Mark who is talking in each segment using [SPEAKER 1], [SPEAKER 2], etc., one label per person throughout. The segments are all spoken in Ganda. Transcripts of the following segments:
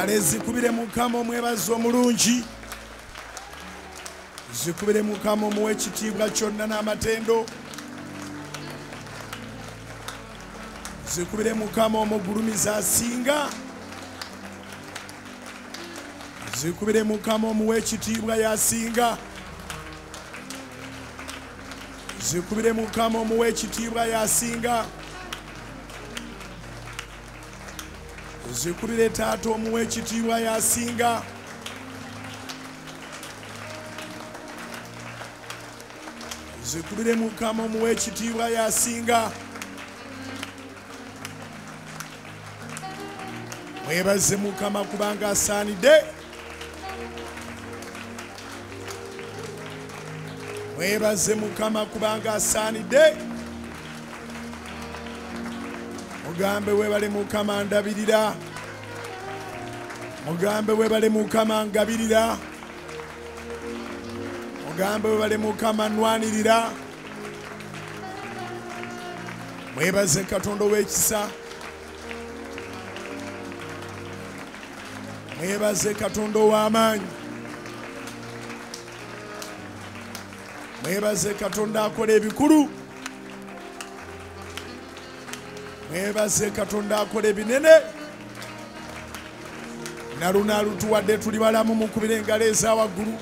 [SPEAKER 1] kale zikubire mukama omwebazi omulungi. Zikubire mukama omuwa ekitiibwa kyonna n'amatendo. Zikubire mukama omugulumiza asinga. Zikubire mukama omuwa ekitiibwa yasinga zikubire mukama omuwa ekitiibwa yasinga zikubire taata omuwa ekitiibwa yasinga. Zikubire mukama omuwa ekitiibwa yasinga. Mwebaze mukama kubanga asaanidde. Mwebaze mukama kubanga asaanidde mugambe webale mukama ndabirira. Mugambe webale mukama ngabirira. Mugambe webale mukama nwanirira mwebaze katonda ow'ekisa. Mwebaze katonda ow'amaanyi. Mwebaze katonda akola ebikulu mwebaze katonda akola ebinene. Naluno alutuwadde tuli balamu mukubira engalo eza waggulu.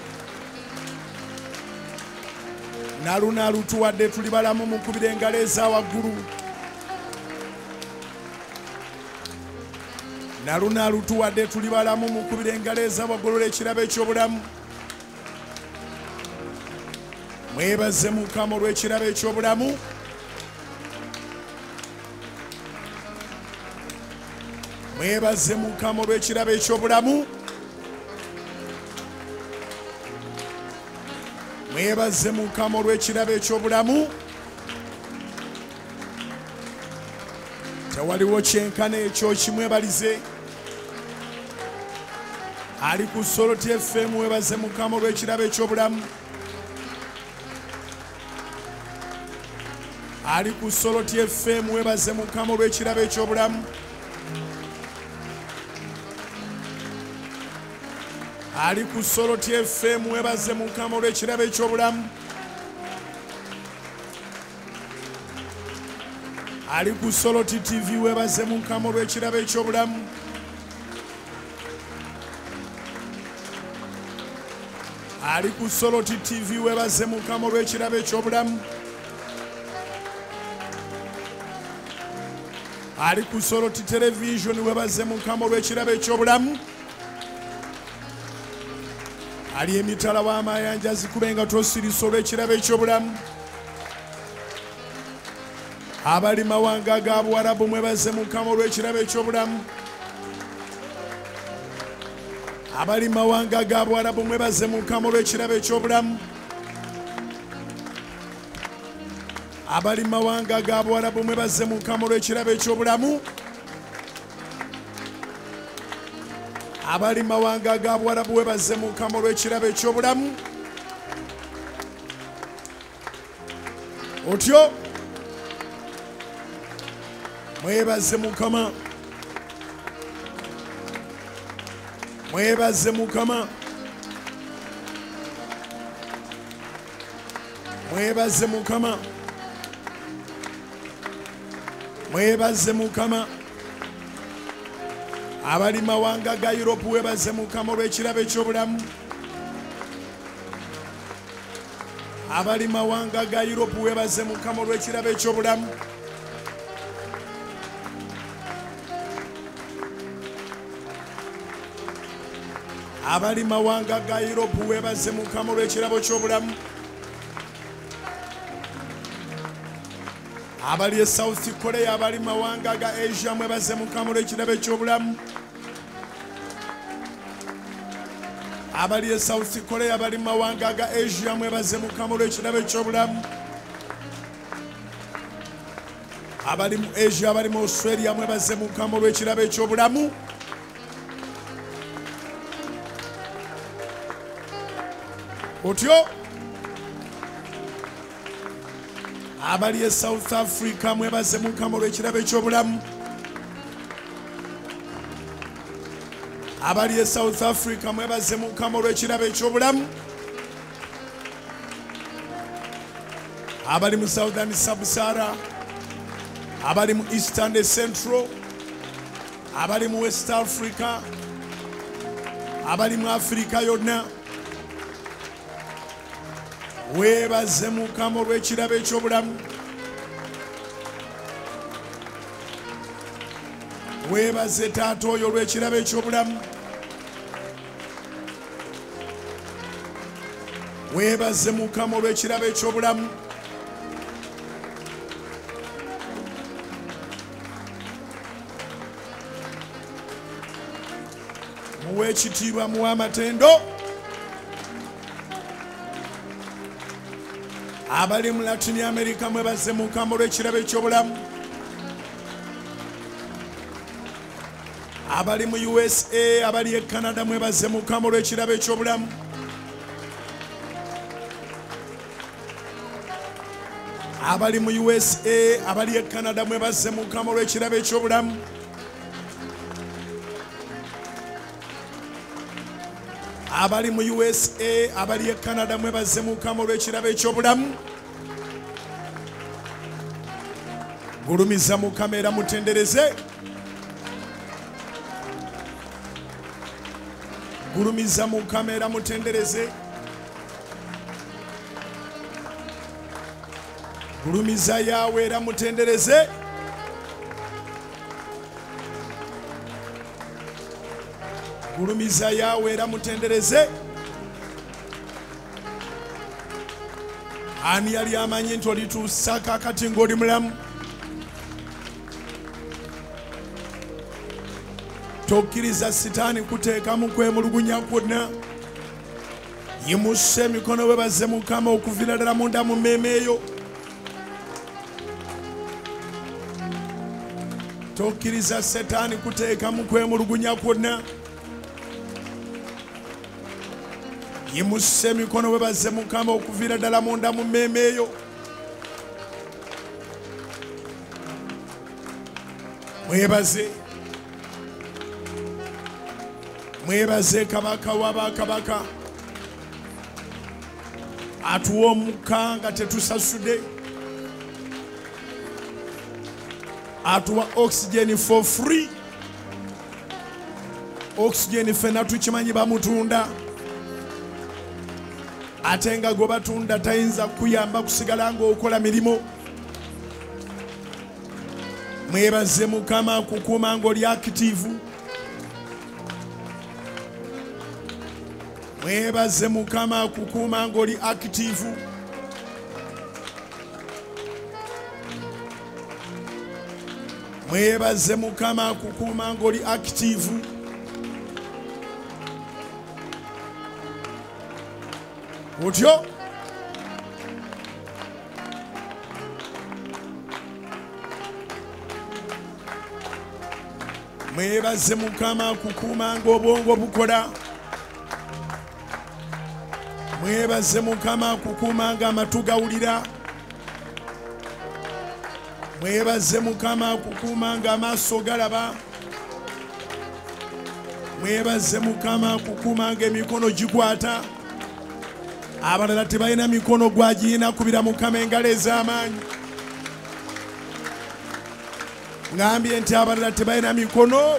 [SPEAKER 1] Naluno alutuwadde tuli balamu mukubira engalo eza waggulu. Naluno alutuwadde tuli balamu mukubira engalo eza waggulu ekirabo ekyobulamu. Mwebaze mukama olw'ekirabo ekyobulamu mwebaze mukama olw'ekirabo ekyobulamu. Mwebaze mukama olw'ekirabo ekyobulamu. Tewaliwo kyenkana ekyo kimwebalize. Ali ku solo tfm mwebaze mukama olw'ekirabo ekyobulamu. Ali ku solo tfm webaze mukama olw'ekirabo ekyobulamu ali ku solo tfm webaze mukama olw'ekirabo ekyobulamu. Ali ku solo ttv webaze mukama olw'ekirabo ekyobulamu. Ali ku solo ttv webaze mukama olw'ekirabo ekyobulamu. Ali ku soloti televisioni webaze mukama olw'ekirabo ekyobulamu ali emitala w'amayanja zikube nga tosirisa olw'ekirabo ekyobulamu. Abali mawanga ga buwarabu mwebaze mukama olw'ekirabo ekyobulamu. Abali mawanga ga buwarabu mwebaze mukama olw'ekirabo ekyobulamu. Abali mawanga ga buwarabu mwebaze mukama olw'ekirabo ekyobulamu abali mawanga ga buwarabu webaze mukama olw'ekirabo ekyobulamu. Otyo mwebaze mukama mwebaze mukama mwebaze mukama mwebaze mukama abali mawanga ga yurope webaze mukama olw'ekirabo ekyobulamu. Abali mawanga ga yurope webaze mukama olw'ekirabo ekyobulamu. Abali mawanga ga yurope webaze mukama olw'ekirabo ky'obulamu abali e south korea abali mawanga ga asia mwebaze mukama olw'ekirabo ekyobulamu. Abali e south korea abali mawanga ga asia mwebaze mukama olw'ekirabo ekyobulamu. Abali mu asia abali mu australia mwebaze mukama olw'ekirabo ekyobulamu. Otyo abali e south africa mwebaze mukama olw'ekirabo ekyobulamu. Abali e south africa mwebaze mukama olw'ekirabo eky'obulamu. Abali mu southern sabsara abali mu eastern ne central abali mu west africa abali mu afirika yonna weebaze mukama olw'ekirabo eky'obulamu. Weebaze taata oyo olw'ekirabo eky'obulamu. Weebaze mukama olw'ekirabo eky'obulamu. Muwe ekitiibwa muwe amatendo abali mu latini america mwebaze mukama olw'ekirabo eky'obulamu. Abali mu usa abali e canada mwebaze mukama olw'ekirabo eky'obulamu. Abali mu usa abali e canada mwebaze mukama olw'ekirabo eky'obulamu abali mu usa abali e canada mwebaze mukama olw'ekirabo eky'obulamu. Gulumiza mukama era mutendereze. Gulumiza mukama era mutendereze. Gulumiza yaawe era mutendereze gulumiza yaawe era mutendereze ani yali amanyi nti olituusa kakati ng'oli mulamu? Tokkiriza sitaani kuteekamu kwemulugunya kwonna. Yimusse emikono we baze mukama okuvira ddala munda mu mmeeme eyo. Tokkiriza setaani kuteekamu kwemulugunya kwonna yimusse emikono we baze mukama okuvira ddala munda mu mmeeme eyo. Mwebaze. Mwebaze kabaka w'abakabaka atuwa omukka nga tetusasudde atuwa oxygen for free. Oxygen fenna tukimanyi bamutunda ate nga gwe batunda tayinza kuyamba kusigala ng'okola mirimu. Mwebaze mukama kukuuma ng'oli akitiivu mwebaze mukama kukuuma ng'oli akitiivu mwebaze mukama kukuuma ng'oli akitiivu otyo mwebaze mukama kukuuma ng'obwongo bukola. Mwebaze mukama kukuuma nga amatu gawulira. Mwebaze mukama kukuuma nga amaaso galaba. Mwebaze mukama kukuuma nga emikono gikwata abalala tebalina mikono gwagirina kubira mukama engalo ez'amaanyi. Ngambye nti abalala tebalina mikono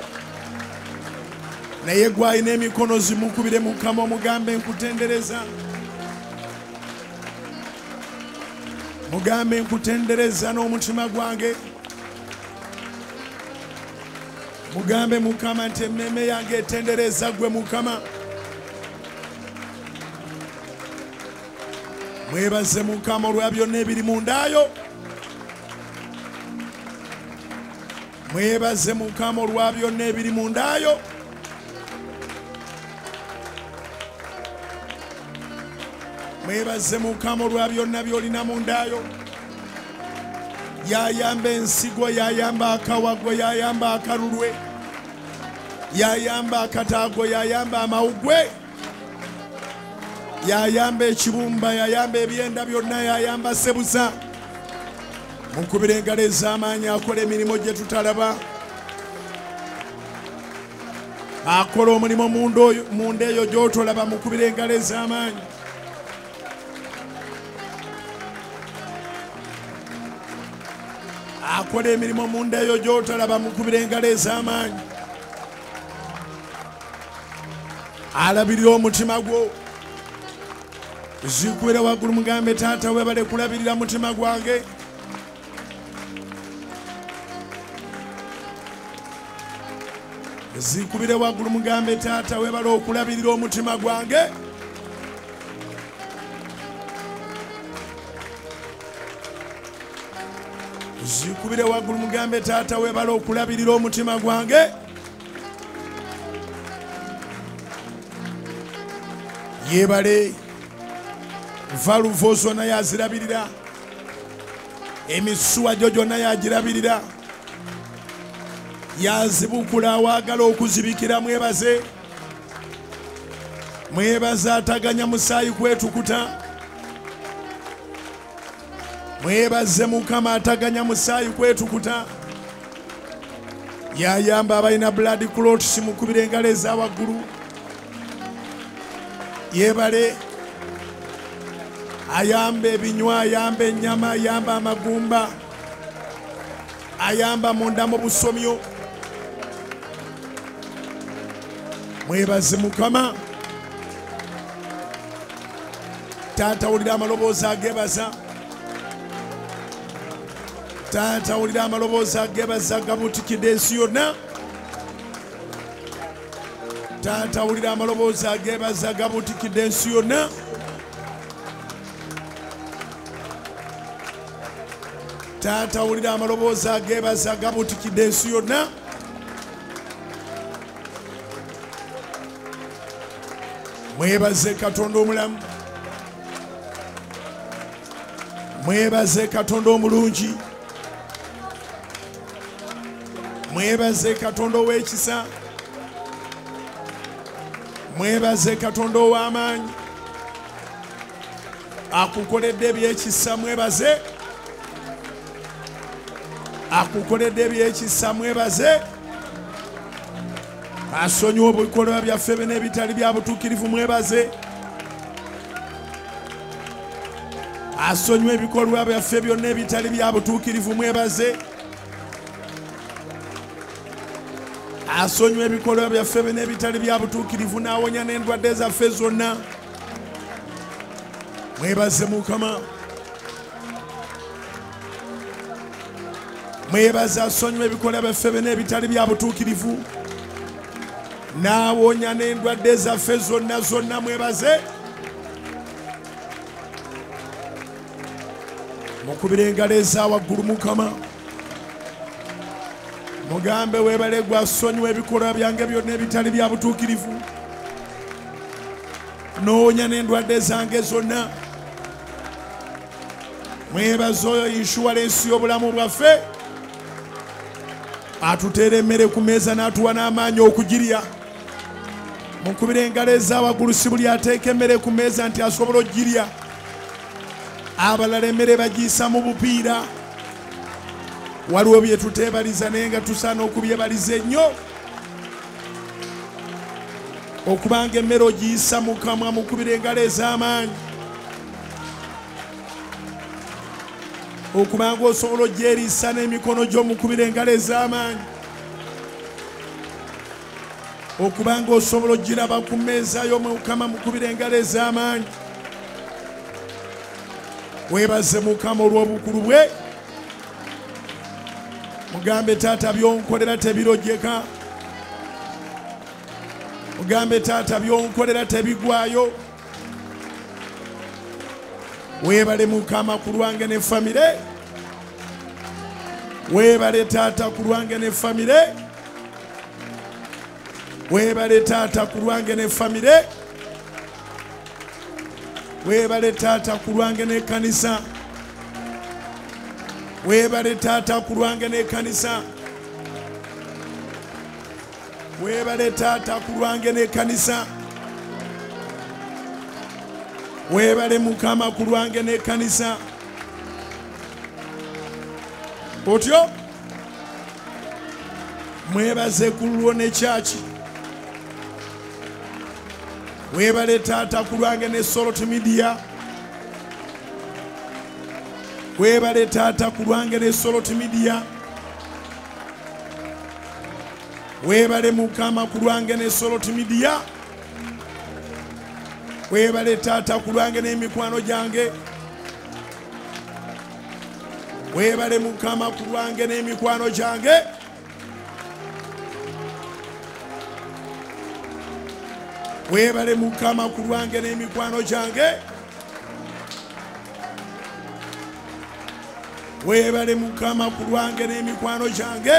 [SPEAKER 1] naye gwalina emikono zimukubire mukama omugambe nkutendereza. Mugambe nkutendereza n'omutima gwange. Mugambe mukama nti emmeeme yange etendereza gwe mukama mwebaze mukama olwa byonna ebiri mundaayo mwebaze mukama olwa byonna ebiri mundaayo mwebaze mukama olwa byonna by'olina mundaayo yayamba ensigo yayamba akawago yayamba akalulwe yayamba akataago yayamba amawugwe yayamba ekibumba yayamba ebyenda byonna yayamba sebusa mukubira engalo ez'amaanyi akola emirimu gye tutalaba. Akola omulimu munda eyo gyotolaba mukubira engalo ez'amaanyi. Akola emirimu munda eyo gyotolaba mukubira engalo ez'amaanyi. Alabirira omutima gwo zikubire waggulu mugambe taata webale kulabirira mutima gwange zikubire waggulu mugambe taata webale okulabirira omutima gwange. Zikubire waggulu mugambe taata webale okulabirira omutima gwange. Yebale valuvo zonna yazirabirira. Emisuwa gyo gyonna yagirabirira yazibukula awaagala okuzibikira mwebaze. Mwebaze ataganya musaayi kwetukuta. Mwebaze mukama ataganya musaayi kwetukuta. Yayamba abalina blood clots mukubira engalo ezawaggulu. Yebale ayamba ebinywa ayamba ennyama ayamba amagumba ayamba munda mu busomyo. Mwebaze mukama. Taata wulira amaloboozi agebaza. Taata wulira amaloboozi agebaza gabutikidde ensi yonna. Taata wulira amaloboozi agebaza gabutikidde ensi yonna taata wulira amaloboozi agebaza gabutikidde ensi yonna. Mwebaze katonda omulamu. Mwebaze katonda omulungi. Mwebaze katonda ow'ekisa. Mwebaze katonda ow'amaanyi. Akukoledde ebyekisa mwebaze akukoledde ebyekisa mwebaze. Asonyiwa obukolwa byaffe bino ebitali bya butuukirivu mwebaze. Asonyiwa ebikolwa byaffe byonna ebitali bya butuukirivu mwebaze. Asonyiwa ebikolwa byaffe bino ebitali bya butuukirivu n'awonya n'endwadde zaffe zonna. Mwebaze mukama mwebaze asonyiwa ebikolwa byaffe bino ebitali bya butuukirivu. N'awonya n'endwadde zaffe zonna zonna mwebaze. Mukubira engalo eza waggulu mukama. Mugambe weebale gwe asonyiwa ebikolwa byange byonna ebitali bya butuukirivu. N'owonya n'endwadde zange zonna. Mwebaze oyo inshuwalensi y'obulamu bwaffe atuteera emmere ku meeza n'atuwa n'amaanyi okugirya. Mukubira engalo ezawaggulu si buli ateeka emmere ku meeza nti asobola okugirya abalala emmere bagiyisa mu bupiira. Waliwo bye tuteebaliza naye nga tusaana okubyebaliza ennyo. Okubanga emmere ogiyisa mu kamwa mukubira engalo ez'amaanyi okubanga osobola ogyeriisa n'emikono gyo mukubira engalo ez'amaanyi. Okubanga osobola ogiraba ku mmeeza y'omukama mukubira engalo ez'amaanyi. Weebaze mukama olw'obukulu bwe. Mugambe taata byonkolera tebirojeka mugambe taata byonkolera tebigwayo weebale mukama ku lwange ne famire. Weebale taata ku lwange ne famire. Weebale taata ku lwange ne famire. Weebale taata ku lwange n'ekkanisa weebale taata ku lwange n'ekkanisa weebale taata ku lwange n'ekkanisa weebale mukama ku lwange n'ekkanisa. Otyo? Mwebaze ku lulwo ne kyaki? Weebale taata ku lwange ne solot media? Weebale taata ku lwange ne solot media? Weebale mukama ku lwange ne solot media weebale taata ku lwange n'emikwano gyange. Weebale mukama ku lwange n'emikwano gyange. Weebale mukama ku lwange n'emikwano gyange. Weebale mukama ku lwange n'emikwano gyange.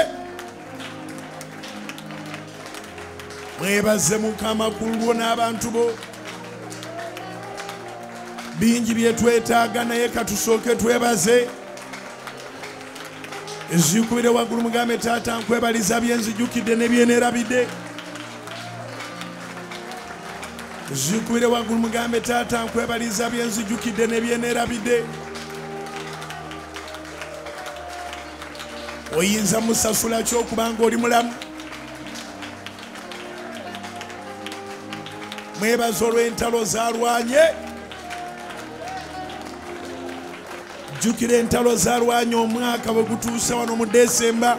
[SPEAKER 1] Mwebaze mukama ku lwo n'abantu bo bingi byetwetaaga naye katusooke twebaze. Ezikubire waggulu mugambe taata nkwebaliza byenzijukidde ne byenerabidde zikubire waggulu mugambe taata nkwebaliza byenzijukidde ne byenerabidde oyinza musasula kyokubanga oli mulamu. Mwebaza olw'entalo zalwanye jjukira entalo zalwanye omwaka bwe gutuuse wano mu desemba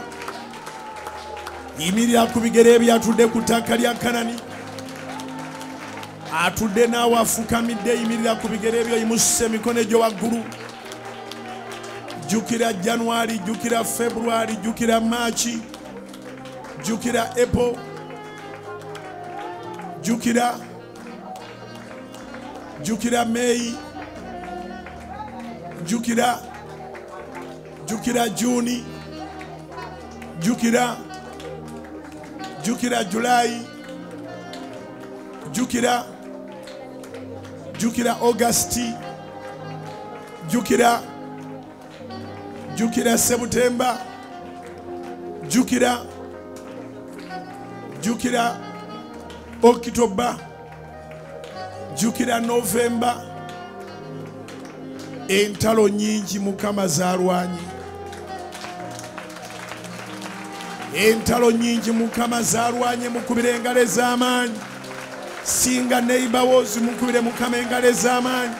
[SPEAKER 1] yimirira ku bigere ebyatudde ku ttaka lya kanani. Atudde naawe afukamidde yimirira ku bigere ebyo yimususa emikono egyo waggulu. Jjukira januari jjukira februari jjukira maaki jjukira epo jjukira jjukira meeyi jjukira jjukira juuni jjukira jjukira julaayi jjukira jjukira augusiti jjukira jjukira sebutemba jjukira jjukira okitoba jjukira novemba entalo nyingi mukama zalwanye entalo nyingi mukama zalwanye mukubire engalo ez'amaanyi singa neighbors mukubire mukama engalo ez'amaanyi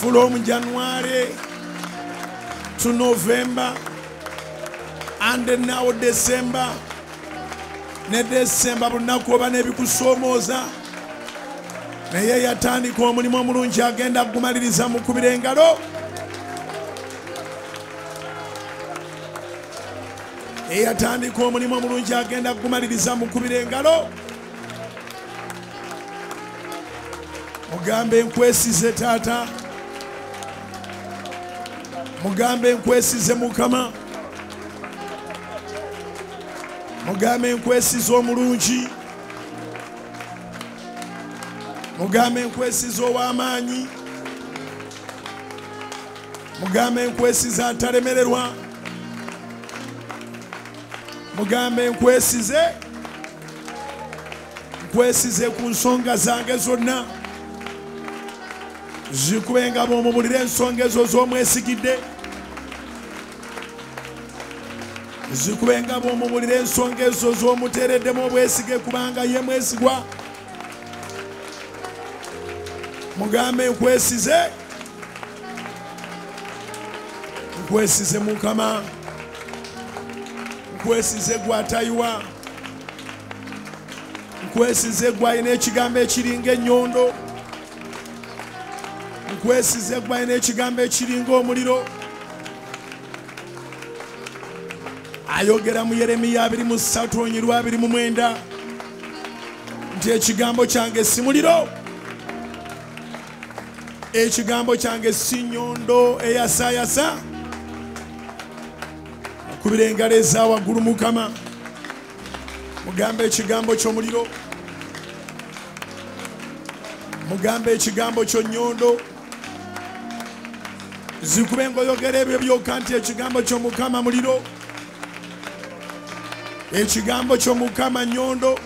[SPEAKER 1] from january to november and now december. Ne december bunaku oba n'ebikusoomooza naye yatandika omulimu omulungi agenda kugumaliriza mukubira engalo. Eyatandika omulimu omulungi agenda kugumaliriza mukubira engalo. Mugambe nkwesize taata. Mugambe nkwesize mukama. Mugambe nkwesize omulungi mugambe nkwesiza ow'amaanyi. Mugambe nkwesiza atalemererwa mugambe nkwesize. Nkwesize ku nsonga zange zonna. Zikube nga bwomubulira ensonga ezo z'omwesigidde. Zikube nga bwomubulira ensonga ezo z'omuteereddemu obwesige kubanga ye mwesigwa mugambe nkwesize. Nkwesize mukama. Nkwesize gwatayiwa nkwesize gwalina ekigambo ekiringa ennyondo. Nkwesize gwalina ekigambo ekiringa omuliro. Ayogera mu yeremiya 23 onyirwa 29 nti ekigambo kyange si muliro ekigambo kyange si nyondo eyasayasa. Okubira engalo eza waggulu mukama. Mugambe ekigambo ky'omuliro. Mugambe ekigambo ky'onnyondo zikube ngaoyogera ebyo byokka nti ekigambo ky'omukama muliro. Ekigambo ky'omukama nyondo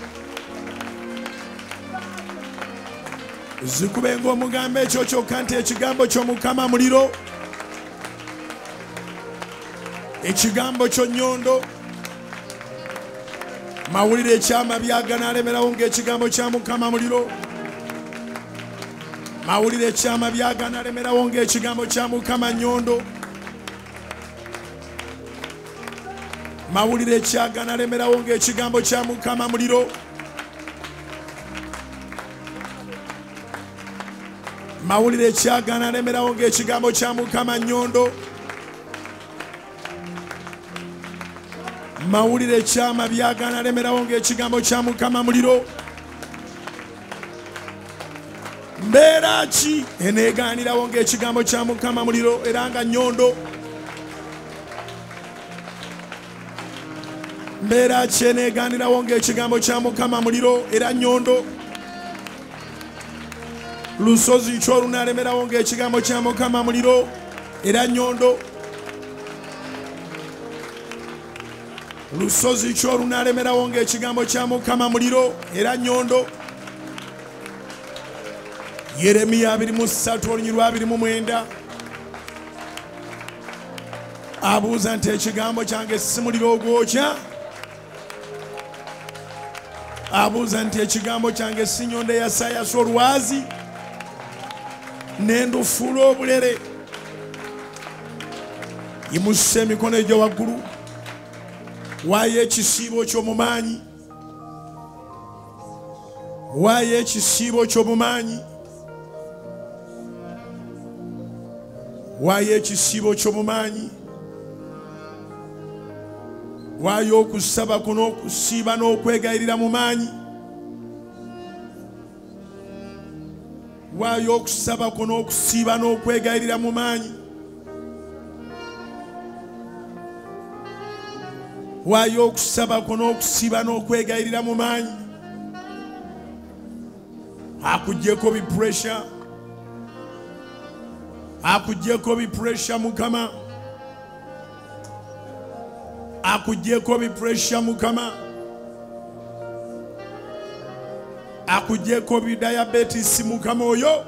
[SPEAKER 1] zikube ngaomugambo ekyo kyokka nti ekigambo ky'omukama muliro. Ekigambo kyo nyondo mawulire ekyama byaganalemerawo ng'ekigambo kya mukama muliro. Mawulire ekyama byaganalemerawo ng'ekigambo kya mukama nyondo mawulire ekyaganalemerawo ng'ekigambo kya mukama muliro mawulire ekyaganalemerawo ng'ekigambo kya mukama nyondo. Mawulire ekyama byaganalemerawo ng'ekigambo kya mukama muliro. Mbeera ki? Eneegaanirawo ng'ekigambo kya mukama muliro era nga nyondo. Mbeera ki? Eneegaanirawo ng'ekigambo kya mukama muliro era nyondo lusozi ki olunalemerawo ng'ekigambo kya mukama muliro era nyondo. Lusozi ki olunalemerawo ng'ekigambo kya mukama muliro era nyondo. Yeremiya 23 olunyi lwa 29 abuuza nti ekigambo kyange si muliro ogwokya? Abuuza nti ekigambo kyange si nyonda eyasayasa olwazi nendufuula obulere. Yimusa emikono egyo waggulu. Waayo ekisiibo ky'omumaanyi. Waayo ekisiibo ky'omumaanyi. Waayo ekisiibo ky'omumaanyi. Waayo okusaba kuno okusiiba n'okwegayirira mu maanyi waayo okusaba kuno okusiiba n'okwegayirira mu maanyi. Waayo okusaba kuno okusiiba n'okwegayirira mu maanyi. Akugyeko bipuresha akugyeko bipuresha mukama. Akugyeko bipuresha mukama akugyeko bidayabetisi mukama oyo.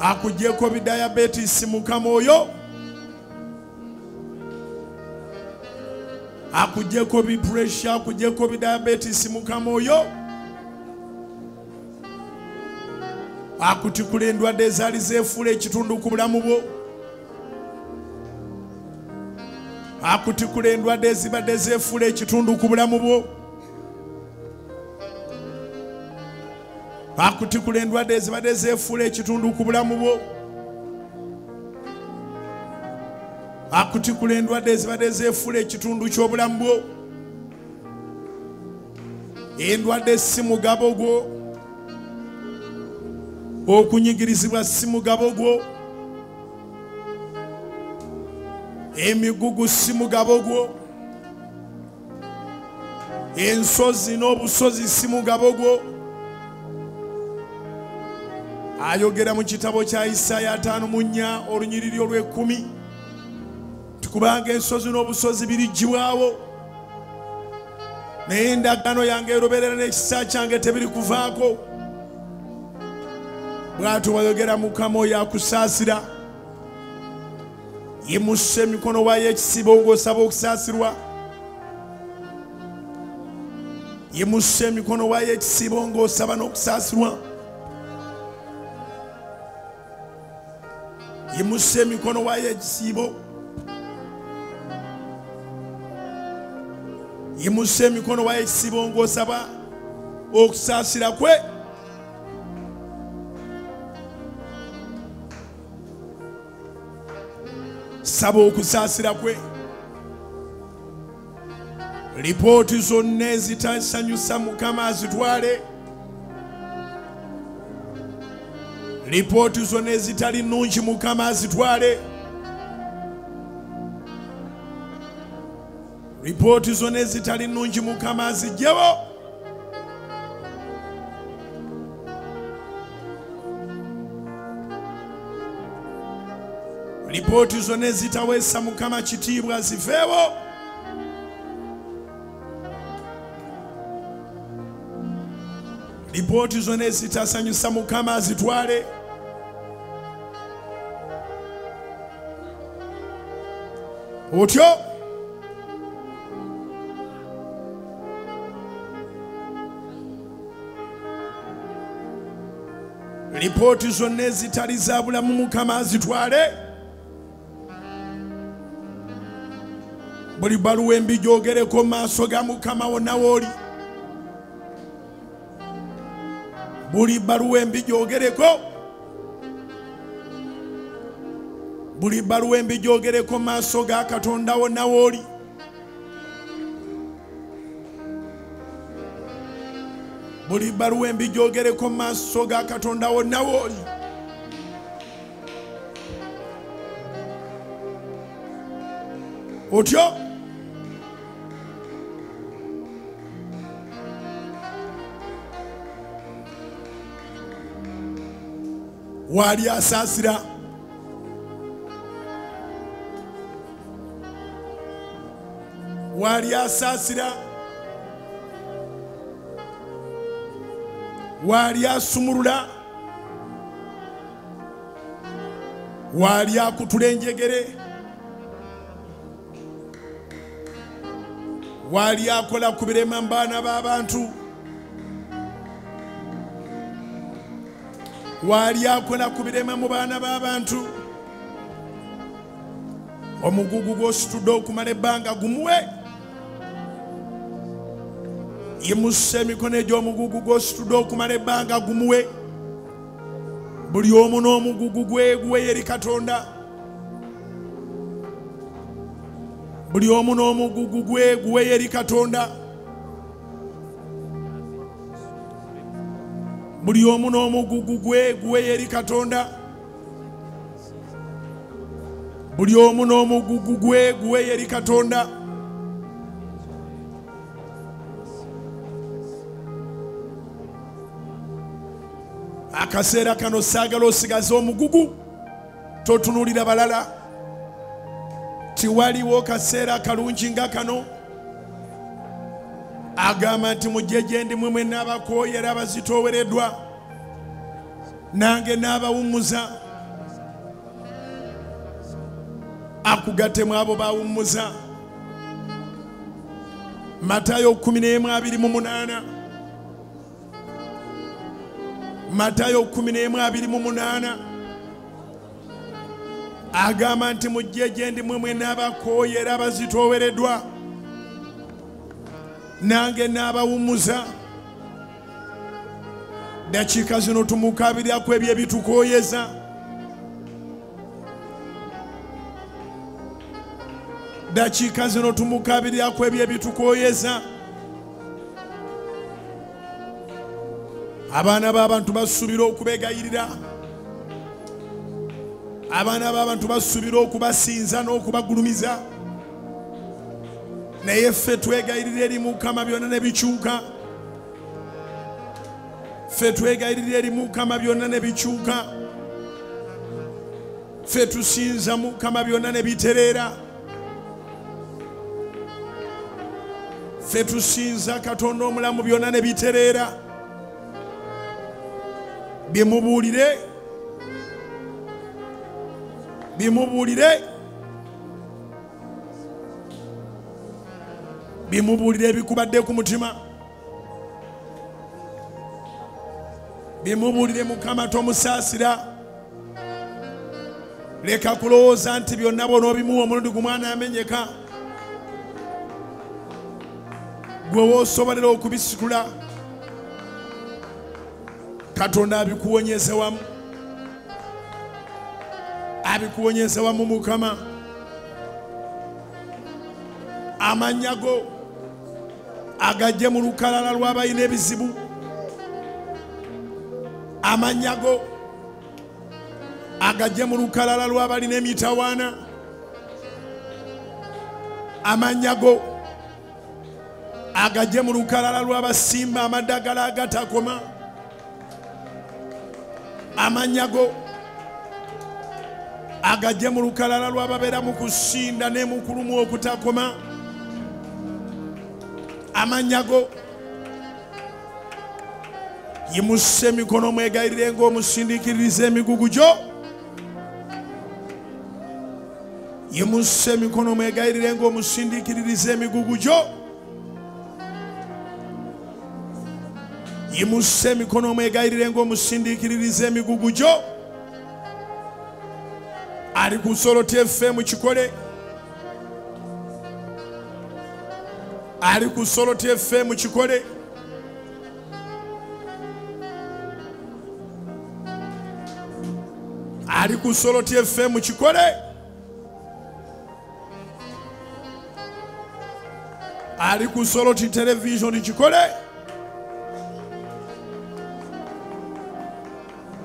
[SPEAKER 1] Akugyeko bidayabetisi mukama oyo. Akugyeko bipuresha akugyeko bidayabetisi mukama oyo. Akutikula endwadde ezaali zeefuula ekitundu ku bulamu bwo. Akutikula endwadde ezibadde zeefuula ekitundu ku bulamu bwo akutikula endwadde ezibadde zeefuula ekitundu ku bulamu bwo. Akutikula endwadde ezibadde zeefuula ekitundu ky'obulamu bwo. Endwadde si mugabo gwo. Okunyigirizibwa si mugabo gwo. Emigugu si mugabo gwo. Ensozi n'obusozi si mugabo gwo ayogera mu kitabo kya isaaya 5 mu nnya olunyiriri olw'ekkumi. Tikubanga ensozi n'obusozi biriggibwawo naye endagaano yange eroberera n'ekisa kyange tebiri kuvaako. Bw'atyo wayogera mukama oyo akusaasira yimusa emikono waayo ekisibo ng'osaba okusaasirwa. Yimusa emikono waayo ekisibo ng'osaba n'okusaasirwa yimusa emikono waayo ekisibo yimusa emikono waayo ekisibo ng'osaba okusaasira kwe. Saba okusaasira kwe. Lipooti zonna ezitasanyusa mukama azitwale lipooti zonna ezitali nnungi mukama azitwale. Lipooti zonna ezitali nnungi mukama azijewo. Lipooti zonna ezitaweesa mukama kitiibwa ziveewo lipooti zonna ezitasanyusa mukama azitwale otyo? Lipooti zonna ezitali za bulamu mukama azitwale. Buli baluwa embi gyogereko mu maaso ga mukama wonna wooli buli baluwa embi gyogereko buli baluwa embi gyogereko maaso ga katonda wonna wooli buli baluwa embi gyogereko maaso ga katonda wonna wooli otyo? Waali asaasira waali asaasira waali asumulula. Waali akutula enjegere waali akola ku birema mu baana b'abantu waali akola ku birema mu baana b'abantu omugugu gw'ositudde okumala ebbanga gumuwe yimusa emikono egy'omugugu gw'ositudde okumala ebbanga gumuwe. Buli omu n'omugugu gwe guwe eri katonda. Buli omu n'omugugu gwe guwe eri katonda. Buli omu n'omugugu gwe guwe eri katonda. Buli omu n'omugugu gwe guwe eri katonda akaseera kano saagala osigaze omugugu totunuulira balala. Tiwaliwo kaseera kalungi nga kano. Agamba nti mujje gye ndi mwe mwe n'abakooye era abazitoowereddwa nange n'abawummuza akugattemu abo bawummuza matayo 11:28 matayo 11:28 agamba nti mujje gye ndi mwe mwe n'abakooye era abazitoowereddwa nange n'abawummuza. Dakiika zino tumukabiriraku ebyo ebitukooyeza dakiika zino tumukabiriraku ebyo ebitukooyeza abaana b'abantu basuubira okubegayirira. Abaana b'abantu basuubira okubasinza n'okubagulumiza. Naye ffe twegayirira eri mukama byonna ne bikyuka. Ffe twegayirira eri mukama byonna ne bikyuka. Ffe tusinza mukama byonna ne bitereera. Ffe tusinza katonda omulamu byonna ne bitereera bimubuulire bimubuulire bimubuulire ebikubadde ku mutima. Bimubuulire mukama tomusaasira. Leka kulowooza nti byonna bona obimuwa omulundi gumwana amenyeka gwe woosobolera okubisitula katonda abikuwonyeze wamu. Abikuwonyeze wamu mukama. Amannya go agajje mu lukalala lw'abalina ebizibu. Amannya go agajje mu lukalala lw'abalina emitawaana. Amannya go agajje mu lukalala lw'abasimba amaddagala agatakoma amannya go agajje mu lukalala lw'ababeera mu kusinda ne mu kulumu okutakoma. Amannya go yimusa emikono mwegayirire ng'omusindikiririza emigugu gyo. Yimusa emikono mwegayirire ng'omusindikiririza emigugu gyo yimusa emikono omwegayirire ng'omusindiikiririza emigugu gyo ali ku solo tfm kikole. Ali ku solo tfm kikole. Ali ku solo tfm kikole. Ali ku solo ti television kikole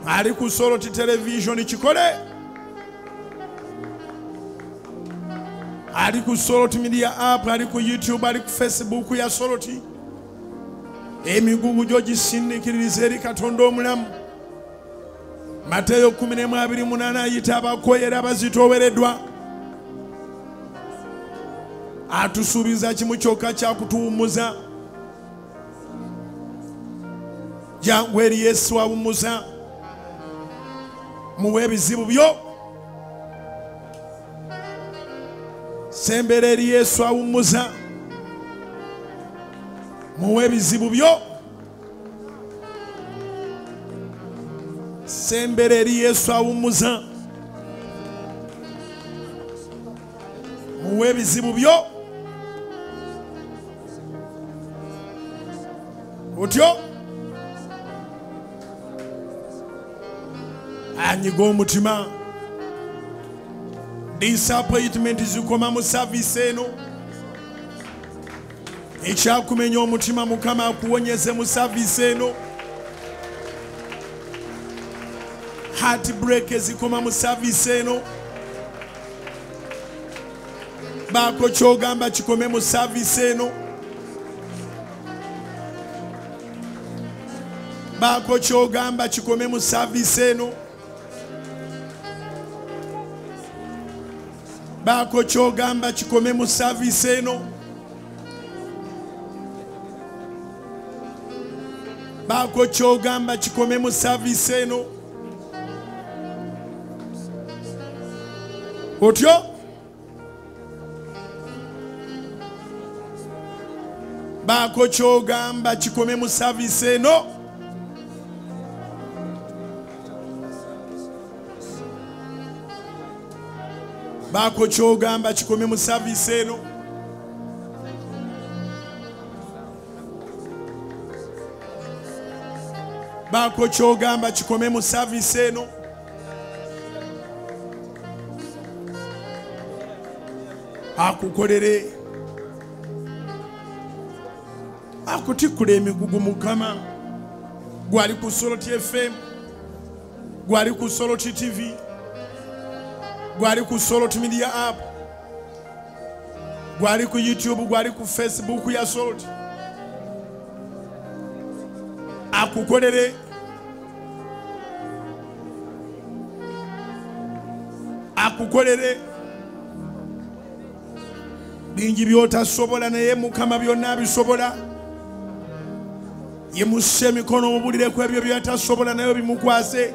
[SPEAKER 1] ali ku solo ti television kikole ali ku soloti media app ali ku youtube ali ku facebook ya soloti emigugu gyo gisindikiririza eri katonda omulamu. Mateyo 12 ayita abakoyera abazitoowereddwa atusuubiza kimu kyokka kyakutuwummuza jangu eri yesu awummuza muwe ebizibu byo. Sembera eri yesu awummuza. Muwe ebizibu byo. Sembera eri yesu awummuza. Muwe ebizibu byo. Otyo anyiga omutima disappointment zikoma mu saavisi eno. Ekyakumenya omutima mukama akuwonyeze mu saavisi eno. Heart break ezikoma mu saavisi eno. Baako kyogamba kikome mu saavisi eno. Baako kyogamba kikome mu saavisi eno baako kyogamba kikome mu saavisi eno. Baako kyogamba kikome mu saavisi eno. Otyo? Baako kyogamba kikome mu saavisi eno baako kyogamba kikome mu saavisi eno. Baako kyogamba kikome mu saavisi eno. Akukolere. Akutikkula emigugu mukama. Gwali ku soloti fm gwali ku soloti tv gwali ku solot media app. Gwali ku youtube gwali ku facebook ya solot akukolere akukolere bingi byotasobola naye mukama byonna abisobola yemusse emikono omubulireku ebyo byatasobola naye bimukwase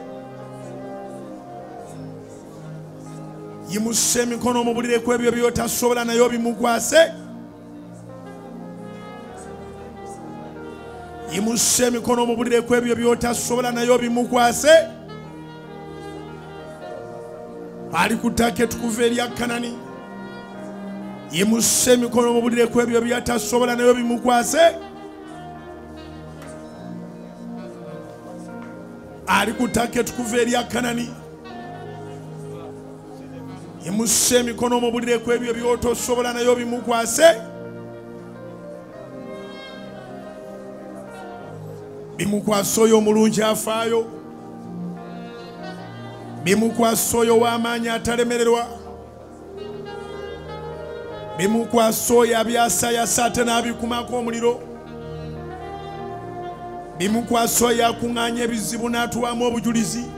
[SPEAKER 1] yimusse emikono omubulireku ebyo byotasobola naye bimukwase yimusse emikono omubulireku ebyo byotasobola naye bimukwase ali ku ttaka etukuva erya kanani. Yimusse emikono omubulireku ebyo byatasobola naye bimukwase ali ku ttaka etukuva erya kanani yimusse emikono omubulireku ebyo byotosobola naye bimukwase. Bimukwase oyo omulungi afaayo. Bimukwase oyo w'amaanyi atalemererwa. Bimukwase oyo abyasayasa ate n'abikumako omuliro. Bimukwase oyo akuŋŋaanya ebizibu n'atuwamu obujulizi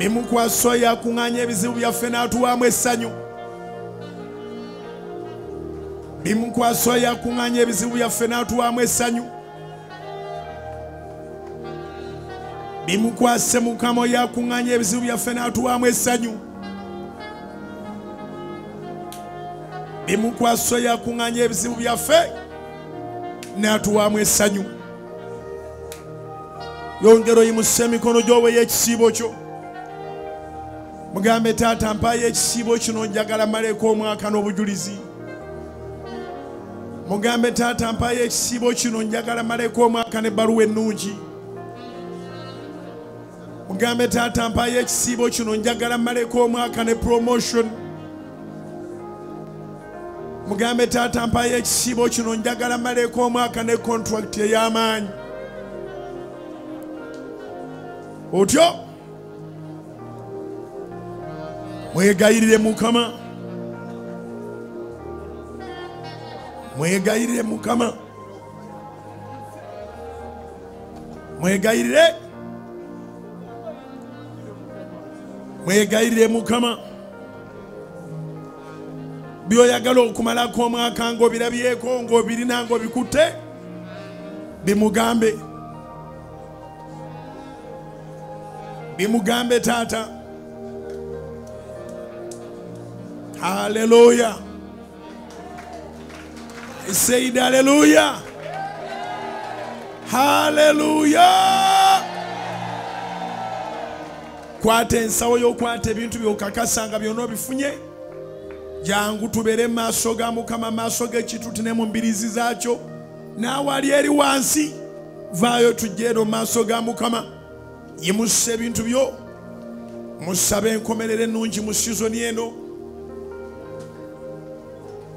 [SPEAKER 1] bimukwase oyo akuŋŋaanya ebizibu byaffe n'atuwaamu essanyu. Bimukwase oyo akuŋŋaanya ebizibu byaffe n'atuwaamu essanyu. Bimukwase mukama oyo akuŋŋaanya ebizibu byaffe n'atuwaamu essanyu. Bimukwase oyo akuŋŋaanya ebizibu byaffe n'atuwaamu essanyu. Yongera oyimusa emikono gy'oweyo ekisiibo kyo mugambe taata mpaayo ekisiibo kino njagala maleko omwaka n'obujulizi. Mugambe taata mpaayo ekisiibo kino njagala maleko omwaka n'ebbaluwa ennungi. Mugambe taata mpaayo ekisiibo kino njagala maleko omwaka ne promotion. Mugambe taata mpaayo ekisiibo kino njagala maleko omwaka ne contract ey'amaanyi. Otyo mwegayirire mukama. Mwegayirire mukama. Mwegayirire mwegayirire mukama. Byoyagala okumalako omwaka ngaobirabyeko ngaobirina ngaobikutte bimugambe. Bimugambe taata haleluya said haleluya haleluya kwata ensawo y'okwata ebintu byokakasa nga byonna obifunye. Jangu tubeere mu maaso ga mukama maaso g'ekituti ne mu mbirizi zaakyo. Naawe ali eri wansi vaayo tujjeero mu maaso ga mukama. Yimusa ebintu byo musabe enkomerero ennungi mu sizoni eno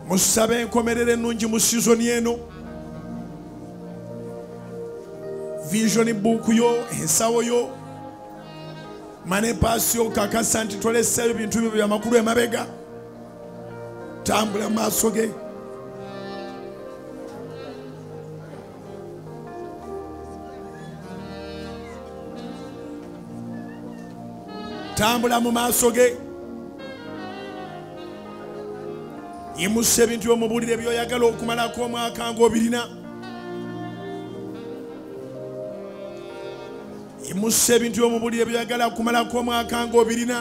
[SPEAKER 1] musabe enkomerero ennungi mu sizoni eno vision book yo ensawo yo. Mane paasi yo kakasa nti toleseeyo ebintu byo byamakulu emabega. Tambula mu maaso ge. Tambula mu maaso ge yimusa ebintu byomubulire byoyagala okumalako omwaka ngaobirina yimusa ebintu byomubulire byoyagala okumalako omwaka ngaobirina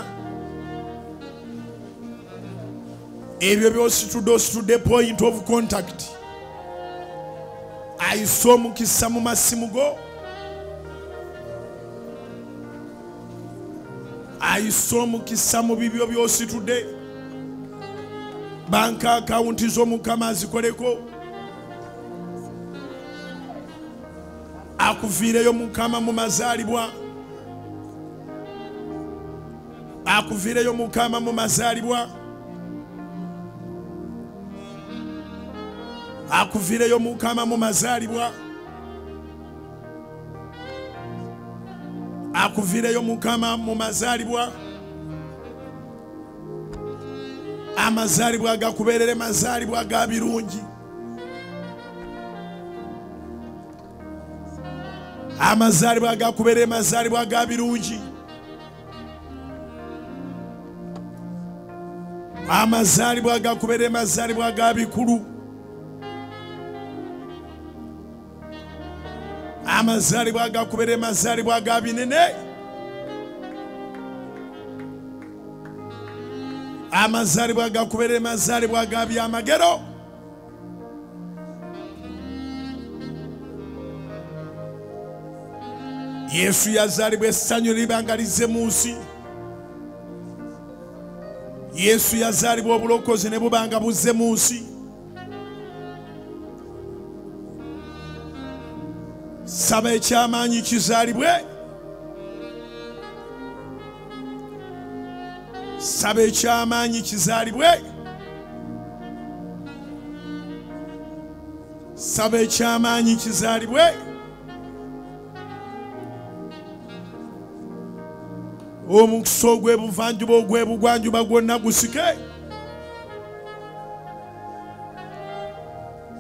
[SPEAKER 1] ebyo byositudde ositudde point of contact. Ayise omukisa mu masimu go. Ayise omukisa mu bibyo byositudde banka akawunti z'omukama azikoleko. Akuviireyo mukama mu mazaalibwa. Akuviireyo mukama mu mazaalibwa. Akuviireyo mukama mu mazaalibwa. Akuviireyo mukama mu mazaalibwa amazaalibwa gakubeerere mazaalibwa ga birungi. Amazaalibwa gakubeerere mazaalibwa ga birungi. Amazaalibwa gakubeerere mazaalibwa ga bikulu. Amazaalibwa gakubeerere mazaalibwa ga binene amazaalibwa gakubeerere mazaalibwa ga byamagero yesu yazaalibwa essanyu libanga lizze mu nsi. Yesu yazaalibwa obulokozi ne bubanga buzze mu nsi. Saba ekyamaanyi kizaalibwe saba ekyamaanyi kizaalibwe. Saba ekyamaanyi kizaalibwe. Omukisa ogw'ebuvanjuba ogw'ebugwanjuba gwonna gusike.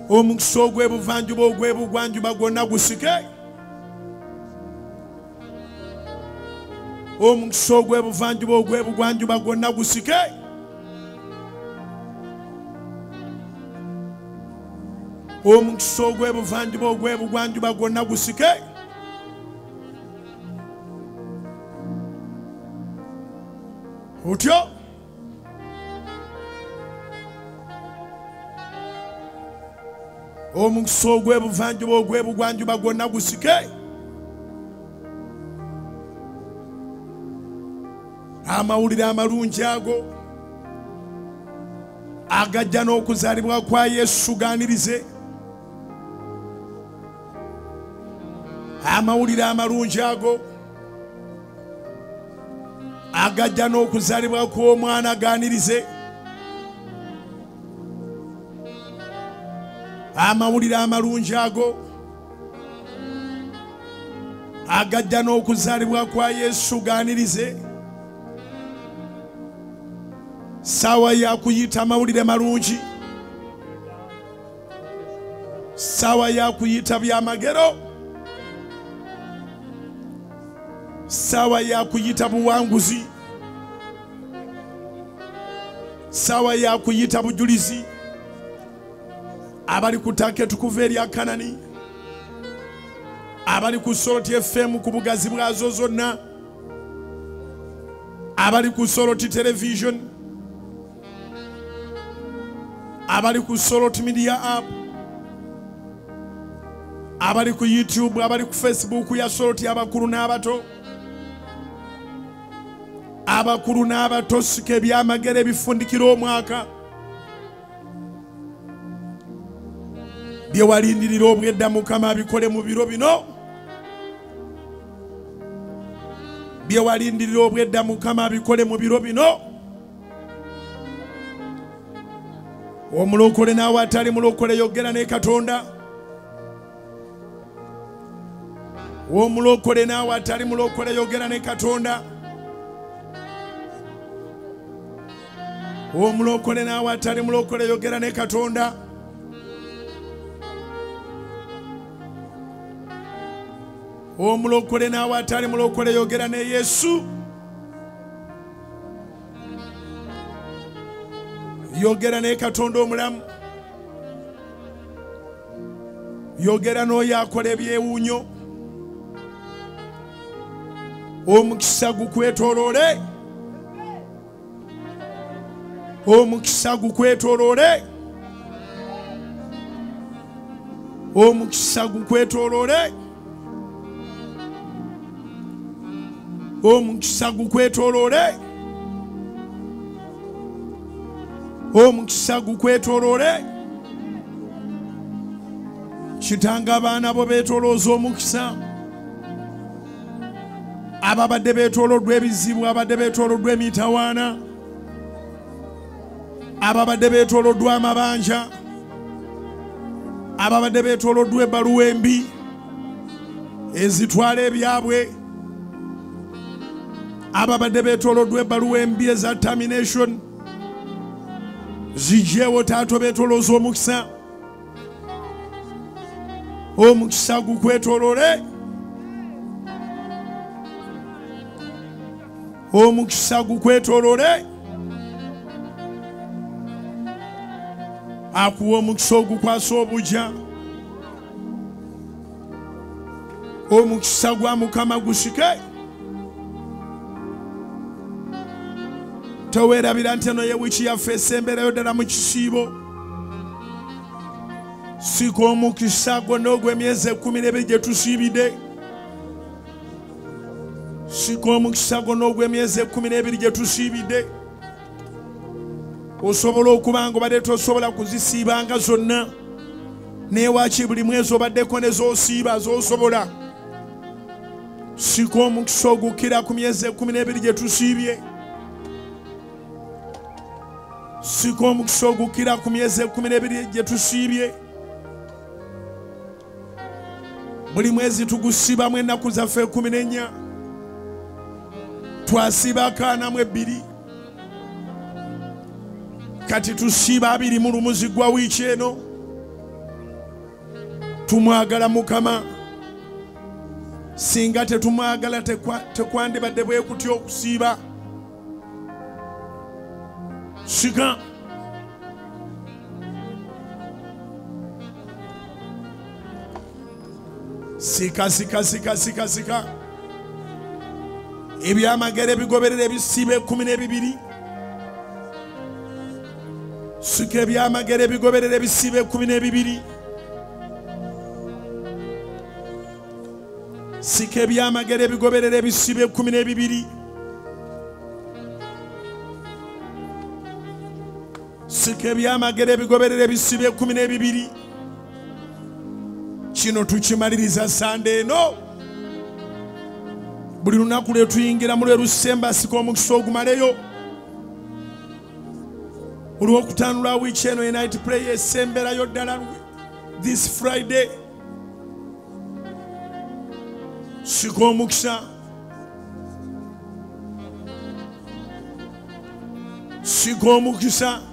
[SPEAKER 1] Omukisa ogw'ebuvanjuba ogw'ebugwanjuba gwonna gusike omukisa ogw'ebuvanjuba ogw'ebugwanjuba gwonna gusike. Omukisa ogw'ebuvanjuba ogw'ebugwanjuba gwonna gusike. Otyo. Omukisa ogw'ebuvanjuba ogw'ebugwanjuba gwonna gusike amawulire amalungi ago. Agajja n'okuzaalibwa kwa yesu gaanirize. Amawulire amalungi ago. Agajja n'okuzaalibwa kw'omwana gaanirize. Amawulire amalungi ago. Agajja n'okuzaalibwa kwa yesu gaanirize saawa yakuyita amawulire malungi. Saawa yakuyita byamagero saawa yakuyita buwanguzi. Saawa yakuyita bujulizi. Abali ku ttaka etukuva erya kanani abali ku soloti fm ku bugazi bwazo zonna. Abali ku soloti television abali ku soloti media app abali ku youtube abali ku facebook ya soloti abakulu n'abato abakulu n'abato sika ebyamagero ebifundikira omwaka. Bye walindirira obwedda mukama abikole mu biro bino. Bye walindirira obwedda mukama abikole mu biro bino omulokole naawe atali mulokole yogera ne katonda. Omulokole naawe atali mulokole yogera ne katonda. Omulokole naawe atali mulokole yogera ne katonda. Omulokole naawe atali mulokole yogera ne yesu yogera ne katonda omulamu. Yogera n'oyo akola ebyewuunyo. Omukisa gukwetooloole. Omukisa gukwetooloole. Omukisa gukwetooloole. Omukisa gukwetooloole omukisa gukwetooloole kitanga abaana bo beetoolooza omukisa. Ababadde beetooloddwa ebizibu abadde beetooloddwa emitawaana. Ababadde beetooloddwa amabanja. Ababadde beetooloddwa ebbaluwa embi ezitwala ebyabwe. Ababadde beetooloddwa ebbaluwa embi eza termination zijjeewo taato beetoolooza omukisa. Omukisa gukwetoolole omukisa gukwetoolole akuwa omukisa ogukwasa obujja omukisa gwa mukama gusike teweerabira nti eno ye wiiki yaffe esemberayo ddala mu kisiibo. Sika omukisa gwonna ogw'emyezi ekkumi n'ebiri gye tusiibidde. Sika omukisa gwonna ogw'emyezi ekkumi n'ebiri gye tusiibidde. Osobola okuba nga obadde tosobola kuzisiibanga zonna. Newaki buli mwezi obaddeko ne zoosiiba zosobola. Sika omukisa ogukira ku myezi ekkumi n'ebiri gye tusiibye sika omukisa ogukira ku myezi ekkumi n'ebiri gye tusiibye. Buli mwezi tugusiibamu ennaku zaffe ekkumi n'ennya twasiiba akaanamu ebbiri. Kati tusiiba abiri mu lumuzi gwa wiiki eno. Tumwagala mukama. Singa tetumwagala tekwa- tekwandibadde bwe kutya okusiiba sugan. sika sika sika sika sika. Ebyamagero ebigoberera ebisiiba ekumi n'ebibiri sika ebyamagero ebigoberera ebisiiba ekumi n'ebibiri sika ebyamagero ebigoberera ebisiiba ekumi n'ebibiri sika ebyamagero ebigoberera ebisibo ekumi n'ebibiri. Kino tukimaliriza sande eno. Buli lunaku lwe tuyingira mu lwe lusemba sika omukisa ogumaleyo. Olwokutaano lwa wiiki eno enit play esemberayo ddala this friday. Sika omukisa. Sika omukisa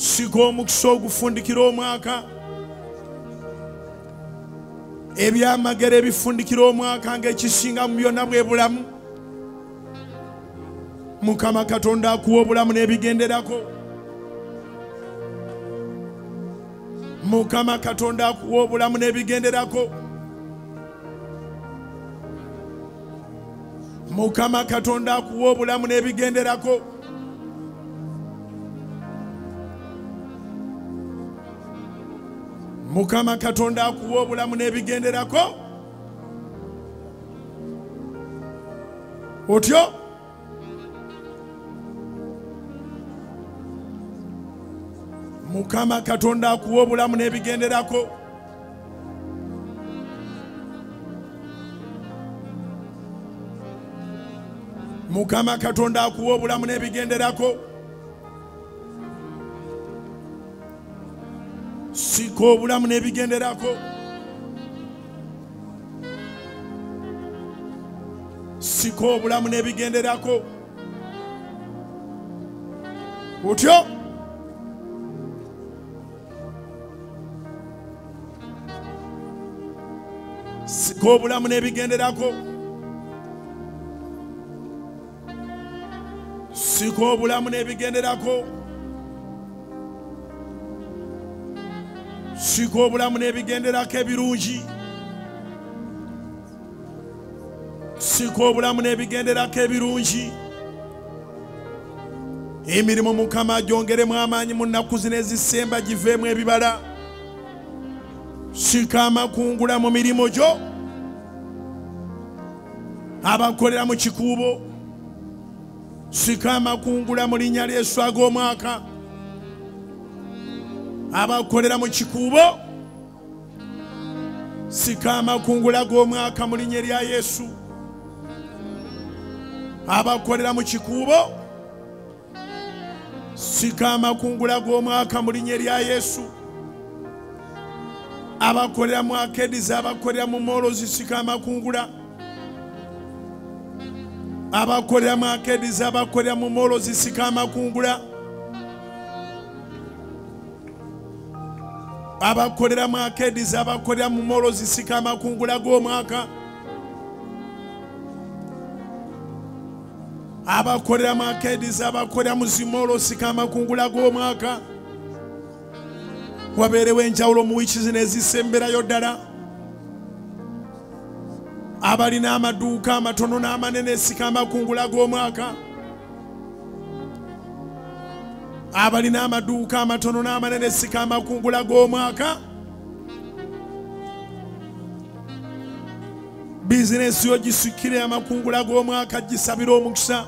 [SPEAKER 1] sika omukisa ogufundikira omwaka ebyamagero ebifundikira omwaka ngaekisinga mu byonna bwe bulamu. Mukama katonda akuwa obulamu n'ebigenderako. Mukama katonda akuwa obulamu n'ebigenderako. Mukama katonda akuwa obulamu n'ebigenderako mukama katonda akuwa obulamu n'ebigenderako? Otyo? Mukama katonda akuwa obulamu n'ebigenderako? Mukama katonda akuwa obulamu n'ebigenderako sika obulamu n'ebigenderako. Sika obulamu n'ebigenderako. Otyo? Sika obulamu n'ebigenderako. Sika obulamu n'ebigenderako sika obulamu n'ebigenderako ebirungi. Sika obulamu n'ebigenderako ebirungi. Emirimu mukama gyongeremu amaanyi mu nnaku zino ezisemba giveemu ebibala. Sika amakungula mu mirimu gyo. Abakolera mu kikuubo. Sika amakungula mu linnya lyesu ag'omwaka abakolera mu kikuubo sika amakungula g'omwaka mu linnya erya yesu. Abakolera mu kikuubo sika amakungula g'omwaka mu linnya erya yesu. Abakolera mu akediza abakolera mu molozi sika amakungula. Abakolera mu akediza abakolera mu molozi sika amakungula abakolera mu akediza abakolera mu molozi sika amakungula g'omwaka. Abakolera mu akediza abakolera mu zimolo sika amakungula g'omwaka. Wabeerewo enjawulo mu wiiki zino ezisemberayo ddala. Abalina amaduuka amatono n'amanene sika amakungula g'omwaka abalina amaduuka amatono n'amanene sika amakungula g'omwaka. Bizinesi yo gisikire amakungula g'omwaka gisabire omukisa.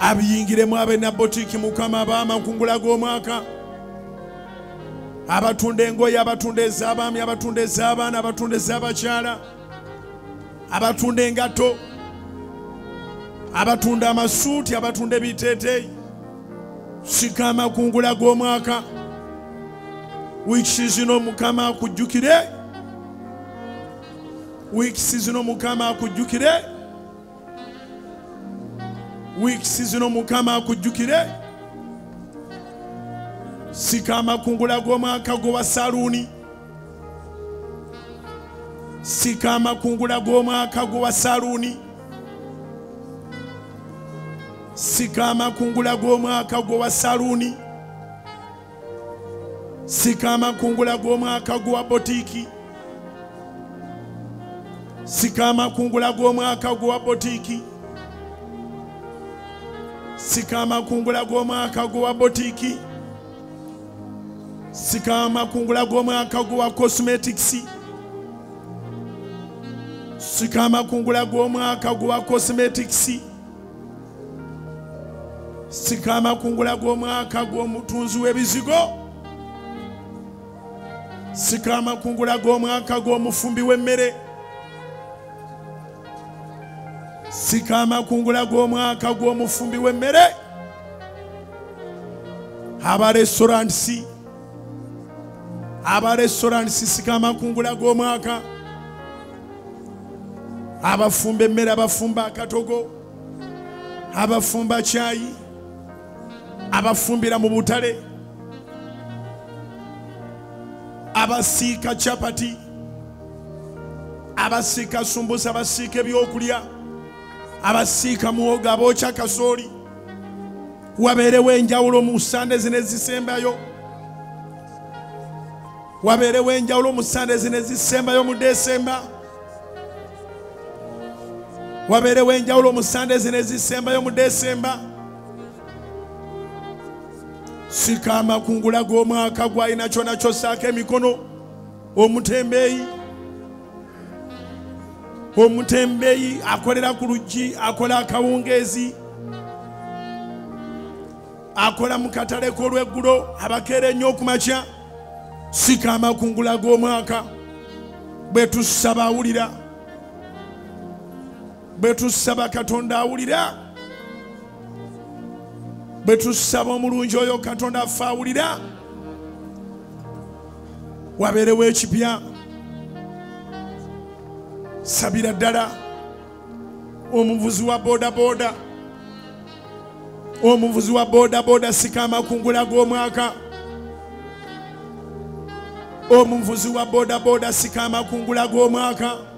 [SPEAKER 1] Abiyingiremu abena botiki mukama ab'amakungula g'omwaka. Abatunda engoye abatunda ez'abaami abatunda ez'abaana abatunda ez'abakyala abatunda engato abatunda amasuuti abatunda ebiteeteeyi. Sika amakungula g'omwaka wiikisi zino mukama akujjukire. Wiikisi zino mukama akujjukire. Wiikisi zino mukama akujjukire. Sika amakungula g'omwaka g'owa saluuni sika amakungula g'omwaka g'owa saluuni sika amakungula g'omwaka g'owa saluuni sika amakungula g'omwaka g'owa botiiki sika amakungula g'omwaka g'owa botiiki sika amakungula g'omwaka g'owa botiiki sika amakungula g'omwaka gwa cosmetics. Sika amakungula g'omwaka gwa cosmetics sika amakungula g'omwaka gw'omutunzi w'ebizigo. Sika amakungula g'omwaka gw'omufumbi w'emmere. Sika amakungula g'omwaka gw'omufumbi w'emmere. Abarestaurantsi abarestaurantsi sika amakungula g'omwaka. Abafumba emmere abafumba akatogo. Abafumba kyayi abafumbira mu butale abasiika capati abasiika sumbusa abasiika ebyokulya abasiika muwogo abookya kasooli wabeerewo enjawulo mu sande zino ezisembayo wabeerewo enjawulo mu sande zino ezisembayo mu desemba wabeerewo enjawulo mu sande zino ezisembayo mu desemba sika amakungula g'omwaka gwalina kyona kyossaako emikono. Omutembeeyi omutembeeyi akolera ku luggi akola akawungeezi akola mu katale k'olweggulo abakeera ennyo okumakya. Sika amakungula g'omwaka bwe tusaba awulira bwe tusaba katonda awulira bwe tusaba omulungi oyo katonda affe awulira wabeerewo ekipya. Sabira ddala. Omuvuzi wa boodabooda omuvuzi wa boodabooda sika amakungula g'omwaka. Omuvuzi wa boodabooda sika amakungula g'omwaka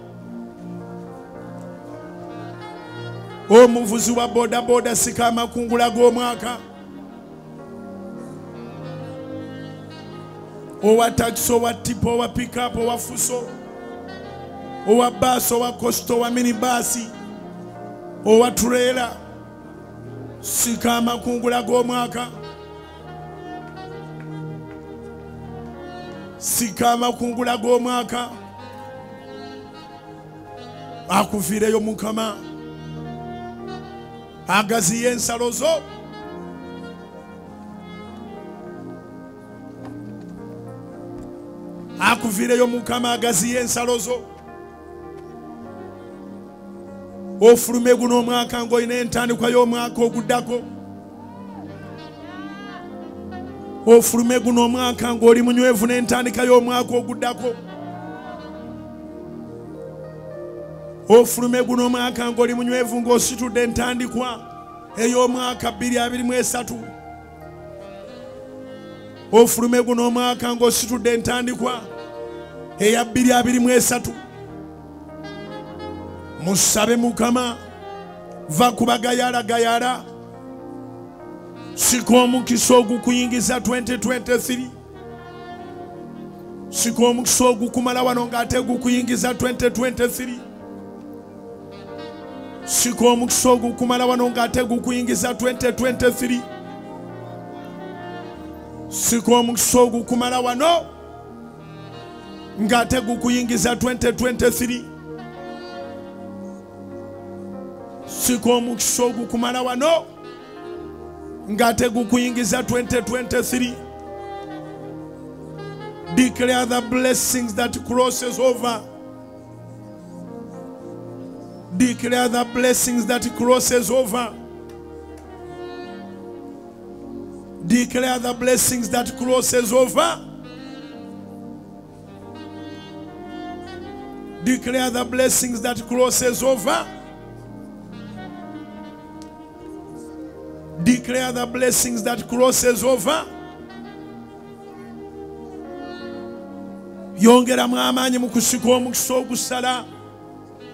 [SPEAKER 1] omuvuzi wa boodabooda sika amakungula g'omwaka. Owa takisi owa tipa owa pikapu owa fuso owa baasi owa kosito owa minibaasi owa tureera sika amakungula g'omwaka. Sika amakungula g'omwaka. Akuviireyo mukama agaziya ensalo zo. Akuviireyo mukama agaziya ensalo zo. Ofulume guno omwaka ng'olina entandikwa y'omwaka oguddako. Ofulume guno omwaka ng'oli munywevu n'entandika y'omwaka oguddako ofulume guno omwaka ng'oli munywevu ng'ositudde entandikwa ey'omwaka 2023 ofulume guno omwaka ng'ositudde entandikwa eya 2023 musabe mukama va ku bagayaalagayala sika omukisa ogukuyingiza 2023 sika omukisa ogukumala wano ng'ate gukuyingiza 2023 sika omukisa ogukumala wano ng'ate gukuyingiza 2023 sika omukisa ogukumala wano ng'ate gukuyingiza 2023 sika omukisa ogukumala wano ng'ate gukuyingiza 2023 declare the blessings that crosses over declare the blessings that crosses over. Declare the blessings that crosses over. Declare the blessings that crosses over. Declare the blessings that crosses over. Yongeramu amaanyi mu kusika omukisa ogusala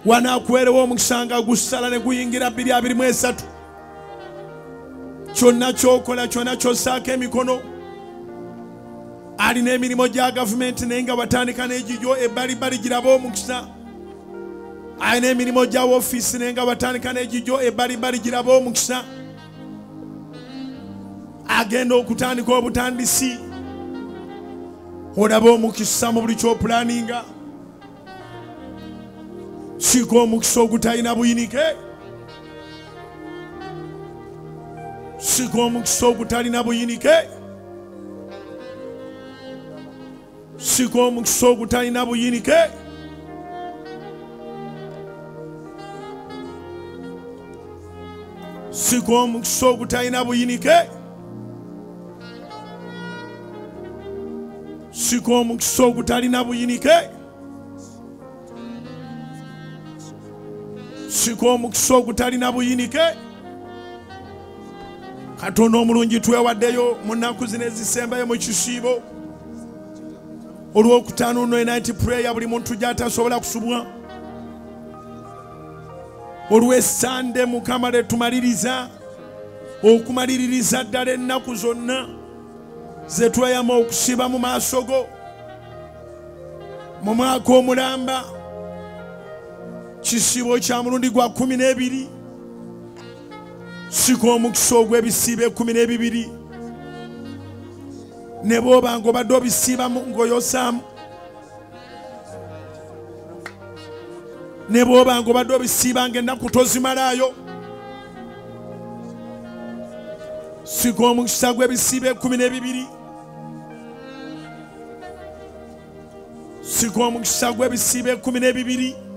[SPEAKER 1] wanaakuweerewo omukisa nga gusala ne guyingira 223 kyonna kyokola kyonna kyossaako emikono. Alina emirimu gya gavumenti naye nga watandika n'egigyo ebbalibali giraba omukisa. Alina emirimu gya woofiisi naye nga watandika n'egigyo ebbalibali giraba omukisa. Agenda okutandika obutandisi. Olabe omukisa mu buli kyopulaninga sika omukisa ogutalina buyinike. Sika omukisa ogutalina buyinike. Sika omukisa ogutalina buyinike. Sika omukisa ogutalina buyinike. Omukisa ogutalina buyinike sika omukisa ogutalina buyinike. Katonda omulungi twewaddeyo mu nnaku zino ezisembayo mu kisiibo. Olwokutaano no enit prayer buli muntu gyatasobola kusubwa. Olwesande mukama letumaliriza okumaliririza ddala ennaku zonna zetweyama okusiba mu maaso go. Mu mwaka omulamba kisibo kya mulundi gwa kumi n'ebiri. Sika omukisa ogw'ebisiibo ekumi n'ebibiri. Ne bwoba ngaobadde obisiibamu ng'oyosaamu ne bwoba ngaobadde obisiiba nga ennaku tozimalaayo sika omukisa gw'ebisiibo ekumi n'ebibiri. Sika omukisa gw'ebisiibo ekumi n'ebibiri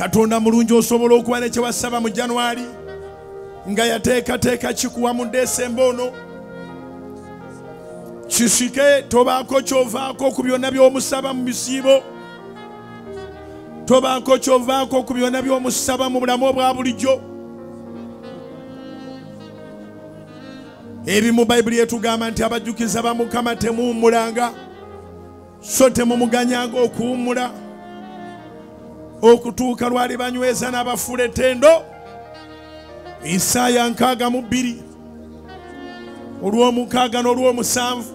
[SPEAKER 1] katonda mulungi osobola okuba ne kyewasaba mu januwali nga yateekateeka kikuwa mu desemba ono. Kisike tobaako kyovaako ku byonna by'omusaba mu bisiibo. Tobaako kyovaako ku byonna by'omusaba mu bulamu obwa bulijjo. Ebimu bayibuli etugamba nti abajjukiza ba mukama temuwummulanga so temumuganyanga okuwummula okutuuka lwali banyweza n'abafuula ettendo. Isaaya nkaaga mu bbiri olw'omukaaga n'olw'omusanvu.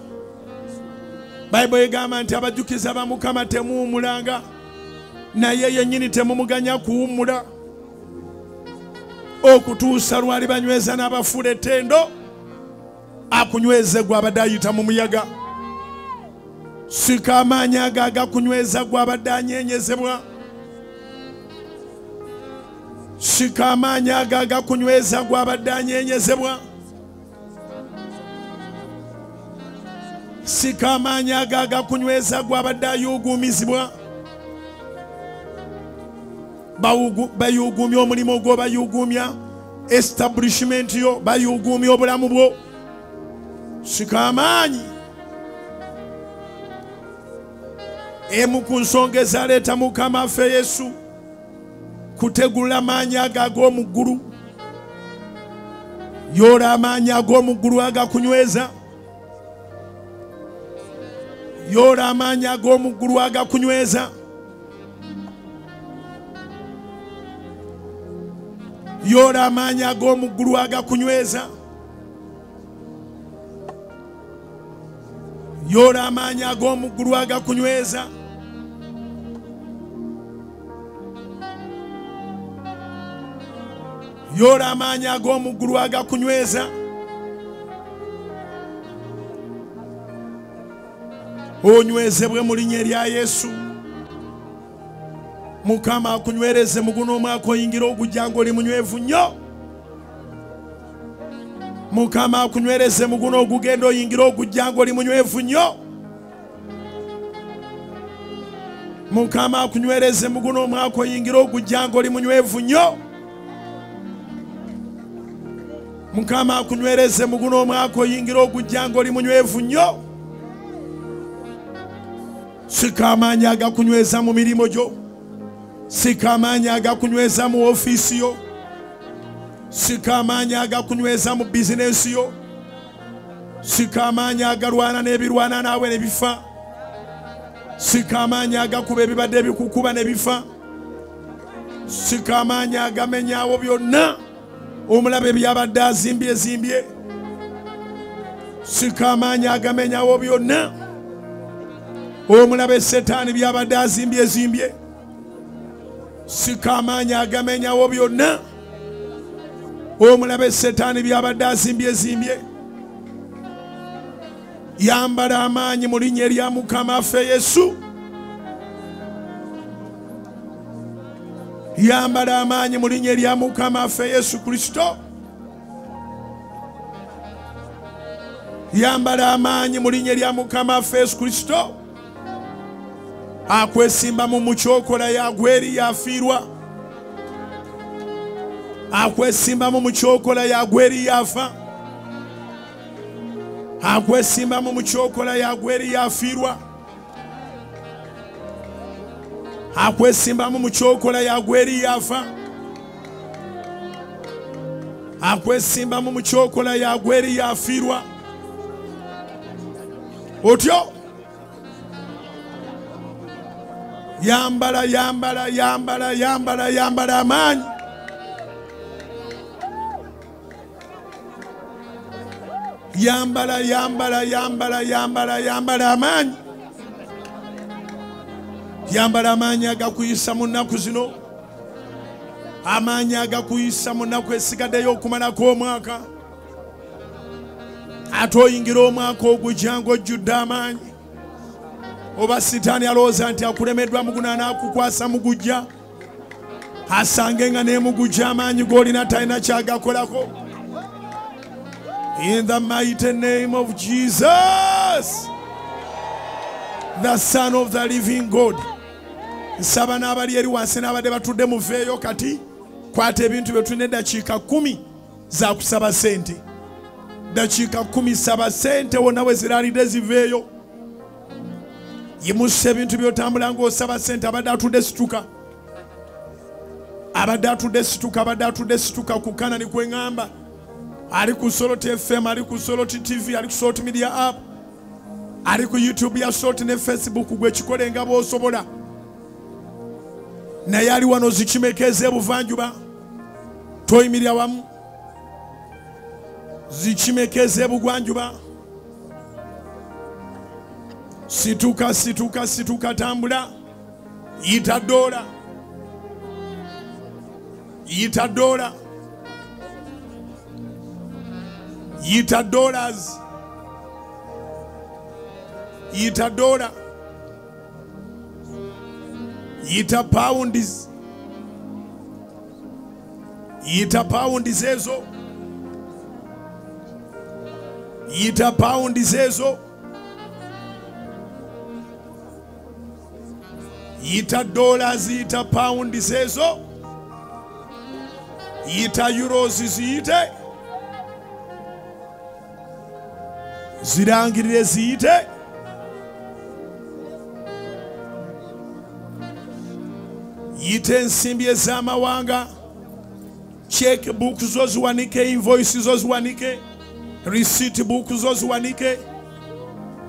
[SPEAKER 1] Bayibuli egamba nti abajjukiza ba mukama temuwummulanga naye yennyini temumuganya kuwummula. Okutuusa lwali banyweza n'abafuula ettendo akunyweze gwe abadde ayita mu muyaga. Sika amaanyi ago agakunyweza gwe abadde anyenyezebwa sika amaanyi ago agakunyweza gwe abadde anyenyezebwa. Sika amaanyi ago agakunyweza gwe abadde ayuuguumizibwa. Bawugu- bayuuguumya omulimu gwo bayuuguumya establishment yo bayuuguumya obulamu bwo. Sika amaanyi emu ku nsonga ezaleeta mukama affe yesu kutegulula amaanyi ago ag'omu ggulu yoola amaanyi ag'omu ggulu agakunyweza yoola amaanyi ag'omu ggulu agakunyweza. Yoola amaanyi ag'omu ggulu agakunyweza. Yoola amaanyi ag'omu ggulu agakunyweza yoola amaanyi ag'omu ggulu agakunyweza onywezebwe mu linnya erya yesu. Mukama akunywereze mu guno omwaka oyingira ogujja ng'oli munywevu nnyo. Mukama akunywereze mu guno ogugenda oyingira ogujja ng'oli munywevu nnyo. Mukama akunywereze mu guno omwaka oyingira ogujja ng'oli munywevu nnyo mukama akunywereze mu guno omwaka oyingira ogujja ng'oli munywevu nnyo. Sika amaanyi agakunyweza mu mirimu gyo. Sika amaanyi agakunyweza mu ofiisi yo. Sika amaanyi agakunyweza mu bizinensi yo. Sika amaanyi agalwana n'ebirwana naawe ne bifa. Sika amaanyi agakuba ebibadde ebikukuba ne bifa. Sika amaanyi agamenyaawo byonna omulaba ebyabadde azimbye zimbye. Sika amaanyi agamenyawo byonna. Omulaba esetaani byabadde azimbye zimbye. Sika amaanyi agamenyawo byonna. Omulaba esetaani byabadde azimbye zimbye. Yambala amaanyi mu linnya erya mukama ffe yesu yambala amaanyi mu linnya erya mukama ffe yesu kristo. Yambala amaanyi mu linnya erya mukama ffe yesu kristo. Akwesimba mu mukyokola yagweri yafiirwa akwesimbamu mukyokola yagweri yafa akwesimbamu mukyokola yagweri yafiirwa akwesimbamu mukyokola yagweri yafa. Akwesimbamu mukyokola yagweri yafiirwa otyo? Yambala yambala yambala yambala yambala amaanyi. Yambala yambala yambala yambala yambala amaanyi yambala amaanyi agakuyisa mu nnaku zino. Amaanyi agakuyisa mu nnaku esigaddeyo okumalako omwaka ate oyingira omwaka ogujja ng'ojjudde amaanyi. Oba sitaani alowooza nti akulemeddwa muguna anaakukwasa mugujja asange nga neemugujja amaanyi g'olina talina kyagakolako. In the mighty name of Jesus, the Son of the living God. Nsaba n'abali eri wansi n'abadde batudde muveeyo kati kwata ebintu bye tulina eddakiika kumi za kusaba sente dakiika kumi saba sente wonna we ziraalidde ziveeyo. Yimusa ebintu byotambula ng'osaba sente abadde atudde situka. Abadde atudde situka abadde atudde situka ku kanani kweŋŋamba ali ku soloti fm ali ku soloti tv ali ku soloti media app ali ku youtube ya soloti ne facebook gwe kikole nga bw'osobola naye ali wano zikimekeza ebuvanjuba toyimirira wamu. Zikimekeza ebugwanjuba situka situka situka tambula. Yita doola yita doola yita dollars. Yita dola yita pawundi yita pawundi zezo yita pawundi zezo yita dola ziyita pawundi zezo yita euros ziyite. Zirangirire ziyite. Yita ensimbi ez'amawanga. Check book zo ziwanike invoice zo ziwanike receipt book zo ziwanike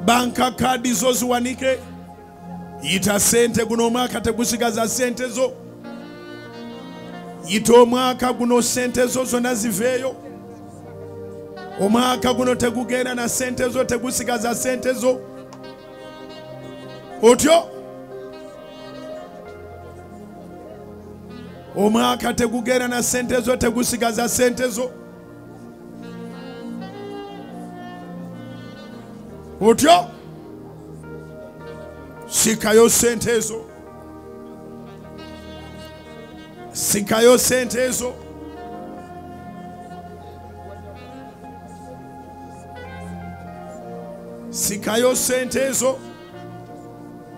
[SPEAKER 1] banka kadi zo ziwanike yita sente guno omwaka tegusigaza sente zo. Yita omwaka guno sente zo zonna ziveeyo. Omwaka guno tegugenda na sente zo tegusigaza sente zo. Otyo omwaka tegugenda na sente zo tegusigaza sente zo. Otyo? Sikayo sente ezo sikayo sente ezo sikayo sente ezo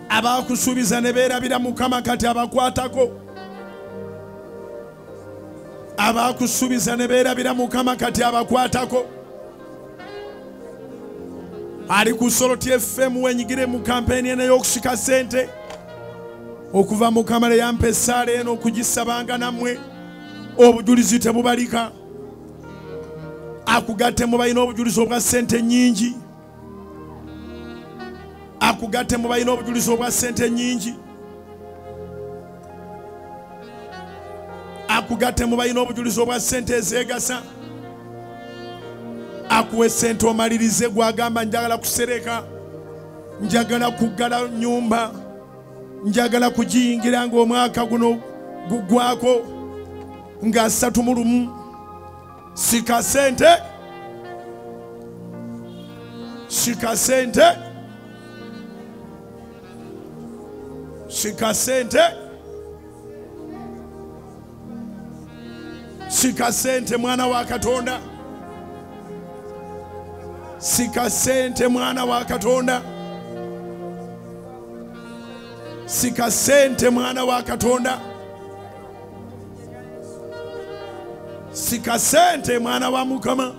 [SPEAKER 1] abakusuubiza ne beerabira mukama kati abakwatako abakusuubiza ne beerabira mukama kati abakwatako. Ali ku soloti fm wenyigire mu kampeni eno ey'okusika sente okuva mu kamala yampa essaala eno okugisabanga nammwe. Obujulizi tebubalika. Akugattemu balina obujulizi obwa sente nnyingi. Akugattemu balina obujulizi obwa sente nnyingi akugattemu balina obujulizi obwa sente ezeegasa akuwa sente omalirize gwagamba njagala kusereka njagala kuggala nyumba njagala kugiyingira ng'omwaka guno guggwako nga ssatu mu lumu. Sika sente sika sente sika sente sika sente mwana wa katonda. Sika sente mwana wa katonda. Sika sente mwana wa katonda. Sika sente mwana wa mukama.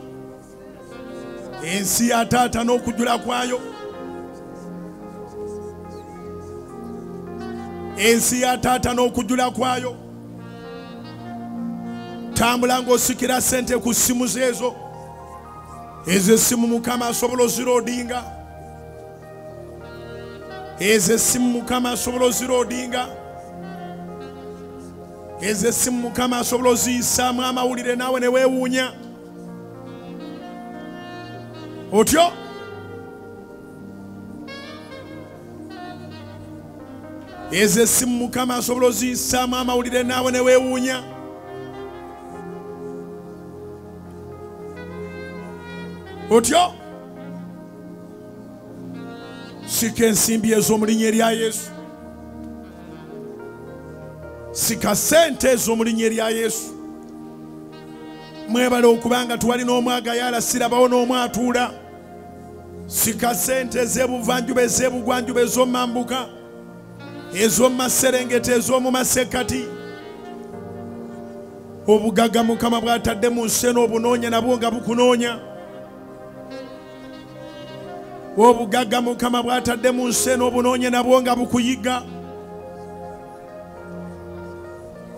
[SPEAKER 1] Ensi ya taata n'okujula kwayo. Ensi ya taata n'okujula kwayo tambula ng'osikira sente ku ssimu zeezo ezo essimu mukama asobola oziroodinga ezo essimu mukama asobola oziroodinga ezo essimu mukama asobola oziyisaamu amawulire naawe ne weewuunya. Otyo? Ezo essimu mukama asobola oziyisaamu amawulire naawe ne weewuunya otyo sika ensimbi ez'omu linnya erya yesu. Sika sente ez'omu linnya erya yesu. Mwebale okubanga tuwali n'omwagayala sirabawo n'omwatuula sika sente ez'ebuvanjuba ez'ebugwanjuba ez'omumambuka ez'omu maserengeta ez'omu masekkati obugagga mukama bw'atadde mu nsi eno obunoonya nabwo nga bukunoonya obugagga mukama bw'atadde mu nsi eno obunoonye nabwo nga bukuyiga.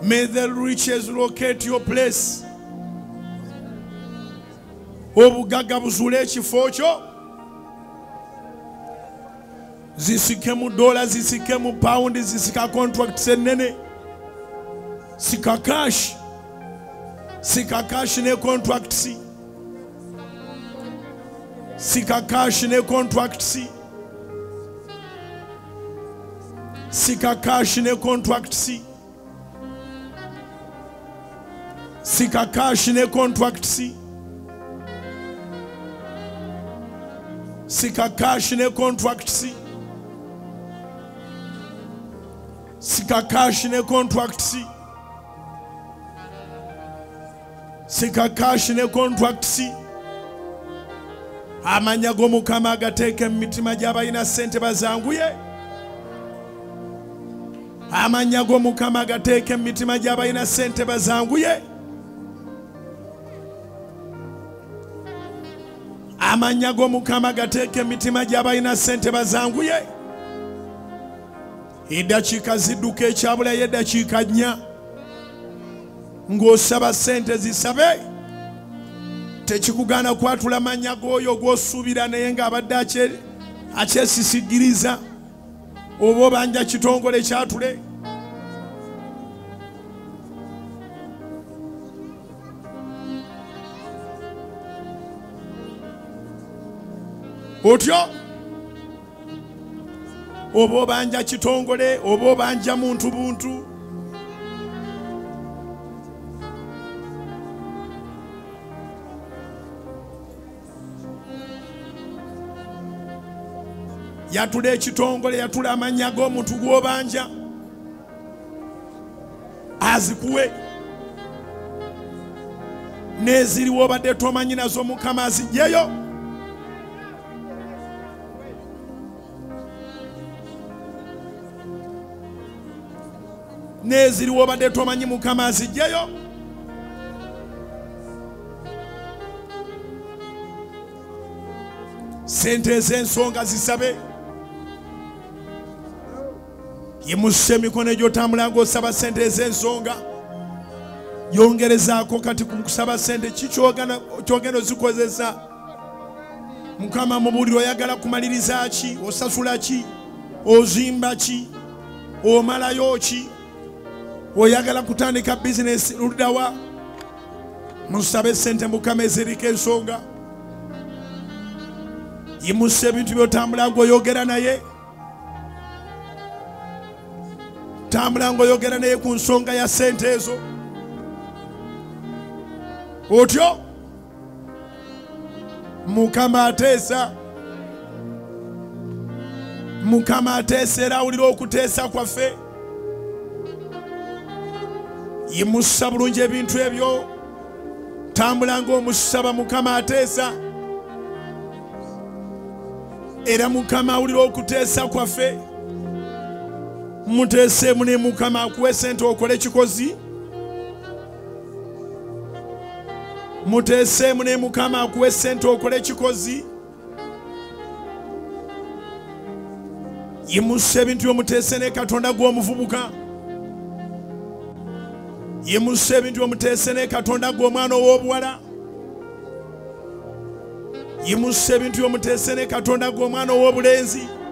[SPEAKER 1] May the riches locate your place. Obugagga buzuule ekifo kyo. Zisike mu dola zisike mu pawundi zisika contracts ennene. Sika kashi sika kashi ne contracts sika kashi ne contracts sika kashi ne contracts sika kashi ne contracts sika kashi ne contracts sika kashi ne contracts sika kashi ne contracts amanya g'omukama agateeka mu mitima gy'abalina ssente bazanguye. Amanya g'omukama agateeka mu mitima gy'abalina ssente bazanguye. Amanya g'omukama agateeka emitima gy'abalina ssente bazanguye. Eddakiika zidduka ekyabulayo eddakiika nnya. Ng'osaba ssente zisabe tekikugaana kwatula mannya g'oyo gw'osuubira naye ng'abadde akye- akyesisigiriza oba obanja kitongole kyatule. Otyo oba obanja kitongole oba obanja muntu buntu yatula ekitongole yatula amannya g'omuntu gw'obanja. Azikuwe. N'eziriwo obadde tomanyi nazo mukama azigyeyo. N'eziriwo obadde tomanyi mukama azigyeyo. Sente ez'ensonga zisabe yimusa emikono egyotambula ng'osaba sente ez'ensonga. Yongerezaako kati ku kusaba sente ki kyogenda ozikozesa? Mukama mubuulire oyagala kumaliriza ki? Osasula ki? Ozimba ki? Omalayo ki? Oyagala kutandika bizinesi luddawa? Musabe sente mukama eziriko ensonga. Yimusa ebintu byotambula ngaoyogera naye tambula ngaoyogera naye ku nsonga ya sente ezo. Otyo mukama ateesa mukama ateesa era awulira okuteesa kwaffe. Yimusa bulungi ebintu ebyo. Tambula ngaomusaba mukama ateesa. Era mukama awulira okuteesa kwaffe muteeseemu ne mukama akuwe sente okole kikozi. Muteeseemu ne mukama akuwe sente okole kikozi. Yimusa ebintu byomuteese ne katonda gw'omuvubuka yimusa ebintu byomuteese ne katonda gw'omwana ow'obuwala. Yimusa ebintu byomuteese ne katonda gw'omwana ow'obulenzi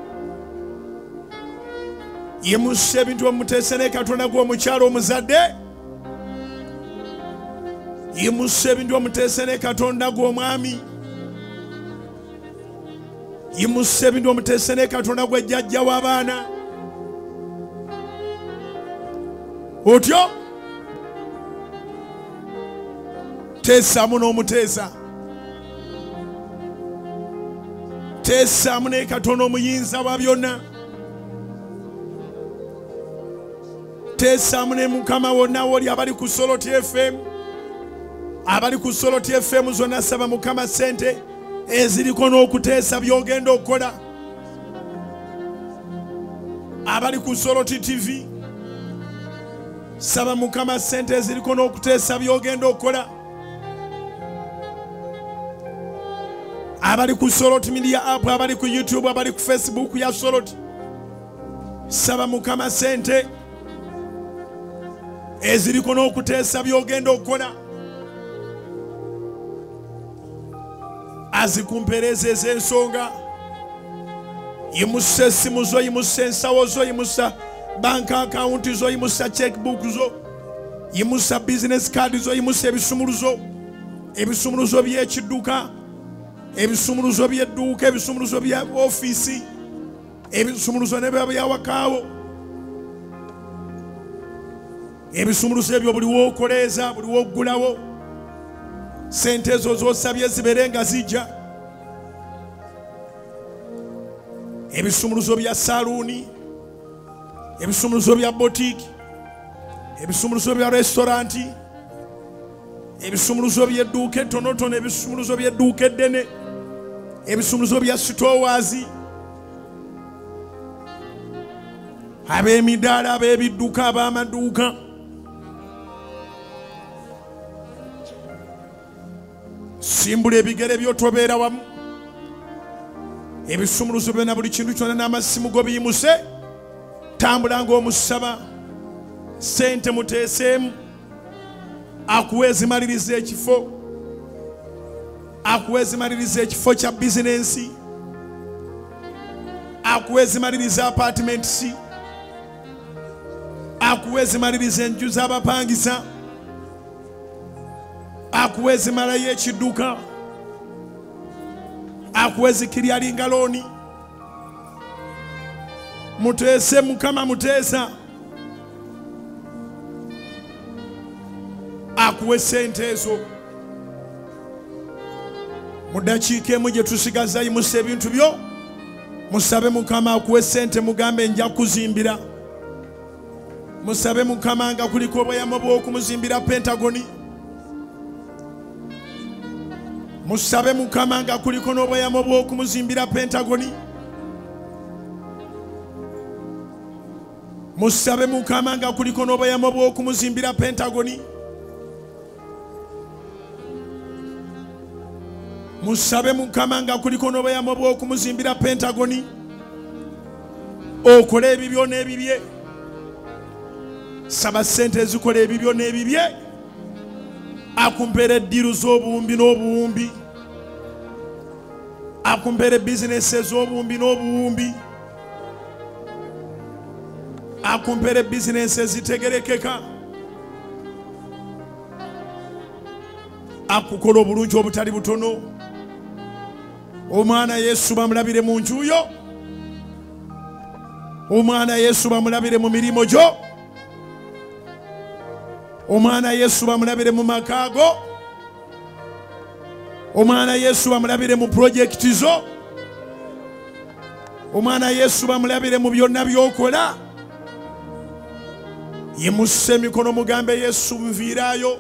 [SPEAKER 1] yimusa ebintu byomuteese ne katonda gw'omukyalo omuzadde? Yimusa ebintu byomuteese ne katonda gw'omwami yimusa ebintu byomuteese ne katonda gw'ejjajja w'abaana otyo? Teesaamu n'omuteesa. Teesaamu ne katonda omuyinza wa byonna teesaamu ne mukama wonna woli abali ku solo tfm abali ku solo tfm zonna saba mukama sente eziriko n'okuteesa byogenda okukola. Abali ku solo ttv saba mukama sente eziriko n'okuteesa byogenda okukola. Abali ku solot media app abali ku youtube abali ku facebook ya solot saba mukama sente eziriko n'okuteesa byogenda okukola azikumpeereza ez'ensonga. Yimusa essimu zo yimusa ensawo zo yimusa bank akawunti zo yimusa checkbook zo yimusa business card zo yimusa ebisumuluzo ebisumuluzo by'ekidduka ebisumuluzo by'edduuka ebisumuluzo bya ofiisi ebisumuluzo ne byawakaawo ebisumuluzo ebyo buli wookoleeza buli woggulawo. Sente ezo zosabye zibeere nga zijja. Ebisumuluzo bya saluuni ebisumuluzo bya botiiki ebisumuluzo bya restauranti ebisumuluzo by'edduuka ettonotono ebisumuluzo by'edduuka eddene ebisumuluzo bya sitowaazi ab'emidaala ab'ebidduka ab'amaduuka simbula ebigere byotobeera wamu. Ebisumuluzo byonna buli kintu kyonna n'amasimu go biyimuse. Tambula ng'omusaba. Sente muteeseemu. Akuwa ezimaliriza ekifo. Akuwa ezimaliriza ekifo kya bizinensi. Akuwa ezimaliriza apartments. Akuwa ezimaliriza enju z'abapangisa akuwa ezimalayo ekidduka akuwa ezikiryalinga looni muteese mukama muteesa akuwa esente ezo. Mu dakiika emu gye tusigaza yimusa ebintu byo. Musabe mukama akuwa esente mugambe nja kuzimbira. Musabe mukama nga kuliko obweyamo bw'okumuzimbira pentagoni musabe mukama nga kuliko n'obweyamo bw'okumuzimbira pentagoni musabe mukama nga kuliko n'obweyamo bw'okumuzimbira pentagoni musabe mukama nga kuliko n'obweyamo bw'okumuzimbira pentagoni okole ebibyo n'ebibye. Saba sente ezikola ebibyo n'ebibye akumpeera eddiru z'obuwumbi n'obuwumbi akumpeera bizinesi ez'obuwumbi n'obuwumbi akumpeera bizinesi ezitegerekeka akukola obulungi obutali butono. Omwana yesu bamulabire mu njuyo omwana yesu bamulabire mu mirimu gyo omwana yesu bamulabire mu maka go omwana yesu bamulabire mu purojekiti zo omwana yesu bamulabire mu byonna byokola. Yimusa emikono mugambe yesu nviiraayo.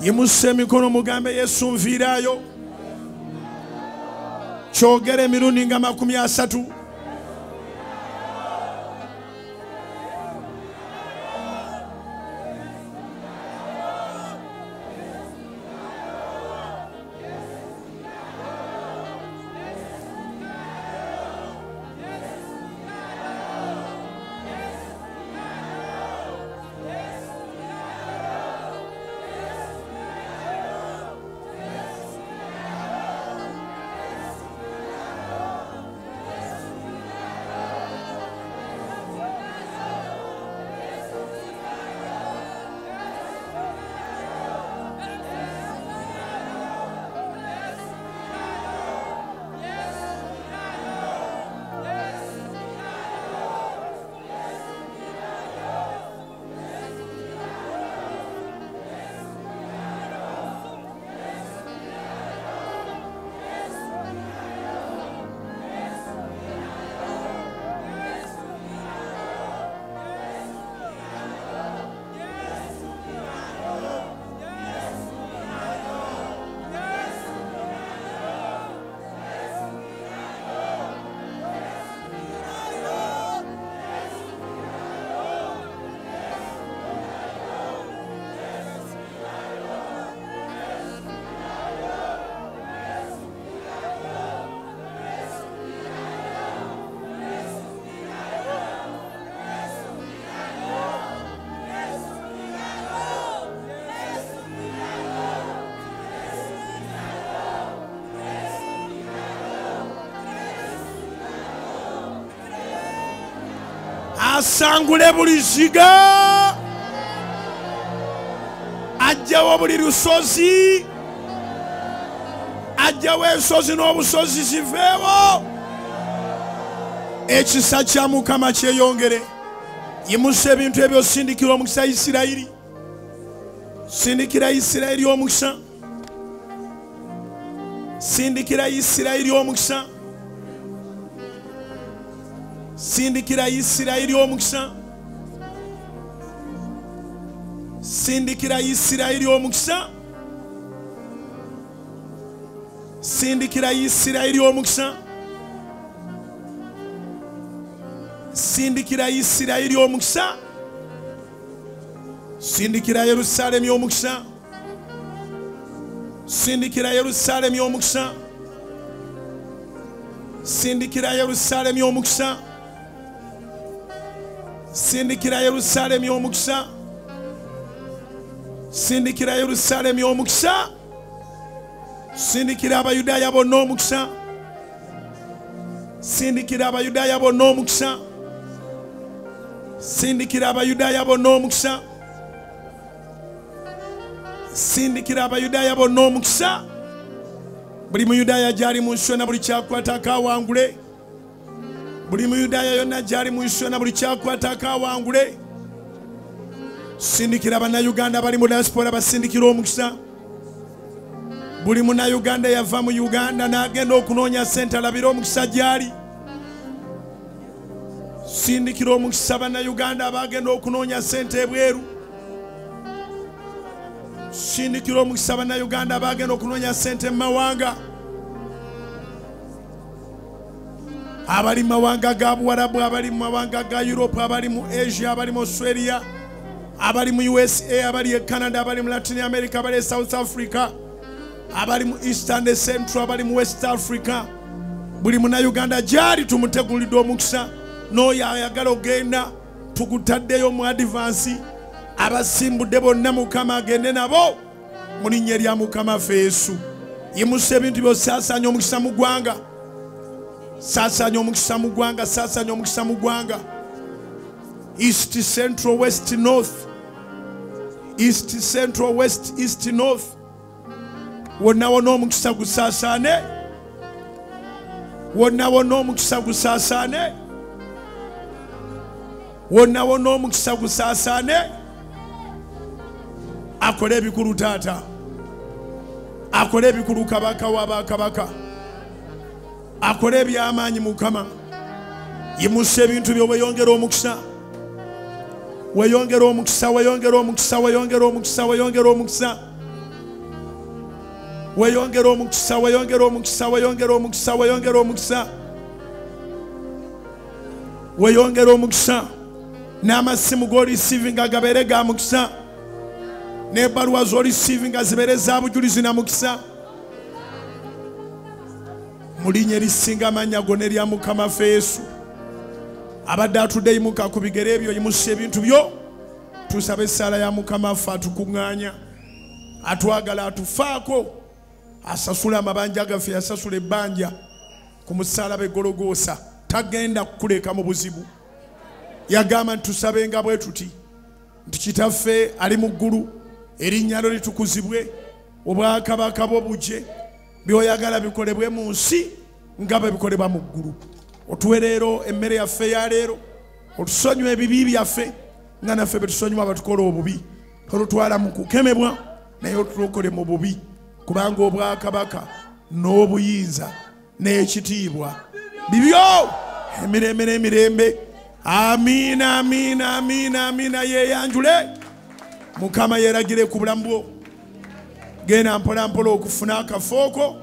[SPEAKER 1] Yimusa emikono mugambe yesu nviiraayo. Kyogera emirundi nga makumi asatu asangule buli ziga. Ajjawo buli lusozi. Ajjawo ensozi n'obusozi ziveewo. Ekisa kya mukama kyeyongere. Yimusa ebintu ebyo sindikira omukisa isirayiri. Sindikira isirayiri omukisa. Sindikira isirayiri omukisa sindikira isirayiri omukisa sindikira isirayiri omukisa sindikira isirayiri omukisa sindikira isirayiri omukisa sindikira yerusaalemi omukisa sindikira yerusaalemi omukisa sindikira yerusaalemi omukisa sindikira yerusaalemi omukisa. Sindikira yerusaalemi omukisa. Sindikira abayudaaya bonna omukisa. Sindikira abayudaaya bonna omukisa. Sindikira abayudaaya bonna omukisa. Sindikira abayudaaya bonna omukisa. Buli muyudaaya gyali mu nsi yonna buli kyakwata akawangule buli muyudaaya yonna gyali mu nsi yonna buli kyakwata akawangule sindikira bannayuganda bali mu diaspora basindikira omukisa. Buli munnayuganda yava mu uganda n'agenda okunoonya sente alabire omukisa gyali. Sindikira omukisa bannayuganda abagenda okunoonya sente ebweru. Sindikira omukisa bannayuganda abagenda okunoonya sente mu mawanga abali mu mawanga ga buwarabu abali mu mawanga ga europe abali mu asia abali mu australia abali mu usa abali e canada abali mu latin america abali e south africa abali mu eastern ne central abali mu west africa. Buli munnayuganda gyali tumutegulidde omukisa n'oyo ayagala ogenda tugutaddeyo mu advansi abasimbudde bonna mukama agende nabo mu linnya erya mukama ffe yesu. Yimusa ebintu byosaasaanya omukisa mu ggwanga saasaanya omukisa mu ggwanga saasaanya omukisa mu ggwanga. East central west north. East central west east north. Wonna wonna omukisa gusaasaane wonna wonna omukisa gusaasaane wonna wonna omukisa gusaasaane akole ebikulu taata. Akole ebikulu kabaka wa bakabaka akole ebyamaanyi mukama. Yimusa ebintu byo weyongera omukisa. Weyongera omukisa weyongera omukisa weyongera omukisa weyongera omukisa. Weyongera omukisa weyongera omukisa weyongera omukisa weyongera omukisa. Weyongera omukisa. N'amasimu g'olisiivinga gabeere ga mukisa. N'ebbaluwa z'olisiivinga zibeere za bujulizi na mukisa mu linnya erisinga amannya go nerya mukama ffe yesu. Abadde atudde yimuka ku bigere ebyo yimusa ebintu byo tusaba essaala ya mukama ffe atukuŋŋaanya atwagala atufaako asasula amabanja gaffe yasasula ebbanja ku musalaba egologoosa tagenda kukuleka mu buzibu. Yagamba nti tusabenga bwe tuti nti kitaffe ali mu ggulu erinnya lyo litukuzibwe obwakabaka bwo bujje byoyagala bikolebwe mu nsi nga bwe bikolebwa mu ggulu. Otuwe leero emmere yaffe ya leero otusonyiwa ebibi byaffe nga naffe bwe tusonyiwa abatukola obubi. Tolutwala mu kukemebwa naye otulokole mu bubi. Kubanga obwakabaka n'obuyinza n'ekitiibwa. Bibyo! Emirembe. N'emirembe amiina amiina amiina amiina yeyanjule mukama yeragire ku bulamu bwo genda mpola mpola okufuna akafooko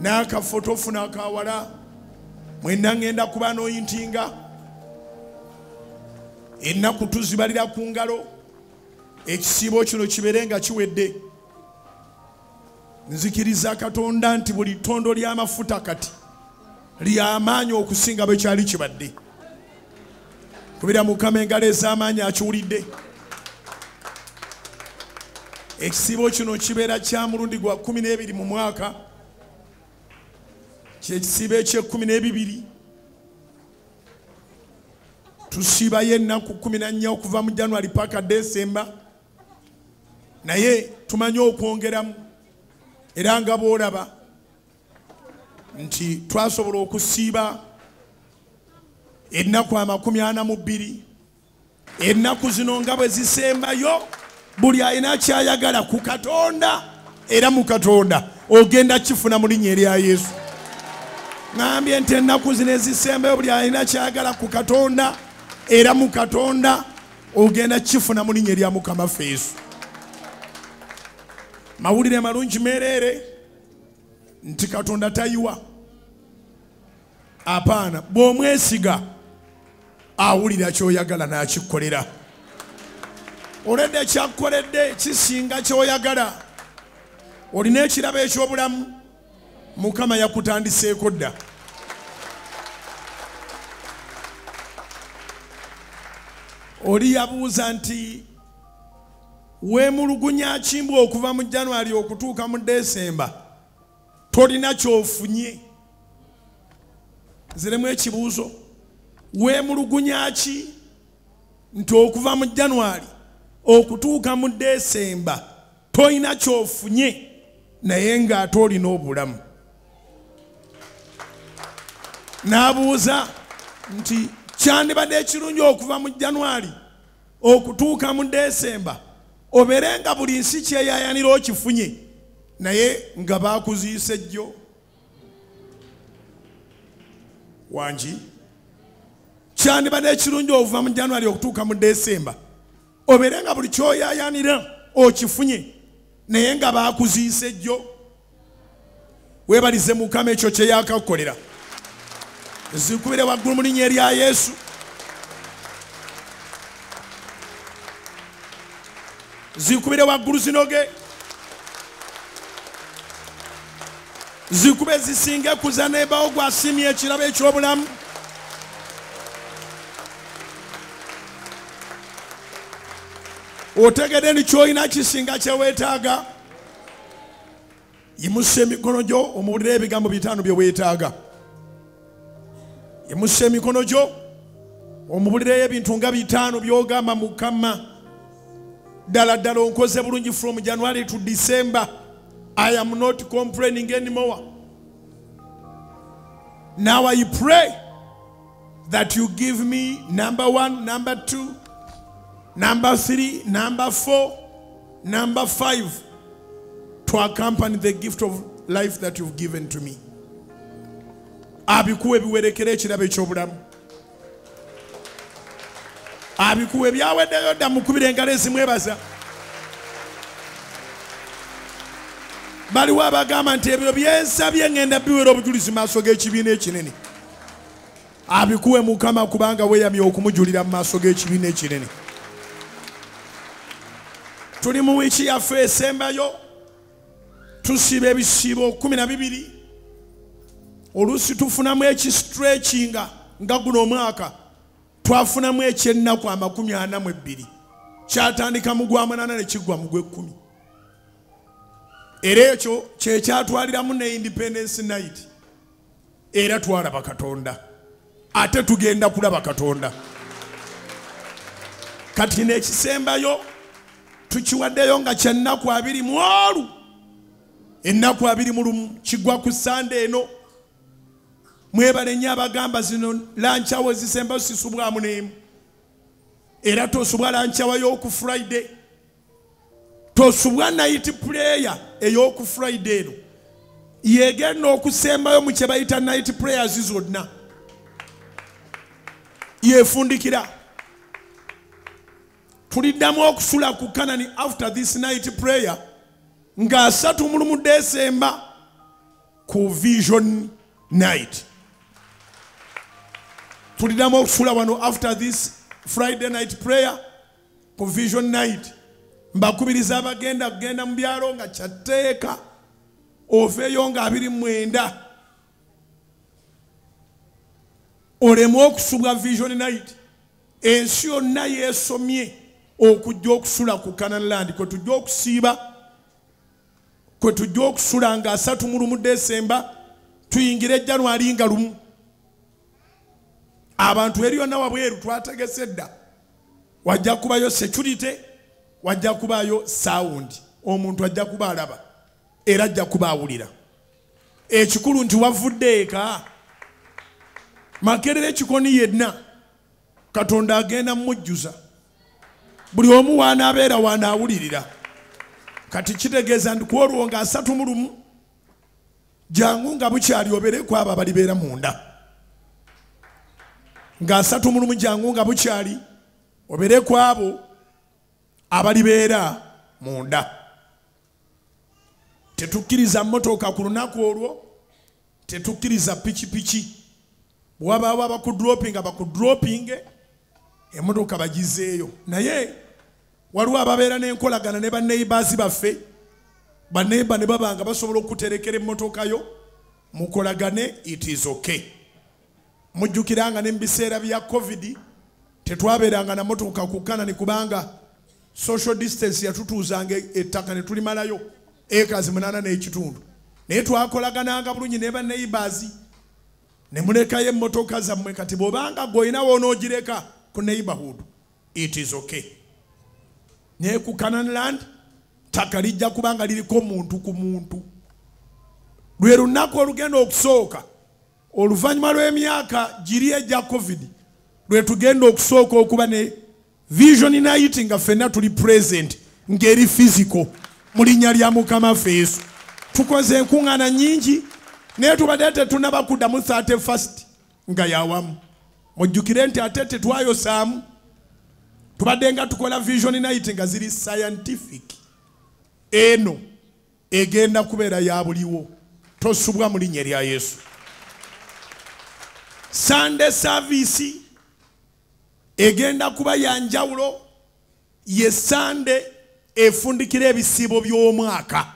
[SPEAKER 1] n'akafo tofuna akawala. Mwenna ŋŋenda kuba n'oyintinga. Ennaku tuzibalira ku ngalo. Ekisiibo kino kibeere nga kiwedde. Nzikiriza katonda nti buli ttondo ly'amafuta kati lyamaanyi okusinga bwe kyali kibadde. Kubira mukama engalo ez'amaanyi akiwulidde ekisiibo kino kibeera kya mulundi gwa 12 mu mwaka. Kyekisiibo ekyekumi n'ebibiri. Tusiibayo ennaku 14 okuva mu january paka desemba naye tumanyi okwongeramu era nga bwolaba nti twasobola okusiiba ennaku amakumi ana mu bbiri. Ennaku zino nga bwe zisembayo buli alina kyayagala ku katonda era mu katonda ogenda kifuna mu linnya erya yesu. Ŋambye nti ennaku zino ezisembayo buli alina kyayagala ku katonda era mu katonda ogenda kifuna mu linnya erya mukama ffe yesu. Mawulire malungi mereere nti katonda tayiwa. Apaana bw'omwesiga awulira kyoyagala n'akikkolera oledde kyakkoledde kisinga kyoyagala. Olina ekirabo eky'obulamu? Mukama yakutandiseeko dda. Oli yabuuza nti weemulugunya kimbwa okuva mu january okutuuka mu desemba tolina kyofunye? Ziremu ekibuuzo weemulugunya ki nti okuva mu january okutuuka mu desemba tolina kyofunye naye ng'ate olina obulamu. N'abuuza nti kyandibadde ekirungi okuva mu january okutuuka mu desemba? Obeere nga buli nsi kyeyayanira okifunye naye nga bakuziise jjo wangi? Kyandibadde ekirungi okuva mu january okutuuka mu desemba obeere nga buli kyoyayanira okifunye. Naye nga bakuziise jjo. Weebalize mukama ekyo kyeyakakukolera zikubire waggulu mu linnya erya yesu. Zikubire waggulu zinoge. Zikube zisinge kuza nebawo gwasimye ekirabo ekyobulamu otegedde ni kyolina kisinga kyeweetaaga yimusa emikono gyo omuwulire ebigambo bitaano byeweetaaga yimusa emikono gyo omubulireyo ebintu nga bitaano byogamba mukama ddala ddala onkoze bulungi from january to december. I am not complaining anymore. Now i pray that you give me number one number two number three number four number five. To accompany the gift of life that you've given to me. Abikuwa ebiwerekera ekirabo ekyobulamu. Abikuwa ebyaweddeyo dda mukubira engalo ezimwebaza. Baliwo abagamba nti ebyo byensabye ngenda biwera obujulizi maaso g'ekibiina ekinene. Abikuwe mukama kubanga weeyamye okumujulira mu maaso g'ekibiina ekinene tuli mu wiiki yaffe esembayo tusiba ebisiibo kumi na bibiri. Oluusi tufunamu ekistrekinga nga guno omwaka twafunamu ekyennaku amakumi ana mu ebbiri. Kyatandika mu gwamunana ne kiggwa mu gw'ekkumi era ekyo kyekyatwaliramu ne independence night. Era twalaba katonda. Ate tugenda kulaba katonda. Kati nekisembayo tukiwaddeyo nga kyennaku abiri mu olu ennaku abiri mu lumu kigwa ku sande eno. Mwebale nnyo abagamba zino lancawo ezisembayo sisubwamu n'emu. Era tosubwa lancawa y'oku friday. Tosubwa night prayer ey'oku friday eno. Yegenda okusembayo mu kye bayita night prayers zonna. Yefundikira tuliddamu okusula ku kanani after this night prayer. Nga asatu mulumu desemba ku vision night. Tuliddamu okusula wano after this friday night prayer ku vision night. Mbakubiriza abagenda kugenda mu byalo nga kyatteeka oveeyo nga abiri mwenda. Olemu okusubwa vision night. Ensi yonna yeesomye okujja okusula ku cananland kwe tujja okusiiba kwe tujja okusula nga asatu mu lumu desemba tuyingire ejjanwali nga lumu. Abantu eri yonna wabweru twategese dda. Wajja kubayo security wajja kubayo sawundi omuntu ajja kuba alaba era ajja kuba awulira. Ekikulu nti wavudde eka. Makerere ekikoni yenna. Katonda agenda mumujjuza buli omu wanaabeera wanaawulirira. Kati kitegeeza nti kwolwo nga asatu mu lumu jangu nga bukyali obereku abo abalibeera munda. Nga asatu mu lumu jangu nga bukyali obereku abo abalibeera munda. Tetukkiriza motoka ku lunaku olwo tetukkiriza pikipiki. Bwabaawo abakudropinga bakudropinge emotoka bagizeeyo. Naye waliwo ababeera n'enkolagana ne banneibaazi baffe. Baneiba ne baba nga basobola okuterekera emmotokayo mukolagane it is okay. Mujjukiranga ne mu biseera bya covid tetwabeeranga na motoka ku kanani kubanga social distance yatutuuzanga ettaka ne tulimalayo ekazi munana n'ekitundu. Naye twakolagananga bulungi ne banneibaazi ne mulekayo emmotoka zammwe kati bw'obanga gweolinawo onoogireka ku neighborhood it is okay naye ku cananland ttaka lijja kuba nga liriko muntu ku muntu. Lwe lunaku olugenda okusooka oluvannyuma lw'emyaka giri egya covid lwe tugenda okusooka okuba ne vision night nga ffenna tuli present ng'eri physical mu linnya lya mukama ffe yesu. Tukoze enkuŋŋaana nyingi naye tubadde tetunaba kuddamu 31st nga yawamu mujjukire nti ate tetwayosaamu tubadde nga tukola vision night nga ziri scientific. Eno egenda kubeera ya buliwo. Tosubwa mu linnya lya yesu. Sunday service egenda kuba ya njawulo. Ye sande efundikira ebisiibo by'omwaka.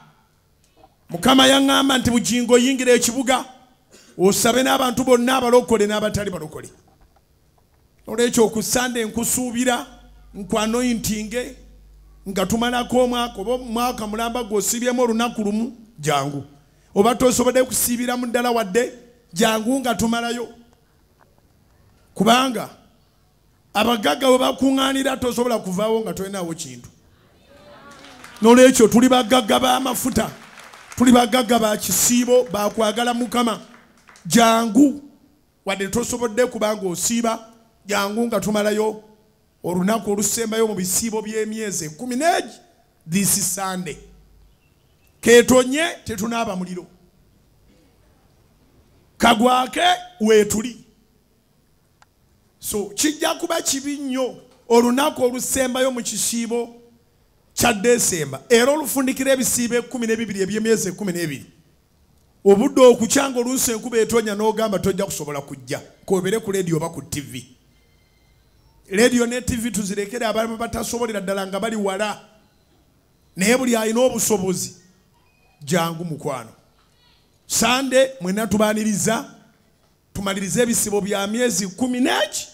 [SPEAKER 1] Mukama yaŋŋamba nti bugingo oyingira ekibuga osabe n'abantu bonna abalokole n'abatali balokole. Olwekyo ku sande nkusuubira nkwanointinge nga tumalako omwaka oba omwaka mulamba gw'osiibyemu olunaku lumu jangu oba tosobodde kusiibiramu ddala wadde jangu nga tumalayo. Kubanga abagagga bwe bakuŋŋaanira tosobola kuvaawo nga tolinawo kintu. Nolwekyo tuli bagagga b'amafuta tuli bagagga ba kisiibo bakwagala mukama. Jangu wadde tosobodde kubanga osiiba jangu nga tumalayo olunaku olusembayo mu bisiibo by'emyezi ekumi n'egi this sunday. Ketonye tetunaaba muliro. Kagwake weetuli so kijja kuba kibi nnyo olunaku olusembayo mu kisiibo kya desemba era olufundikira ebisiibo ekumi n'ebibiri ebyemyezi ekumi n'ebiri. Obudde okukyanga oluusi enkuba etonya n'ogamba tojja kusobola kujja. Kobere ku lediyo oba ku tv lediyo ne tv tuzirekere abalama batasobolera ddala nga bali wala. Naye buli alina obusobozi jangu mukwano. Sande mwena tubaniriza tumalirize ebisibo bya myezi kumi neki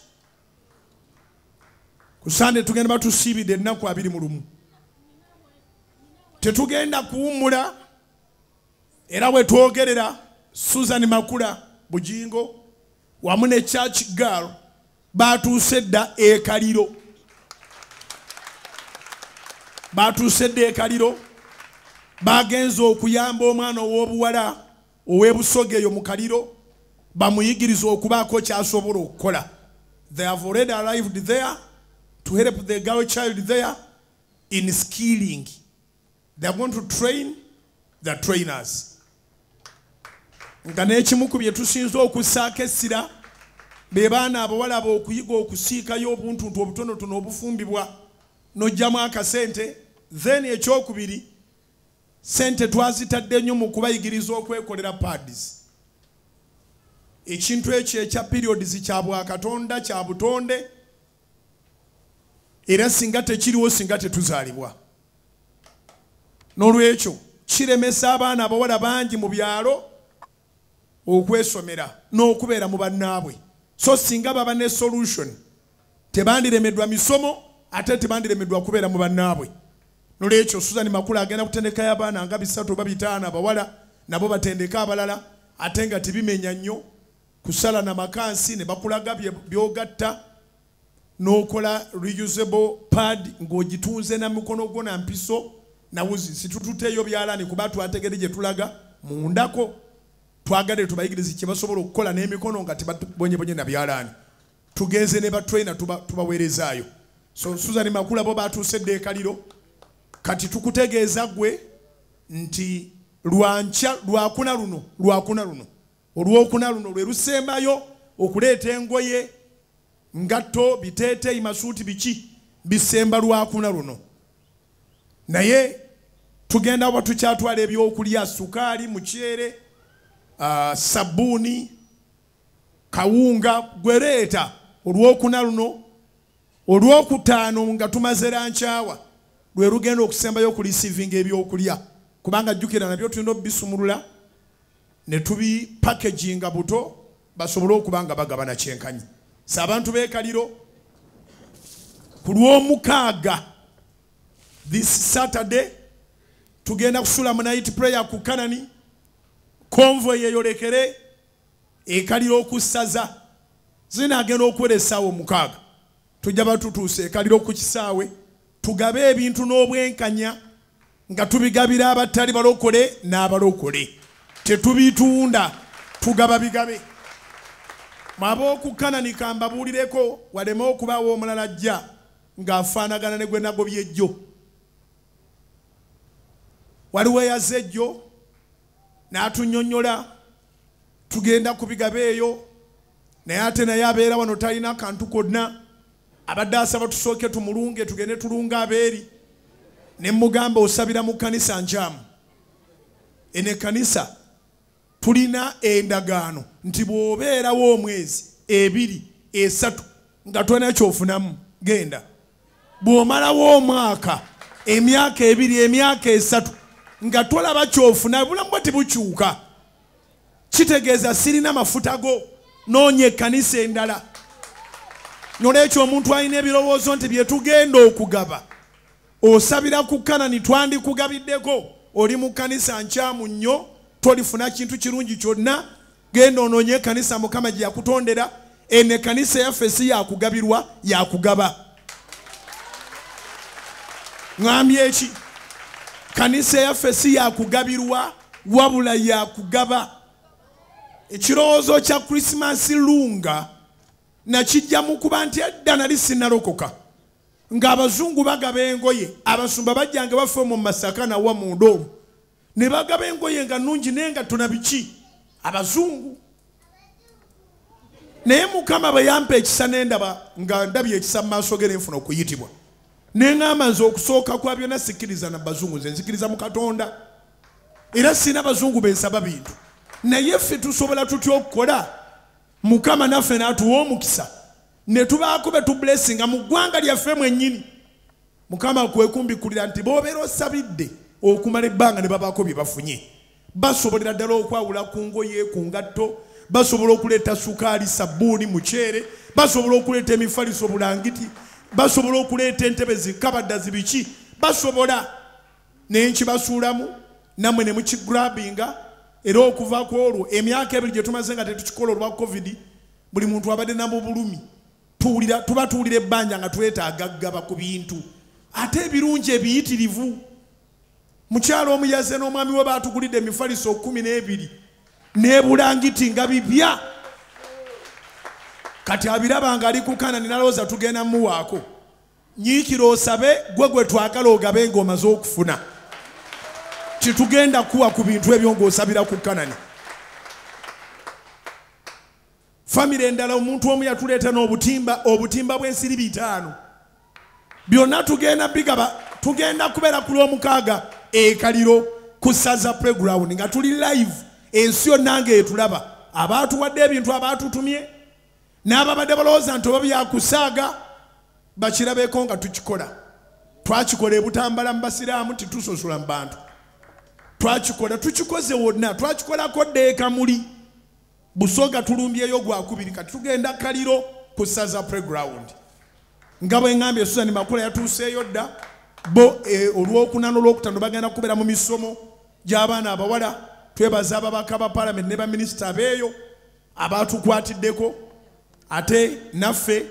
[SPEAKER 1] ku sande tugenda batusiibidde ennaku abiri mu lumu. Tetugenda kuwummula era bwe twogerera susan makula bujingo wamu ne church girl batuuse dda ekaliro batuuse dda ekaliro bagenza okuyamba omwana ow'obuwala ow'ebusoga eyo mu kaliro bamuyigiriza okubaako kyasobola okukola. They have already arrived there to help the girl child there in skilling. They are going to train the trainers. Nga n'ekimu ku bye tusinza okussaako essira be baana abawala abo okuyiga okusiikayo obuntuntu obutonotono obufumbibwa n'ojjamu akasente then ekyokubiri sente twazitadde nnyo mu kubayigiriza okwekolera pads. Ekintu ekyo ekya periods kya bwakatonda kya butonde era singa tekiriwo singa tetuzaalibwa. N'olwekyo kiremesa abaana abawala bangi mu byalo okwesomera n'okubeera mu bannaabwe so singa baba ne solution tebandiremeddwa misomo ate tebandiremeddwa kubeera mu bannaabwe. Nolwekyo susan makulu agenda kutendekayo abaana nga bisatu oba bitaano abawala nabo batendeke abalala ate nga tebimenya nnyo kusala namakansi ne bakulaga byogatta n'okola reusable pad ng'ogitunze na mikono gwo na mpiso nawuzi sitututeeyo byalaani kuba twategere gye tulaga mundako twagadde tubayigiriza kye basobola okukola n'emikono nga tebabonyebonye na byalaani. Tugenze ne batraina tubaweerezaayo. So susan makula bo batuuse eddeekaliro kati tukutegeeza gwe nti lwankya lwakuna luno lwakuna luno. Olwokuna luno lwe lusembayo okuleeta engoye ngatto biteeteeyi masuuti biki bisemba lwakuna luno. Naye tugenda oba tukyatwala ebyokulya sukaali mukyere sabbuuni kawunga gwereeta olwokuna luno olwokutaano nga tumaze rankyawa lwe lugenda okusembayo okulisiivinga ebyokulya. Kubanga jjukira nabyo tulina obisumulula ne tubipakeginga buto basobole okuba nga bagabana kyenkanyi. Si abantu beekaliro ku lwomukaaga this saturday tugenda kusula mu night prayer ku kanani konvoy eyolekere ekaliro okusaza zinaagenda okuwera essaawa omukaaga. Tujja batutuusa ekaliro ku kisaawe tugabe ebintu n'obwenkanya nga tubigabira abatali balokole n'abalokole. Tetubitunda tugaba bigabe. Mwab'okukanani mbabuulireko waleme okubaawo omulala ajja ng'afaanagana ne gwe nagobya ejjo. Waliwo eyaza ejjo n'atunyonnyola tugenda ku bigaba eyo. Naye ate naye abeera wano talina kantu konna. Abadde asaba tusooke tumulunge tugende tulunga abeeri. Ne mugamba osabira mu kanisa nkyamu. Eno ekanisa tulina endagaano nti bw'obeerawo omwezi ebiri esatu nga tolina kyofunamu genda. Bw'omalawo omwaka emyaka ebiri emyaka esatu nga tolaba kyofuna bulamu bwe tebukyuka kitegeeza sirina mafuta go noonya ekkanisa endala. Nolwekyo omuntu alina ebirowoozo nti byetugenda okugaba osabira ku kanani twandikugabiddeko oli mu kanisa nkyamu nnyo tolifuna kintu kirungi kyonna genda onoonye ekanisa mukama gye yakutondera eno ekanisa yaffe si yakugabirwa yakugaba ŋambye eki kanisa yaffe si yakugabirwa wabula yakugaba ekirowoozo kya krisimasi lunga nakijja mu kuba nti edda nali sinnalokoka ng'abazungu bagaba engoye abasumba bajjanga bafe mu masaka nawa munda omwo ne bagaba engoye nga nnungi naye nga tona biki? Abazungu. Naye mukama bwe yampa ekisa nendaba nga ndabye ekisa mu maaso ge nenfuna okuyitibwa neŋŋamba nze okusooka kwa byonna sikkiriza na bazungu nze nzikiriza mu katonda. Era sina bazungu bensaba bintu. Naye ffe tusobola tutya okukola? Mukama naffe n'atuwa omukisa. Ne tubaako be tubulesinga mu ggwanga lyaffe mwennyini. Mukama kwekumbikulira nti boobeera osabidde okumala ebbanga ne babaako bye bafunye basobolera ddala okwawula ku ngoye ku ngatto basobola okuleeta sukaali sabbuuni muceere basobola okuleeta emifaliso bulangiti basobola okuleeta entebe zikabadda zibiki basobola. Naye nkibasuulamu nammwe ne mukigrabinga era okuva ku olwo emyaka ebiri gye tumaze nga tetukikola olwa covid buli muntu abadde namu bulumi. Tuba tuwulira ebbanja nga twetaaga ggaba ku bintu. Ate ebirungi ebiyitirivu. Mukyalo omuyaze n'omwami we baatugulidde emifaliso kumi n'ebiri. Nebulangiti nga bibya kati abiraba nga ali ku kanani nalowooza tugenda muwaako. Nyiikira osabe gwe gwe twagala ogabe ng'omaze okufuna. Kitugenda kuwa ku bintu ebyo ng'osabira ku kanani famire endala omuntu omu yatuleeta n'obutimba obutimba bw'ensiri bitaano. Byonna tugenda bigaba tugenda kubeera ku lw'omukaaga ekaliro ku saza playground nga tuli live. Ensi yonna ngaetulaba abaatuwadde ebintu abaatutumye n'ababadde balowooza nti oba byakusaaga bakirabeko nga tukikola. Twakikola ebutambala mu basiraamu titusosola mu bantu. Twakikola tukikoze wonna. Twakikolako ddeeka muli. Busoga tulumbyeyo gwakubiri kati tugenda kaliro ku saza playground. Nga bwe ŋŋambye susani makula yatuuseeyo dda bo e, olwokuna n'olwokutano bagenda kubeera mu misomo gy'abaana abawala twebaza ababaka ba palamenti ne baminisita abeeyo abaatukwatiddeko ate naffe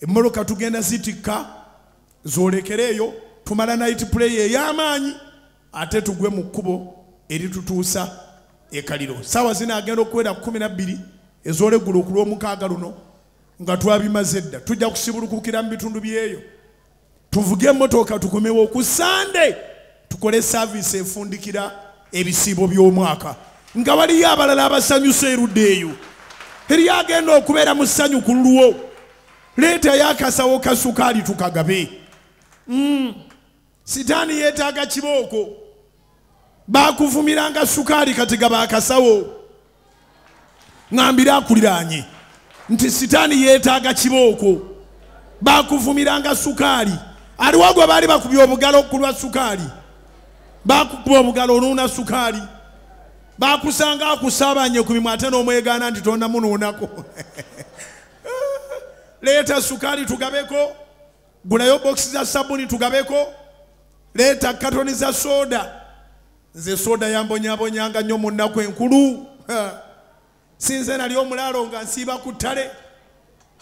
[SPEAKER 1] emmoloka tugenda zitikka zolekereeyo tumala night play ey'amaanyi ate tugwe mu kkubo eritutuusa ekaliro saawa zinaagenda okuwera kumi nabbiri ez'oleggulu ku lw'omukaaga luno nga twabimaze dda. Tujja kusibulukukira mu bitundu byeyo. Tuvuge emmotoka tukomewo ku sande tukole saaviisi efundikira ebisiibo by'omwaka. Nga waliyo abalala abasanyusa erudda eyo eri agenda okubeera mu ssanyu ku lulwo leetayo akasawo ka sukaali tukagabe. Mm. sitaani yeetaaga kibooko. Baakuvumiranga sukaali kati gaba akasawo ŋambire akuliraanye nti sitaani yeetaaga kibooko. Baakuvumiranga sukaali. Aliwo gwe baali bakubye obugalo ku lwa sukaali. Baakukuba obugalo onuuna sukaali baakusanga akusaabanye ku mimwe ate n'omwegaana nti tondamunuunako leeta sukaali tugabeko gulayo bokisi za sabuni tugabeko leeta katoni za soda. Nze soda yambonyabonyanga nnyo mu nnaku enkulu. Sinze nali omulaalo nga nsiiba ku ttale.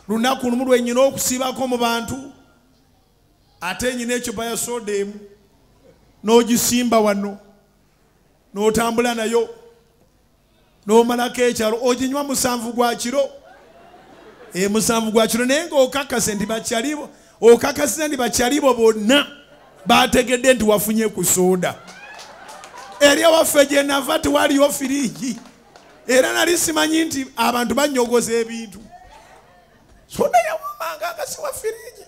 [SPEAKER 1] Lunaku lumu lwenyina okusiibako mu bantu. Ate nyina ekyupa ya soda emu n'ogisimba wano n'otambula nayo n'omalako ekyalo oginywa musanvu gwa kiro. E musanvu gwa kiro naye ng'okakase nti bakyalibo okakasiza nti bakyalibo bonna bategedde nti wafunye ku soda eri ewaffe gye nava tewaliyo firiigi era nali simanyi nti abantu banyogoza ebintu. Soda yawumanga nga siwa firiigi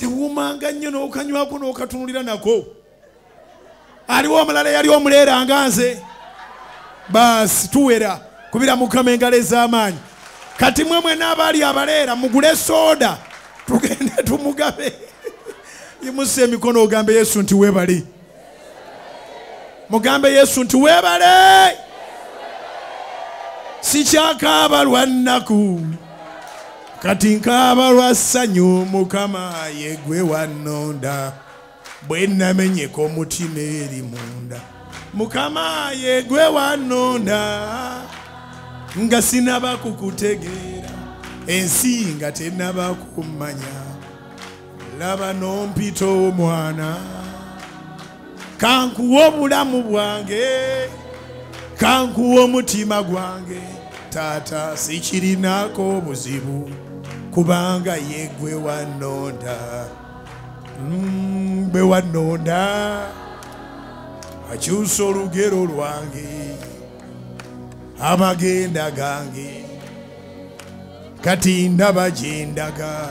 [SPEAKER 1] yawumanga nnyo n'okanywako n'okatunulira nako. Aliwo omulala yali omuleera nga nze baasi tuwera kubira mukama engalo ez'amaanyi kati mwe mwena abaali abaleera mugule soda tugende tumugabe. Yimusa emikono ogambe yesu nti weebale. Mugambe yesu nti weebale. Sikyakaaba lwa nnaku. Kati nkaaba lwa ssanyu mukama yegwe wannonda bwe namenyeka omutima eri munda mukama yegwe wannonda nga sinaba kukutegeera ensi nga tenaba kummanya laba nompita omwana. Kankuwa obulamu bwange kankuwa omutima gwange. Taata sikirinako buzibu kubanga yegwe wannonda Mm, gwe wannonda akyusa olugero lwange amagenda gange. Kati ndaba gyendaga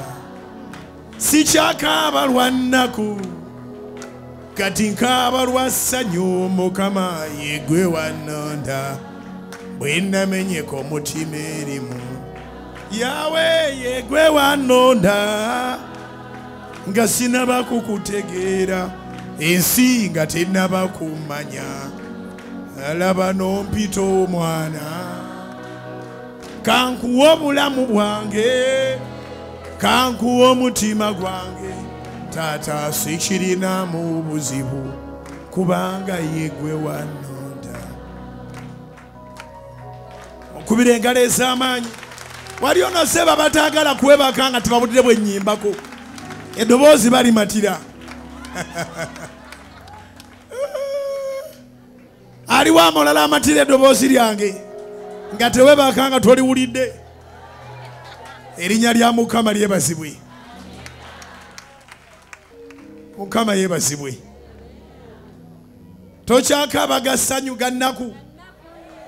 [SPEAKER 1] sikyakaaba lwa nnaku. Kati nkaaba lwa ssanyu mukama yegwe wannonda. Bwe namenyeka omutima erimu yawe yegwe wannonda. Nga sinaba kukutegeera ensi nga tenaba kumanya alaba nompita omwana kankuwa obulamu bwange kankuwa omutima gwange. Taata sikirinamu buzibu kubanga yegwe wannonda. Okubira engalo ez'amaanyi. Wali ono seba bataagala kwebaka nga tebabudire bwenyimbako eddoboozi balimatira aliwo amulala amatira eddoboozi lyange nga tewebaka nga toliwulidde erinnya lya mukama lyebazibwe. Mukama yebazibwe. Tokyakaaba gassanyu gannaku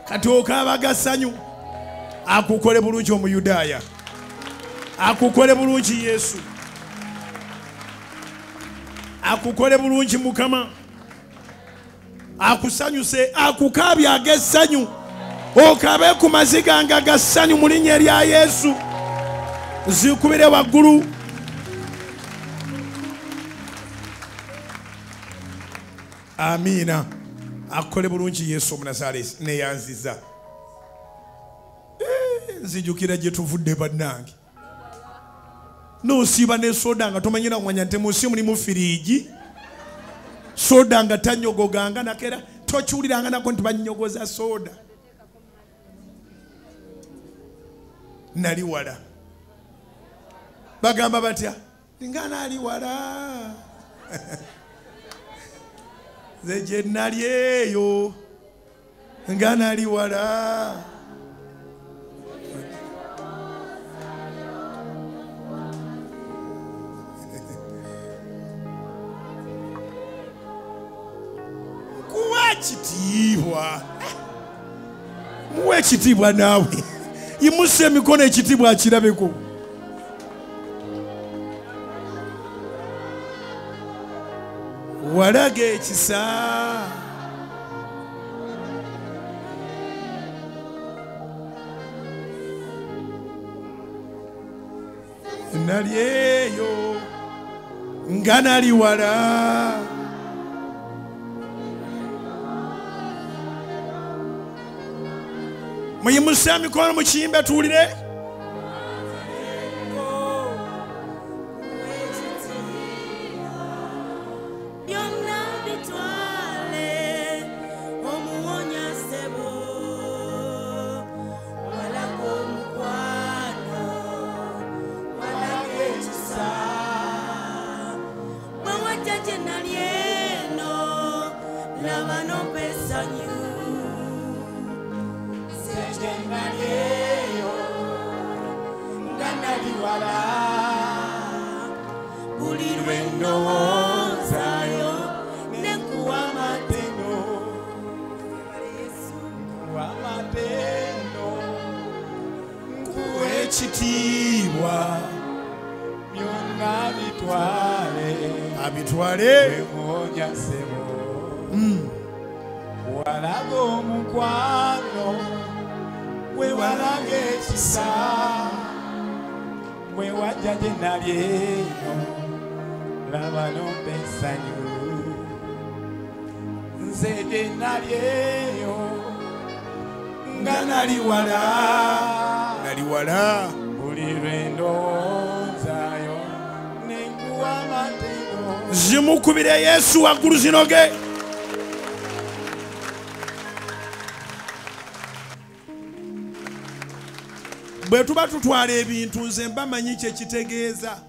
[SPEAKER 1] kati okaaba gassanyu akukole bulungi omuyudaaya akukole bulungi yesu akukole bulungi mukama. Akusanyuse akukaabye ag'essanyu. Okabe ku maziga nga gassanyu mu linnya erya yesu. Zikubire waggulu. Amiina. Akukole bulungi yesu omunazaalesi neyanziza Eh, nzijukira gye tuvudde bannange nosiiba ne soda nga tomanyira kumanya nti munsi mulimu firiigi soda nga tanyogoganga nakera tokiwuliranga nako nti banyogoza soda. Nali wala. Bagamba batya nga naali wala. Ze gye nali eyo nga nali wala ekitiibwa muwa ekitiibwa naawe. Yimusa emikono ekitiibwa akirabeko. Walaga ekisa. Nali eyo nga nali wala muyimuse emikono mukiyimbe tuwulire yesu waggulu zinoge bwe tuba tutwala ebintu nze mba manyi kyekitegeeza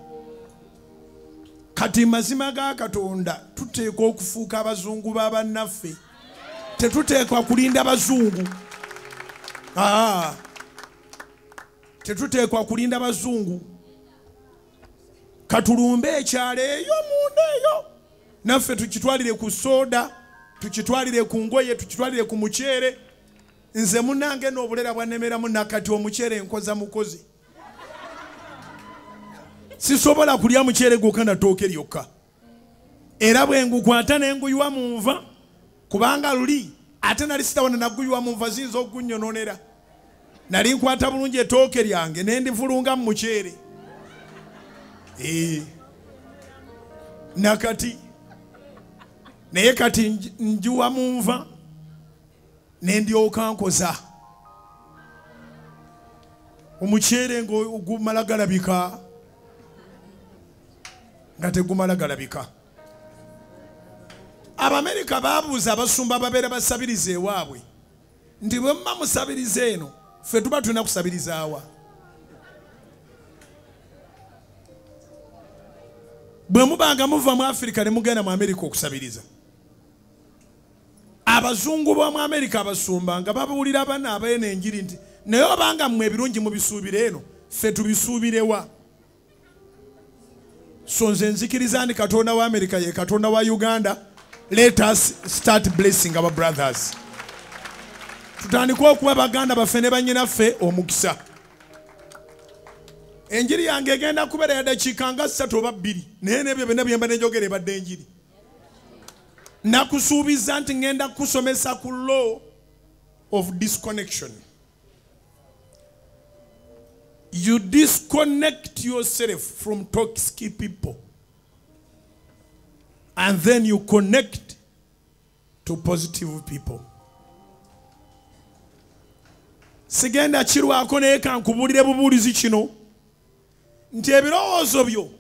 [SPEAKER 1] kati mazima ga katonda tuteekwa okufuuka abazungu b'abannaffe tetuteekwa kulinda bazungu tetuteekwa kulinda bazungu katulumbe ekyalo eyo munda eyo naffe tukitwalire ku soda tukitwalire ku ngoye tukitwalire ku muceere. Nze munange n'obulera bwannemeramu nakati omuceere nkoza mukozi. Sisobola kulya mukyere gwokka na ttooke lyokka. Era bwe ngukwata ne nguyiwa mu nva kubanga luli ate nali sitawana naguyiwa mu nva ziyinza okunyononera nali nkwata bulungi ettooke lyange ne ndivulunga mu mukyere Eh. nakati naye kati nj- njiwa mu nva ne ndyoka nkoza. Omukyere ngugumala galabika nga tegumala galabika. Abamerika babuuza abasumba ababeera basabiriza ewaabwe nti bwe muba musabiriza eno ffe tuba tulina kusabirizaawa bwe mubanga muva mu afirika ne mugenda mu amerika okusabiriza abazungu b'omu amerika abasumba nga babuulira bana abaena enjiri nti naye obanga mmwe ebirungi mubisuubira eno ffe tubisuubirewa so nze nzikiriza nti katonda wa amerika ye katonda wa uganda let us start blessing our brothers. Tutandike okuba baganda baffe ne banyinaffe omukisa. Enjiri yange egenda kubeera ya dakiika nga ssatu oba bbiri naye nebyo byonna byemba nenjogera ebadde enjiri nakusuubiza nti ŋŋenda kusomesa ku law of disconnection. You disconnect yourself from toxic people. And then you connect to positive people. Sigenda kirwako naye kankubuulire bubuulizi kino nti ebirowoozo byo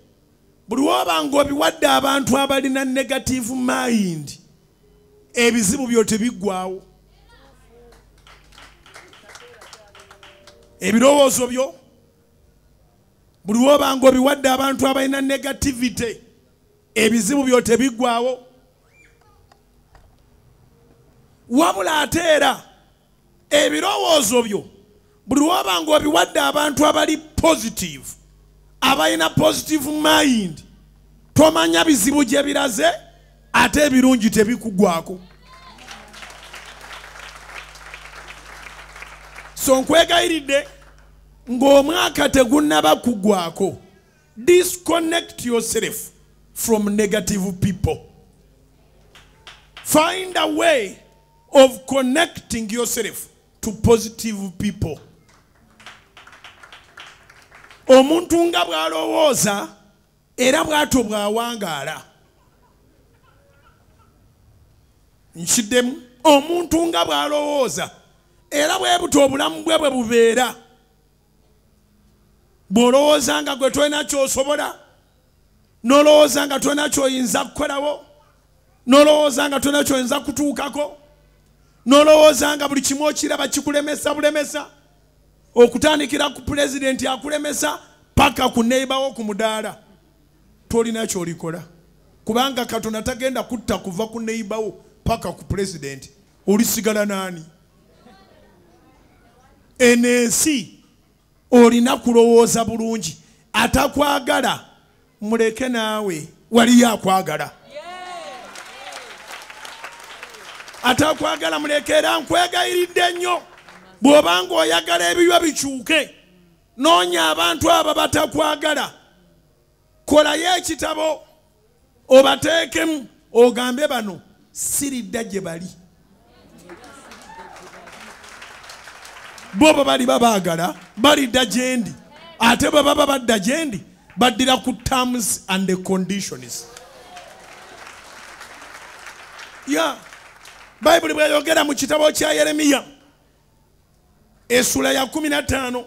[SPEAKER 1] buli woba ng'obiwadde abantu abalina negative mind ebizibu byo tebiggwawo ebirowoozo byo buli woba ng'obiwadde abantu abalina negativity ebizibu byo tebiggwawo wabula ate era ebirowoozo byo buli woba ng'obiwadde abantu abali positive abalina positive mind. Tomanya bizibu gye biraze ate ebirungi tebikugwako. So nkwegayiridde ng'omwaka tegunnaba kugwako. Disconnect yourself from negative people. Find a way of connecting yourself to positive people omuntu nga bw'alowooza era bw'atyo bw'awangaala. Nkiddemu? Omuntu nga bw'alowooza era bwe buto obulamu bwe bwe bubeera bw'olowooza nga gwe tolina kyosobola n'olowooza nga tolina kyoyinza kukolawo n'olowooza nga tolina kyoyinza kutuukako n'olowooza nga buli kimu okiraba kikulemesa bulemesa okutandikira ku pulezidenti akulemesa paka ku neibawo ku mudaala. Tolina kyolikola. Kubanga katonda tagenda kutta kuva ku neibawo paka ku pulezidenti olisigala naani eno ensi olina kulowooza bulungi. Atakwagala muleke naawe. Waliyo akwagala. Atakwagala muleke era nkwegayiridde nnyo bw'obanga oyagala ebiyo bikyuke noonya abantu abo batakwagala kolayo ekitabo obateekemu ogambe bano siridda gye bali. Bo bwe bali babaagala balidda gye ndi. Ate bwe baba badda gye ndi baddira ku terms and conditions. Ya bayibuli bweyogera mu kitabo kya yeremiya essula ya 15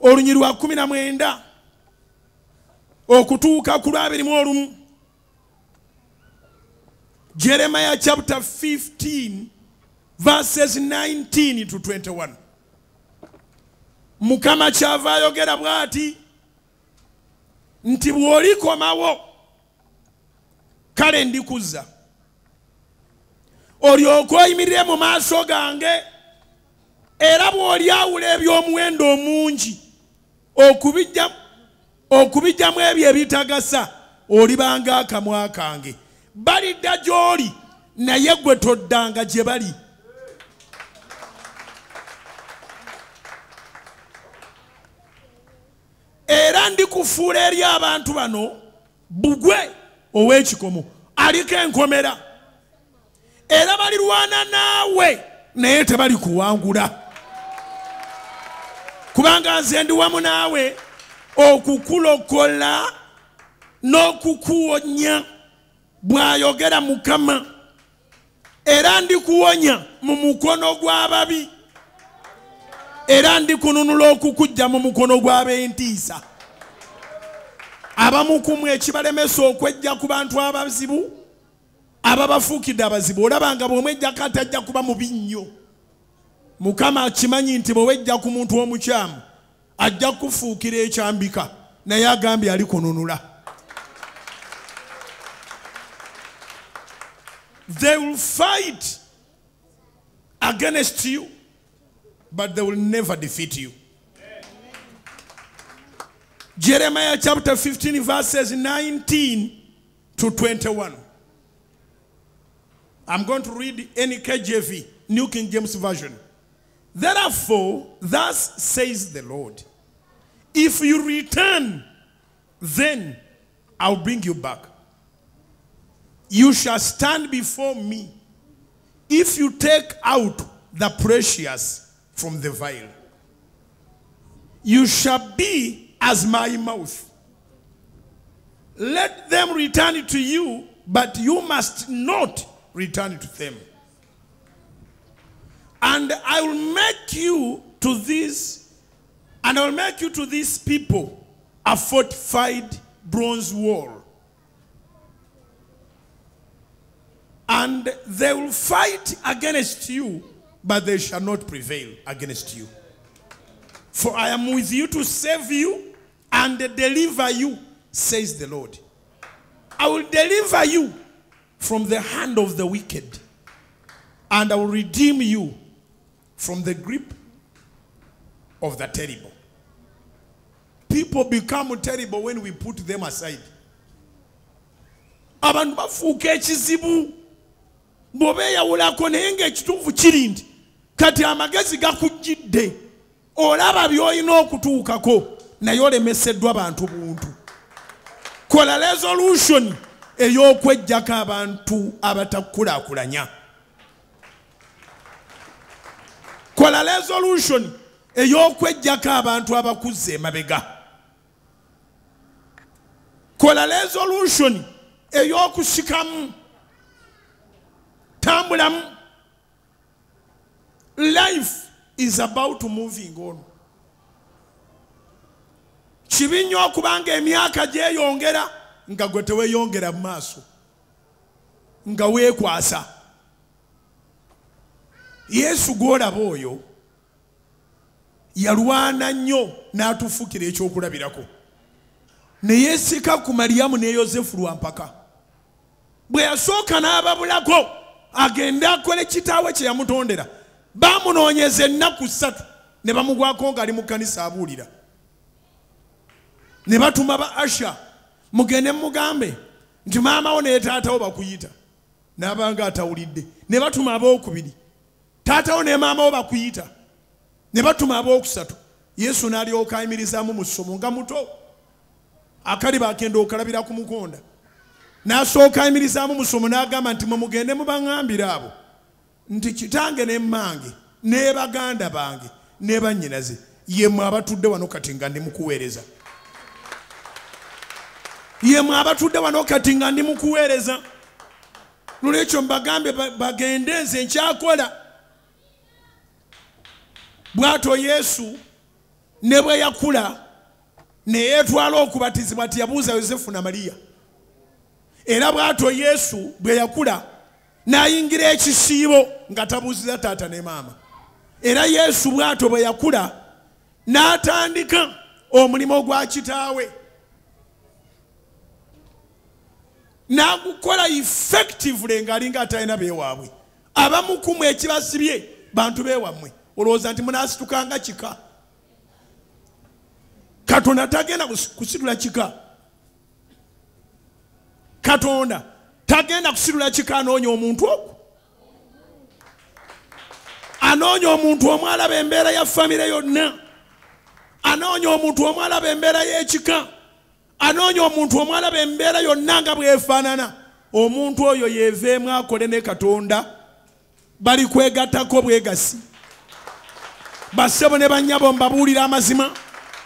[SPEAKER 1] olunyi lwa 19 okutuuka ku lwabirimu olumu. Jeremiah chapter 15 verses 19 to 21 mukama kyava ayogera bw'ati nti bw'olikomawo kale ndikuzza. Olyoke oyimirire mu maaso gange era bw'olyawula eby'omuwendo omungi okubijja okubijjamu ebyo ebitagasa olibanga akamwa kange. Balidda gy'oli naye gwe toddanga gye bali. Era ndi alikufuula eri abantu bano bugwe ow'ekikomo aliko enkomera. Era balirwana naawe naye tebalikuwangula kubanga nze ndi wamu naawe okukulokola n'okukuwonya. Bw'ayogera mukama era ndikuwonya mu mukono gw'ababi era ndikununula okukujja mu mukono gw'ab'entiisa. Abamukumu ekibalemesa okwejja ku bantu abazibu ababafuukidde abazibu olaba nga bw'omwejjako atajja kuba mubi nnyo mukama akimanyi nti bwewejja ku muntu omukyamu ajja kufuukira ekyambika naye agambye alikununula they will fight against you but they will never defeat you. Jeremiah chapter 15 verses 19 to 21 i'm going to read nkjv new king james version Therefore, thus says the Lord If you return, then I'll bring you back. You shall stand before me if you take out the precious from the vial. You shall be as my mouth. Let them return to you, but you must not return to them. And I will make you to this, and I will make you to these people a fortified bronze wall. And they will fight against you, but they shall not prevail against you. For I am with you to save you and deliver you, says the Lord. I will deliver you from the hand of the wicked, and I will redeem you from the grip of the terrible. People become terrible when we put them aside. abantu bafuuka ekizibu bw'obeeyawulako naye ng'ekituufu kiri nti kati amagezi gakujjidde olaba by'olina okutuukako naye olemeseddwa bantu buntu kola resolution ey'okweggyako abantu abatakulaakulanya kola resolution ey'okweggyako abantu abakuzza emabega. Kola resolution ey'okusikamu. Tambulamu. Life is about moving on. Kibi nnyo okubanga emyaka gyeyongera nga gwe teweeyongera mu maaso nga weekwasa yesu gwolaba oyo yalwana nnyo n'atufuukira ekyokulabirako. Ne yeesika ku maliyamu ne yozefu lwampaka bwe yasooka n'ababulako agende akole kitaawe kye yamutondera. Bamunoonyeza ennaku ssatu ne bamugwako ng'ali mu kkanisa abuulira. Ne batuma ba asha mugende mugambe nti maamawo naye taatawo bakuyita. N'abanga atawulidde ne batuma abookubiri taatawo ne maamawo bakuyita ne batuma abookusatu yesu n'alyoka ayimirizaamu mu ssomo nga muto. Akali bakenda okalabira ku mukonda. N'asooka ayimirizaamu mu ssomo n'agamba nti mwe mugende mubaŋŋambire abo. Nti kitange ne mmange ne baganda bange ne bannyinaze yemwe abatudde wano kati nga ndi mukuweereza. Yemwe abatudde wano kati nga ndi mukuweereza. Lwekyo mbagambye ba- bagende nze nkyakola bw'atyo yesu ne bwe yakula ne yeetwala okubatizibwa ti yabuuza yosefu na maliya era bw'atyo yesu bwe yakula n'ayingira ekisiibo nga tabuuziza taata ne maama. Era yesu bw'atyo bwe yakula n'atandika omulimu gwa kitaawe. N'agukola effectively ng'alinga atalina beewaabwe. Abamukumu ekibasibye bantu beewammwe olowooza nti munaasitukanga kika? Katonda tagenda kus- kusitula kika? Katonda tagenda kusitula kika anoonya omuntu ogwo anoonya omuntu omwalaba embeera ya famire yonna? Anoonya omuntu omwalaba embeera y'ekika? Anoonya omuntu omwalaba embeera yonna nga bwefaanana? Omuntu oyo yeeveemu akole ne katonda. Bali kwegattako bwegasi bassebo ne bannyabo mbabuulira amazima.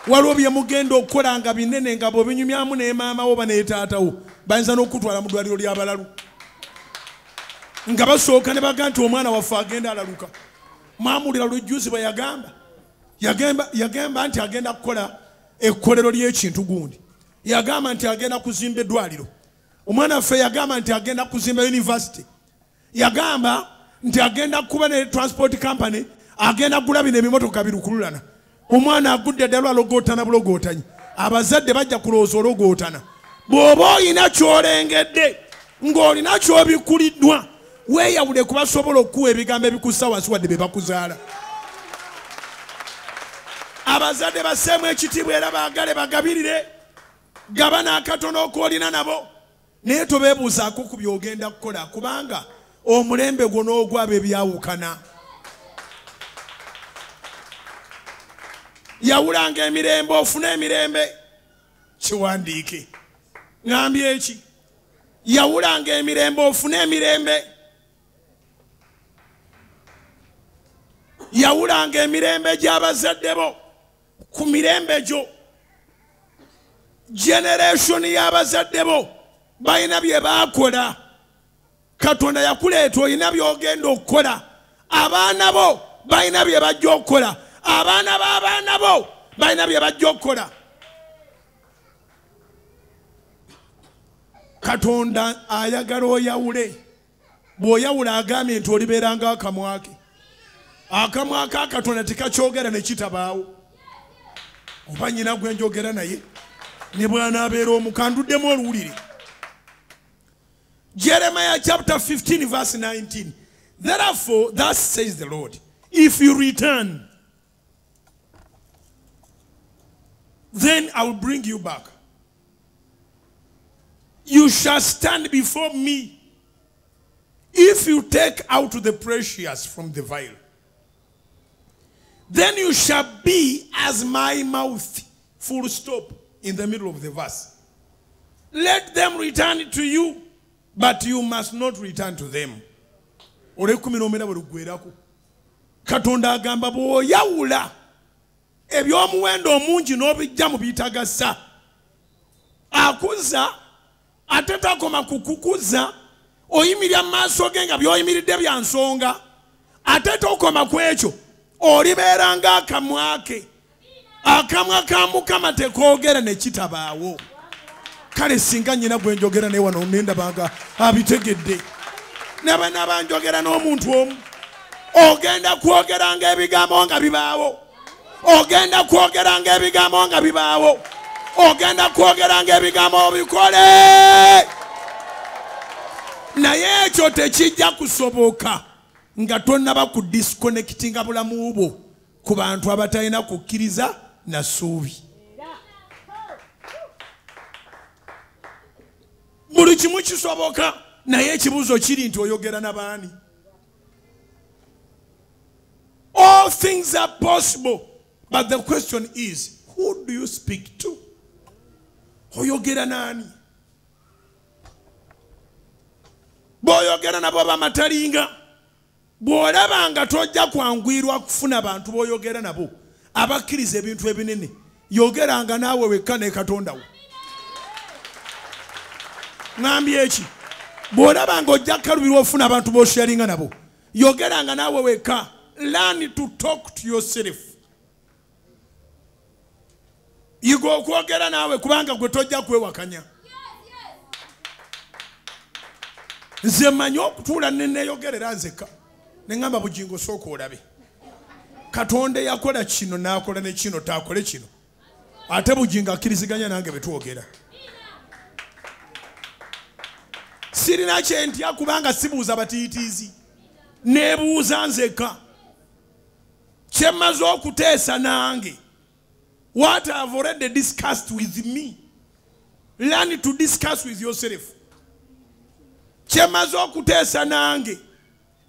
[SPEAKER 1] Waliwo bye mugenda okukola nga binene nga bwebinyumyamu ne maamawo oba netaatawo bayinza n'okutwala mu ddwaliro ly'abalalu nga basooka ne baga nti omwana waffe agenda alaluka. Mwamulira lwejjuzi bwe Yagamba- yagamba nti agenda kukola ekkolero ly'ekintu gundi. Yagamba nti agenda kuzimba eddwaliro. Omwana waffe yagamba nti agenda kuzimba univesity yagamba nti agenda kuba ne transport company agenda kugula bino ebimotoka birukululana. Omwana agudde ddala alogootana bulogootanyi. Abazadde bajja kulowooza ologootana. Bw'oba olina kyolengedde ng'olina kyobikuliddwa weeyawule kubasobola okuwa ebigambo ebikussa wansi wadde be bakuzaala. Abazadde basseemu ekitiibwa era baagale bagabirire gaba n'akatono koolina nabo. Naye tobeebuuzaako ku byogenda kukola kubanga omulembe gwo n'ogwabo ebyawukana yawulanga emirembe ofune emirembe. Kiwandiike. Ŋambye eki yawulanga emirembe ofune emirembe. Yawulanga emirembe gy'abazadde bo. Ku mirembe gyo generationi y'abazadde bo balina bye baakola. Katonda yakuleeta olina byogenda okukola. Abaana bo balina bye bajja okukola abaana b'abaana bo balina bye bajja okukola. Katonda ayagala oyawule. Bw'oyawula agambye nti olibeeranga akamwa ke. Akamwa ka katonda tekakyogera ne kitabaawo. Oba nyina gwe njogera naye ne bwanaabeera omukanduddemu oluwulire. Jeremiah chapter 15 verse 19 therefore thus says the lord if you return then i will bring you back you shall stand before me if you take out the precious from the vial then you shall be as my mouth. Full stop in the middle of the verse. Let them return to you, but you must not return to them. olwekumi n'omwenda bwe luggwerako eby'omuwendo omungi n'obijja mu bitagasa. Akuza ate takoma ku kukuza oyimirira mu maaso ge nga by'oyimiridde bya nsonga. Ate tokoma ku ekyo olibeera ng'akamwa ke. Akamwa ka mukama tekoogera ne kitabaawo. Kale singa nyina gwe njogera naye wano nendabanga abitegedde. Nabe nabanjogera n'omuntu omu. Ogenda kwogeranga ebigambo nga bibaawo ogenda kwogeranga ebigambo nga bibaawo. Ogenda kwogeranga ebigambo bikole. Naye ekyo tekijja kusoboka nga tonnaba ku disconnectinga bulamu bwo ku bantu abatalina kukkiriza na ssuubi. Buli kimu kisoboka naye ekibuuzo kiri nti oyogera n'abaani all things are possible but the question is who do you speak to? Oyogera naani bw'oyogera nabo bamatalinga bw'olaba nga tojja kwanguyirwa kufuna bantu b'oyogera nabo. Abakkiriza ebintu ebinene. Yogeranga naawe wekka ne katonda wo. Ŋambye eki bw'olaba nga ojja kalubirwa ofuna abantu b'osharinga nabo. Yogeranga naawe wekka. Learn to talk to yourself yiga okwogera naawe kubanga gwe tojja kwewakanya. Nze mmanyi okutuula neneeyogerera nzekka neŋŋamba bugingo sooka olabe. Katonda eyakola kino n'akola ne kino taakole kino. Ate bugingo akkiriziganya nange betwogera sirina kyentya kubanga sibuuza batiitiizi neebuuza nzekka kyemmaze okuteesa nange what have already discussed with me. Learn to discuss with yourself. Kyemmaze okuteesa nange.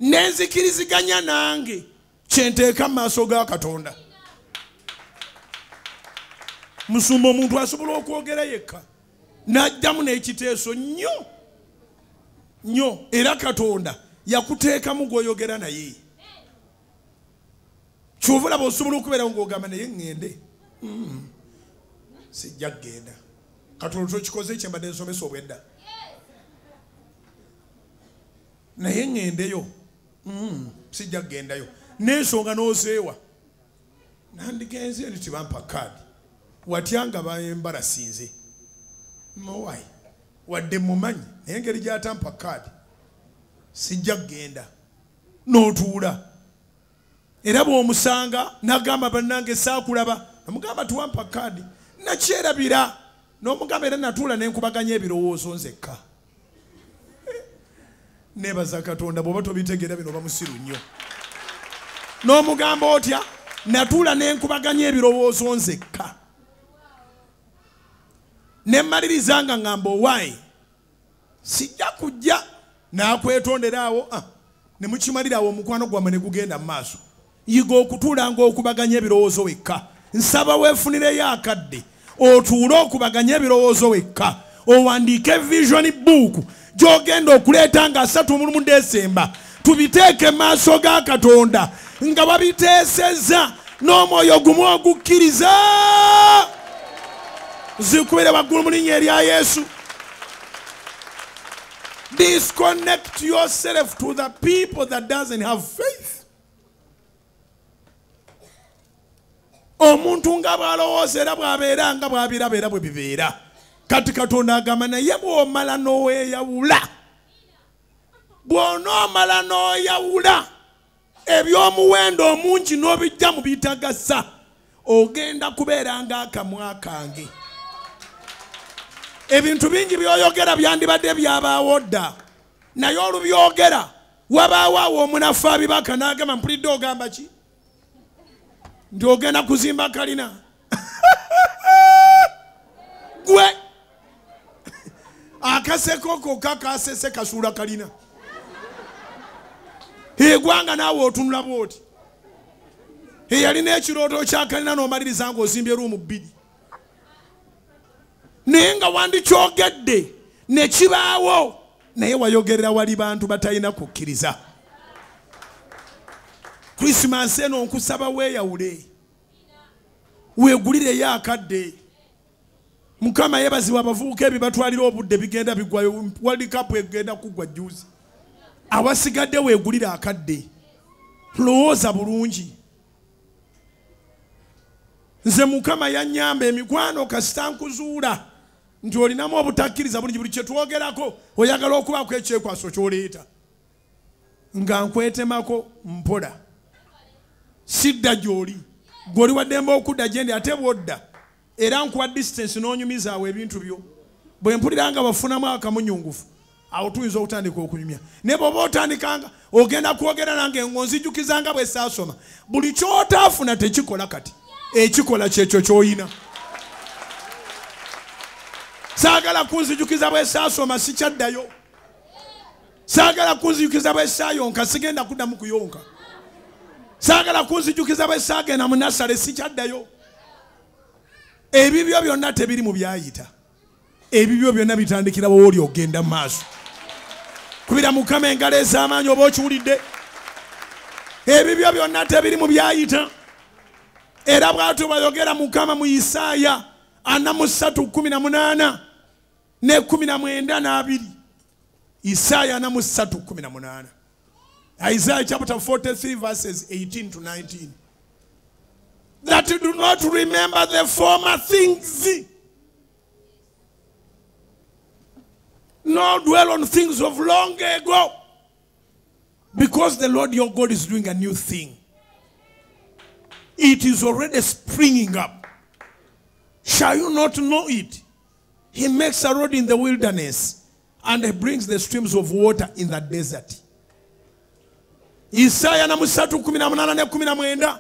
[SPEAKER 1] Nenzikiriziganya nange. Kyenteeka mu maaso ga katonda. Musumba omuntu asobola okwogera yekka. N'ajjamu n'ekiteeso nnyo. Nnyo. Era katonda yakuteekamu gw'oyogera naye. Kyova olaba osobola okubeerawo ng'ogamba naye ŋŋende. Mm. Sijja kgenda katonda tokikoze kyembadde nsomesa obwedda? Naye ŋŋendeyo Mm, sijja kgendayo n'ensonga n'ozeewa. Nandigenze nti tibampa kaadi. Watya nga bembalasinze mowai wadde mumanyi naye engeri gyatampa kaadi. Sijja kgenda n'otuula. Era bw'omusanga n'agamba bannange saakulaba nomugamba tiwampa kaadi nakyerabira n'omugamba era natuula nenkubaganya ebirowoozo nzekka. Nebaza katonda bw'oba tobitegeera bino oba musiru nnyo. N'omugamba otya natuula nenkubaganya ebirowoozo nzekka. Nemmaliriza nga ŋŋamba owaayi sijja kujja n'akwetondera awo ah, ne mukimalira awo omukwano gwammwe ne gugenda mu maaso. Yiga okutuula ng'okubaganya ebirowoozo wekka nsaba weefunireyo akadde. Otuule okubaganya ebirowoozo wekka. Owandiike vision book. Gy'ogenda okuleeta nga 3 mu desemba. Tubiteeke maaso ga katonda nga babiteesezza n'omwoyo gumu ogukkiriza. Zikubire waggulu mu linnya erya yesu. Disconnect yourself to the people that doesn't have faith omuntu nga bw'alowooza era bw'abeera nga bw'abiraba era bwe bibeera kati katonda agamba naye bw'omala n'oweeyawula bw'onoomala n'oyawula eby'omuwendo omungi n'obijja mu bitagasa ogenda kubeera ng'akamwa kange. Ebintu bingi byoyogera byandibadde byabaawo dda naye olubyogera wabaawo awo omunafu abibaka n'agamba mpulidde ogamba ki nti ogenda kuzimba kalina. Gwe! Akaseko kokka kasese kasuula kalina. Egwanga naawe otunula bwoti. Eyalina ekirooto kyakalina n'omaliriza ng'ozimbye ruumu bbiri. Naye nga wandikyogedde ne kibaawo naye wayogerera wali bantu batalina kukkiriza krisimansi eno nkusaba weeyawule. Weegulireyo akadde mukama yebazibwa abavubuka ebibatwalira obudde bigenda bigwayo. Walikapu egenda kuggwa juzi awasigadde weegulire akadde. Lowooza bulungi. Nze mukama yanyamba emikwano kasita nkuzuula. Nti olinamu obutakkiriza bulungi. Buli kyetwogerako oyagala okubaako ekyekwaso kyoleeta. Nga nkwetemako mpola sidda gy'oli. Gw'oli waddemba okudda gyendi ate bwodda era nkuwa distance n'onyumiza awo ebintu byo. Bwe mpulira nga bafunamu akamunyungufu awo tuyinza okutandika okunyumya. Naye bw'oba otandikanga ogenda kwogera nange ngo nzijukizanga bwe saasoma buli kyotaafuna tekikola kati ekikola kyekyo ky'oyina. Saagala kunzijukiza bwe saasoma sikyaddayo. Saagala kunzijukiza bwe saayonka sigenda kuddamu kuyonka saagala kunzijukiza bwe saagenda mu nasale sikyaddayo. Ebibyo byonna tebiri mu byayita. Ebibyo byonna bitandikira wooli ogenda mu maaso. Kubira mukama engalo ez'amaanyi oba okiwulidde. Ebibyo byonna tebiri mu byayita. Era bw'atyo bwayogera mukama mu isaaya 4318 ne 19 isaaya 4318 isaiah chapter 43 verses 18 to 19 that you do not remember the former things. Nor dwell on things of long ago. Because the lord your god is doing a new thing. It is already springing up. Shall you not know it? He makes a road in the wilderness and he brings the streams of water in the desert isaaya na musatu kumi na munana ne kumi na mwenda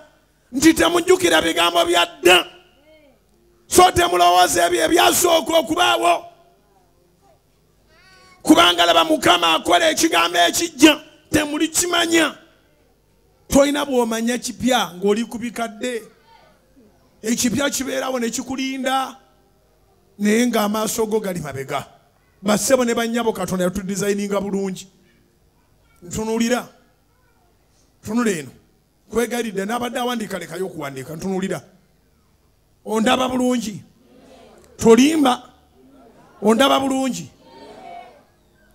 [SPEAKER 1] nti temujjukira bigambo bya dda so temulowooza ebyo ebyasooka okubaawo. Kubanga laba mukama akola ekigambo ekijja temuli kimanya tolina bw'omanya kipya ng'oli ku bikadde. Ekipya kibeerawo ne kikulinda naye ng'amaaso go gali mabega. Bassebo ne bannyabo katonda yatudizayininga bulungi. Ntunulira tunula eno. Kwegalidde n'abadde awandiika lekayo okuwandiika ntunulira. Ondaba bulungi. Tolimba. Ondaba bulungi.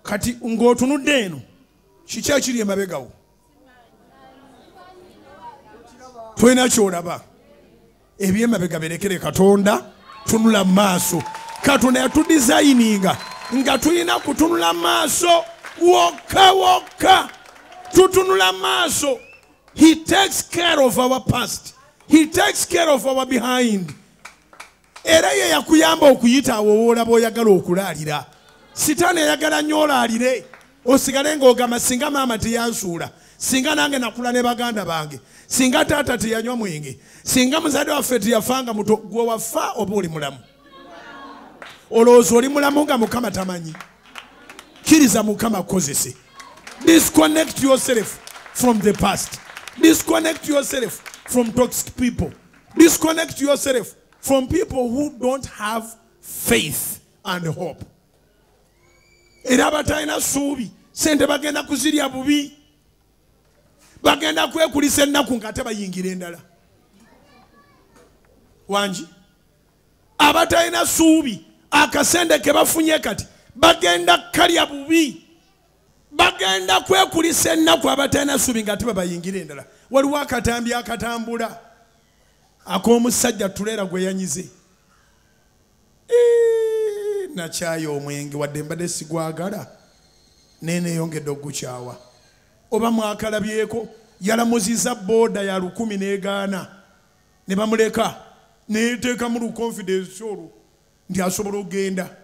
[SPEAKER 1] Kati ng'otunudde eno kiki ekiri emabegawo tolina kyolaba. Ebyemabega birekere katonda tunula mu maaso katonda yatudizayininga nga tulina kutunula mu maaso wokka wokka tutunula maaso. He takes care of our past. He takes care of our behind. Era ye yakuyamba okuyita awo woolaba oyagala okulaalira. Sitaani ayagala nnyo olaalire. Osigale ng'ogamba singa maama teyansuula singa nange nakula ne baganda bange singa taata teyanywa mwenge singa muzadde waffe teyafanga muto gwe wafa oba oli mulamu? Olowooza oli mulamu nga mukama tamanyi? Kkiriza mukama kukozese disconnect yourself from the past. Disconnect yourself from toxic people. Disconnect yourself from people who don't have faith and hope. Era abatalina ssuubi sente bagenda kuzirya bubi. Bagenda kwekulisa ennaku nga ate bayingira endala. Wangi abatalina ssuubi akasente ke kati bagenda kalya bubi bagenda kwekulisa ennaku abatalina ssuubi nga ate babayingira endala. Waliwo akatambi akatambula. Ak'omusajja tuleera gwe yanyize. Nakyaya omwenge wadde mbadde sigwagala. Neneyongedde ogukyawa oba mwakalabyeko? Yalamuziza booda ya lukumi negaana. Ne bamuleka neteekamu luconfidence olwo. Nti asobola okgenda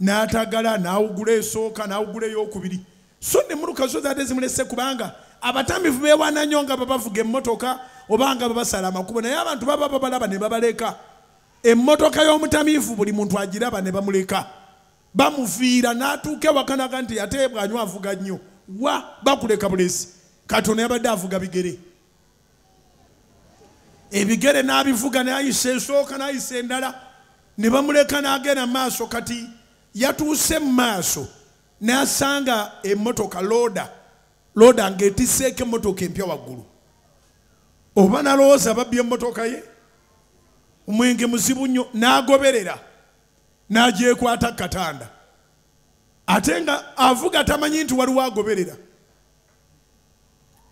[SPEAKER 1] n'atagala n'awugula esooka n'awugula eyokubiri. So ne mulukazo zaate zimulese kubanga abatambivu beewaana nnyo nga babavuga emmotoka oba nga babasala amakubo. Naye abantu baba babalaba ne babaleka. Emmotoka y'omutamiivu buli muntu agiraba ne bamuleka. Bamufiira n'atuuka ewakanaga nti ate bwanywa avuga nnyo. Wa? Bakuleka bulesi katonda yabadde avuga bigere. Ebigere n'abivuga nayisa esooka nayisa endala. Ne bamuleka n'agenda mu maaso kati yatuuse mu maaso n'asanga emmotoka looda looda ng'etisseeko emmotoka empya waggulu. Oba nalowooza babbye emmotoka ye? Omwenge muzibu nnyo n'agoberera n'agyekwata katanda. Ate nga avuga tamanyi nti waliwo agoberera.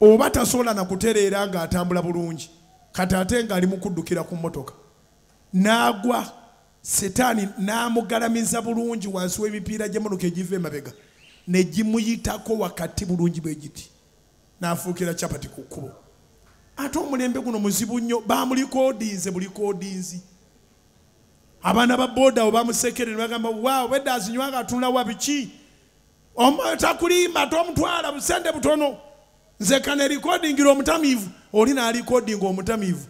[SPEAKER 1] Oba tasobola nakutereera ng'atambula bulungi kati ate ng'ali mu kuddukira ku mmotoka n'agwa setaani n'amugalamiza bulungi wansi w'emipiira gy'emmotoka egiva emabega ne gimuyitako wakati bulungi bwe giti. N'afuukira capati ku kkubo. Ate omulembe guno muzibu nnyo bamulikoodinze bulikodinzi abaana ba booda we bamusekere ne bagamba waawo bedde azinywa nga atunulawa biki? Takulimba tomutwala busente butono. Nze kana erikodingira omutamiivu. Oli naalikodinga omutamiivu.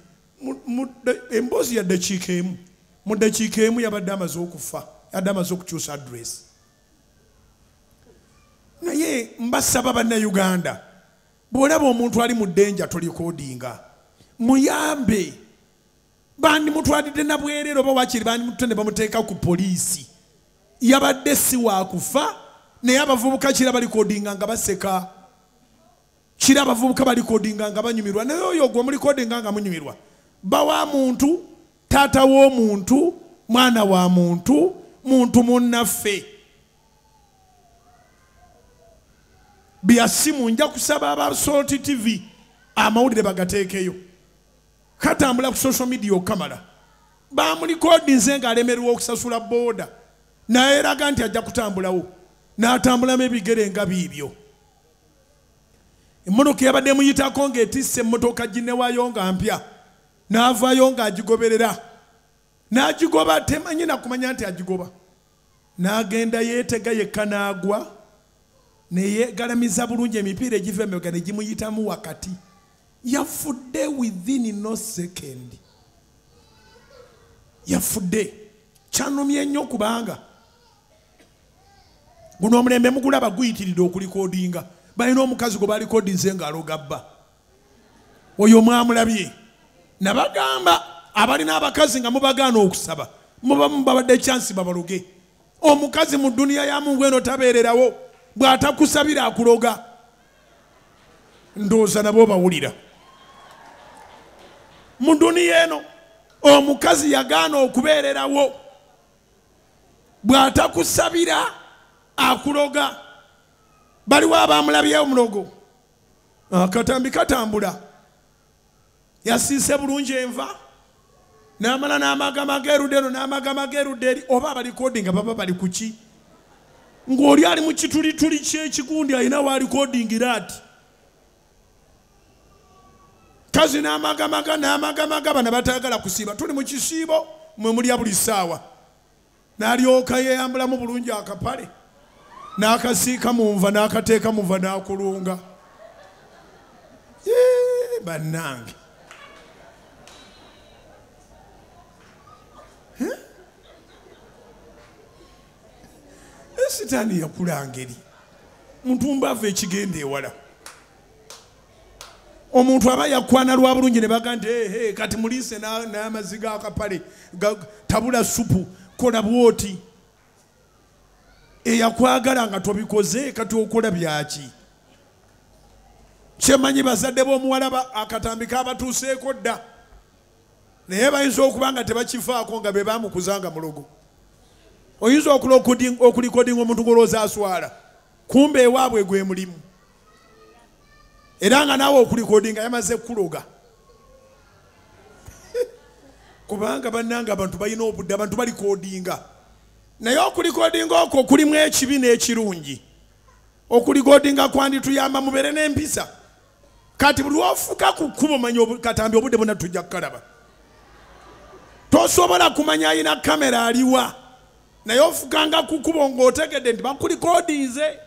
[SPEAKER 1] Emboozi ya ddakiika emu mu ddakiika emu yabadde amaze okufa yabadde amaze okukyusa adresi naye mbasaba bannayuganda bw'olaba omuntu ali mu ddenja tolikodinga muyambe. Bandimutwalidde nabwerere oba wakiri bandimutute ne bamuteeka ku poliisi. Yabadde si wakufa naye abavubuka kira balikodinga nga baseka. Kira abavubuka balikodinga nga banyumirwa naye oyo gwe mulikodinga nga munyumirwa bawa muntu taata w'omuntu mwana wa muntu muntu munnaffe. Byasimu nja kusaba aba salt tv amawulire bagateekeyo. Katambula ku social media okamala. Bamulikodinze ng'alemererwa okusasula booda. Naye eraga nti ajja kutambulawo. N'atambulamu ebigere nga biibyo emmotoka yabadde muyitako ng'etisse emmotoka ginewayo nga mpya n'avaayo ng'agigoberera. N'agigoba temanyi nakumanya nti agigoba. N'agenda yeetega yekka n'agwa neyegalamiza bulungi emipiira egiva emabega ne gimuyitamu wakati. Yafudde within no second. Yafudde. Kyanumye nnyo kubanga guno omulembe mugulaba guyitiridde okulikodinga. Balina omukazi gwe balikodinze ng'aloga bba oyo mwamulabye nabagamba abalina abakazi nga mubagaana okusaba muba mubabadde chansi babaloge omukazi mu duniya ya mungu eno tabeererawo bw'atakusabira akuloga. Ndowooza nabo bawulira mu duniya eno omukazi yagaana okubeererawo bw'atakusabira akuloga. Baliwo abamulabyeyo omulogo? Akatambi katambula yasiise bulungi enva. N'amala n'amagama gerudde eno n'amagama gerudde eri oba abalikodi nga baba bali kuki ng'oli ali mu kitulituli kyekigundi alina waalikodingira ati kazi n'amagamaga n'amagamaga bana batayagala kusiiba. Tuli mu kisiibo mwe mulya buli ssaawa. N'alyoka yeyambulamu bulungi akapale n'akasiika mu nva n'akateeka mu nva n'akulunga. Bannange Eh? esitaani yakula ngeri muntu ava ekigenda ewala. Omuntu aba yakwana lwa bulungi ne baga nti ehe kati muliise na- n'amazzi g'akapale ga- tabula supu kola bwoti. Eyakwagala nga tobikoze kati okola byaki? Kyemanyi bazadde b'omuwala ba- akatambi kabatuuseeko dda naye bayinza okuba nga tebakifaako nga be bamukuzanga mulogo. Oyinza okulokodi- okulikodinga omuntu golooza aswala kumbe ewaabwe gwe mulimu. Era nga naawe okulikodinga yamaze kuloga. Kubanga bannanga abantu balina obudde abantu balikodinga. Naye okulikodinga okwo kulimu ekibi n'ekirungi. Okulikodinga kwandituyamba mubeere n'empisa. Kati buli ofuka ku kkubo manya katambi obudde bonna tujja kukalaba tosobola kumanya alina kamera aliwa. Naye ofukanga ku kkubo ng'otegedde nti bakulikodinze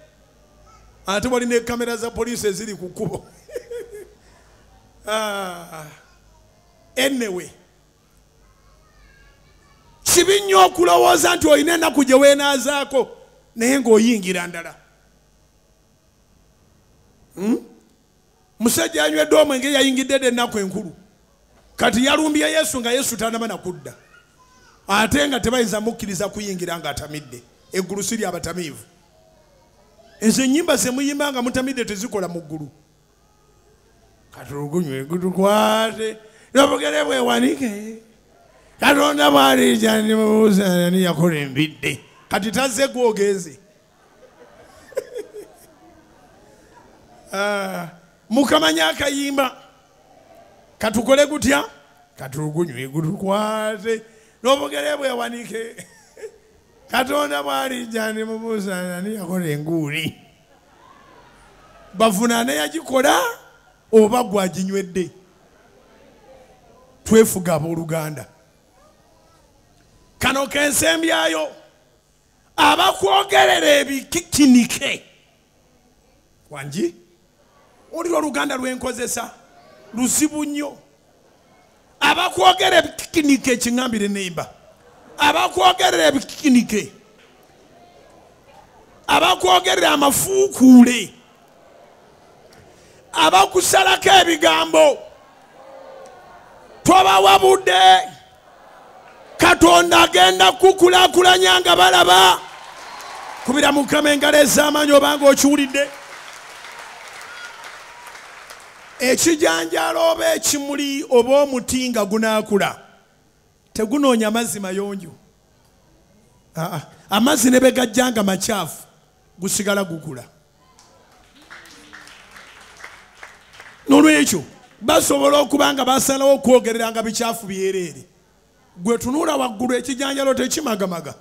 [SPEAKER 1] ate walina ekamera za poliisi eziri ku kkubo Ah, anyway. Kibi nnyo okulowooza nti olina ennaku gye weenaazaako naye ng'oyingira ndala. Hmm? musajja yanywedde omwenge yayingidde dde ennaku enkulu kati yalumbye yesu nga yesu tanaba nakudda ate nga tebayinza mukkiriza kuyingira nga atamidde. Eggulu si lyabatamiivu ezo ennyimba zemuyimba nga mutamidde tezikola mu ggulu. Katulugunywe gutukwate. Nobugere bwewanike katonda bwalijani mubuuzani yakola embidde. Kati tazze gwogeze. Ah, mukamanya akayimba katukole gutya katulugunywe gutukwate nobugere bwewanike katonda bwalijani mubuuzani yakola enguuli? Bavunaane yagikola oba gwaginywedde? Twefuga abooluganda. Kano kensembyayo. Abakwogerera ebikikinike. Wangi olira oluganda lwenkozesa luzibu nnyo. Abakwogera ebikikinike ekiŋambire nemba abakwogerera ebikikinike. Abakwogerera amafuukuule abakusalako ebigambo. Twabawabudde katonda agenda kukulaakulanya nga balaba. Kubira mukama engalo ez'amaanyi obanga okiwulidde ekijanjalo oba ekimuli oba omuti nga gunaakula tegunoonya mazzi mayonjo. Aa, amazzi ne begajja nga makyafu gusigala gukula. Nolwekyo basobola okuba nga basalawo okwogerera nga bikyafu byereere. Gwe tunuula waggulu ekijanjalo tekimagamaga.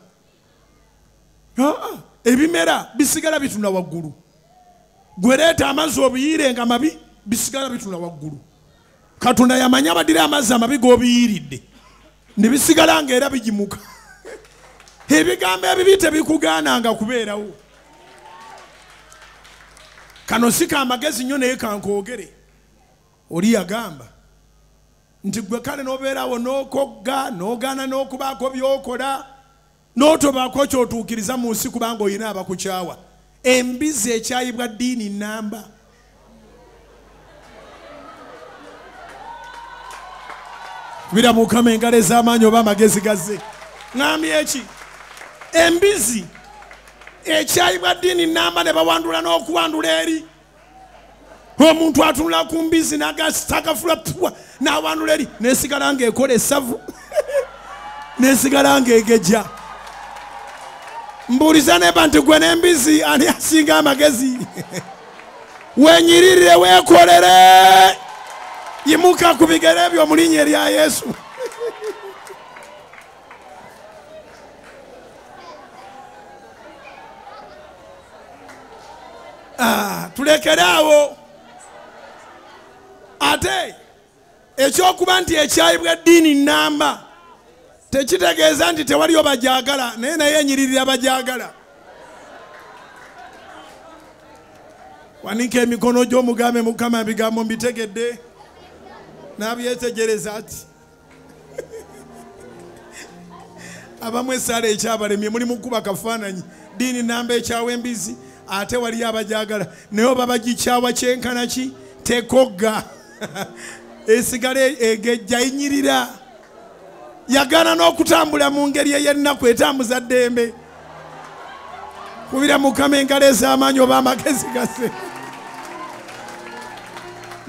[SPEAKER 1] Aa, ebimera bisigala bituna waggulu. Gwe leeta amazzi obiyiire nga mabi bisigala bituna waggulu. Katonda yamanya abadira amazzi amabi g'obiyiiridde. Ne bisigala nga era bigimuka. Ebigambo ebibi tebikugaananga kubeerawo. Kano si kamagezi nnyo naye kankoogere oli yagamba nti gwe kale n'obeerawo n'okogga n'ogaana n'okubaako by'okola n'otobaako kyotuukiriza mu nsi kubanga olina abakukyawa. Embizi ekyayibwa ddiini namba bira mukama engalo ez'amaanyi oba amagezi gazze. Ŋambye eki? Embizi ekyayibwa ddiini namba ne bawandula n'okuwandula eri. Omuntu atunula ku mbizi nagasitagafula pwa n'awandula eri. Nesigala ng'ekola essavu nesigala ng'egejja mbuuliza neba nti gwe n'embizi ani asinga amagezi? Wenyiririre weekolere yimuka ku bigere ebyo mu linnya erya yesu. Ah, tulekere awo. Ate ekyokuba nti ekyayibwa eddiini namba tekitegeeza nti tewaliyo bajagala naye naye enyiririra bajagala. Wanika emikono gy'omugambe mukama ebigambo mbitegedde n'abyetegereza ati abamu esaala ekyabalemye muli mukuba kafaananyi. Diini namba ekyawa embizi ate waliyo abajagala. Naye oba bagikyawa kyenkana ki? Tekogga. Esigala egejja inyirira yagana n'okutambula mu ngeri ey'ennaku etambuza ddembe. Kubira mukama engalo ez'amaanyi oba amagezi gase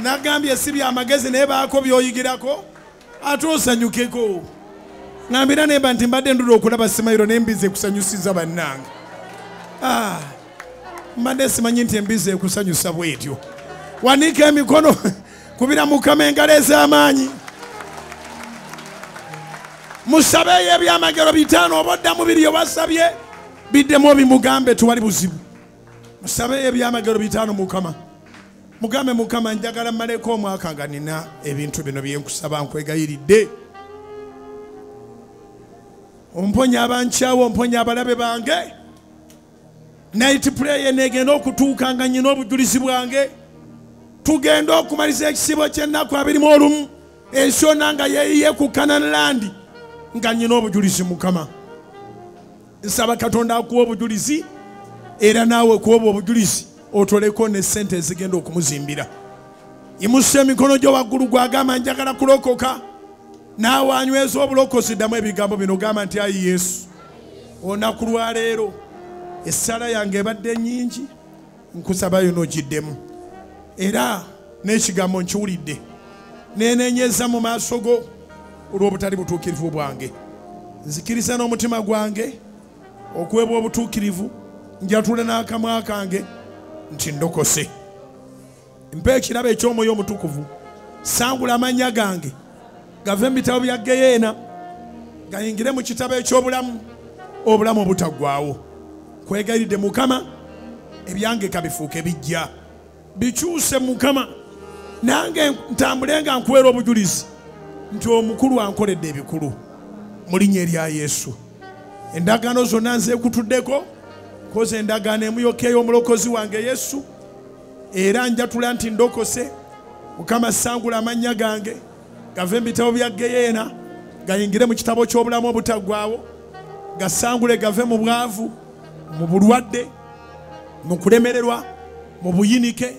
[SPEAKER 1] nagambye si byamagezi naye baako byoyigirako ate osanyukeko. Ŋambira nemba nti mbadde ndula okulaba simayiro nembizi ekusanyusiza bannange. Ah, mbadde simanyi nti embizi ekusanyusa bwetyo. Wanika emikono kubira mukama engalo ez'amaanyi. Musabeeyo ebyamagero bitaano oba oddamu biri obasabye biddemu obimugambe tuwali buzibu. Musabeeyo ebyamagero bitaano mukama mugambe mukama njagala mmaleko omwaka nga nina ebintu bino byenkusaba nkwegayiridde. Omponya abankyawo omponya abalabe bange. Night prayer negenda okutuuka nga nyina obujulizi bwange. Tugenda okumaliza ekisibo kyennaku abiri mu olumu ensona nga yeyiye ku kananlandi nga nyina obujulizi mukama. Nsaba katonda akuwa obujulizi era naawe kuoba obujulizi otoleko ne sente ezigenda okumuzimbira. Imusa emikono gyo waggulu gwagamba njagala kulokoka naawe anyweza obulokozi ddamu ebigambo bino gamba nti ayi yesu olunaku lwaleero essala yange ebadde nyingi nkusabayo n'ogiddemu. Era n'ekigambo nkiwulidde nenenyeza mu maaso go olw'obutali butuukirivu bwange. Nzikiriza n'omutima gwange okuwebwa obutuukirivu njatula n'akamwa kange nti ndokose. Mpa ekirabo eky'omwoyo omutukuvu sangula amannya gange gave mu bitabo bya geyeena gayingire mu kitabo eky'obulamu obulamu obutaggwawo kwegayiridde mukama ebyange kabifuuke bijja. Bikyuse mukama nange ntambule nga nkuweera obujulizi nti omukulu ankoledde ebikulu mu linnya erya yesu. Endagaano zonna nzeekutuddeko koza endagaano emuyoka ey'omulokozi wange yesu era njatula nti ndokose. Mukama sangula amannya gange gave mu bitabo bya geyeena gayingire mu kitabo ky'obulamu obutaggwawo gasangule gave mu bwavu mu bulwadde mu kulemererwa mu buyinike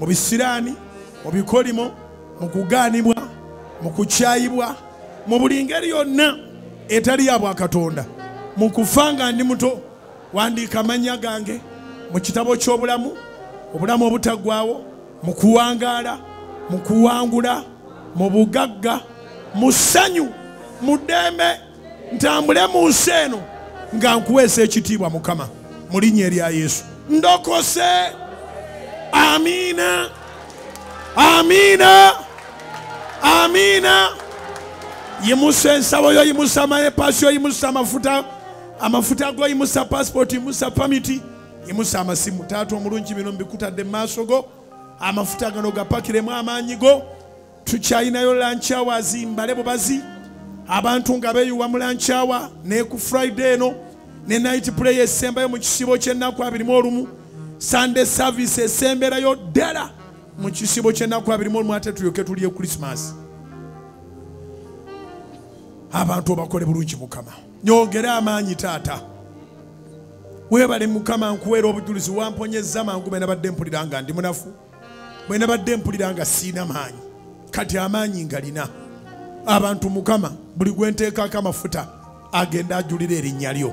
[SPEAKER 1] mu bisiraani mu bikolimo mu kugaanibwa mu kukyayibwa mu buli ngeri yonna etali ya bwakatonda mu kufa nga ndi muto wandiika amannya gange mu kitabo ky'obulamu obulamu obutaggwawo mu kuwangaala mu kuwangula mu bugagga mu ssanyu mu ddembe. Ntambule mu nsi eno nga nkuweesa ekitiibwa mukama mu linnya erya yesu. Ndokose. Amiina. Amiina. Amiina. Yimusa ensawo yo yimusa amaepasi yimusa amafuta amafuta go yimusa pasipoti yimusa pamiti yimusa amasimu. Taata omulungi bino mbikutadde mu maaso go. Amafuta gano gapakiremu amaanyi go. Tukyalinayo lankyawa azimbale bubazi abantu nga beeyuwa mu lankyawa ne ku friday eno ne night prayer esembayo mu kisibo ky'ennaku abiri mu olumu. Sunday service esemberayo ddala mu kisibo ky'ennaku abiri mu olumu ate tulyoke tulye krismas abantu obakole bulungi mukama nyongere amaanyi taata. Weebale mukama nkuweera obujulizi wamponyezza mangu bwe nabadde mpulira nga ndi munafu bwe nabadde mpulira nga siina maanyi. Kati amaanyi ngalina. Abantu mukama buli gwe nteekako amafuta agenda ajulira erinnya lyo.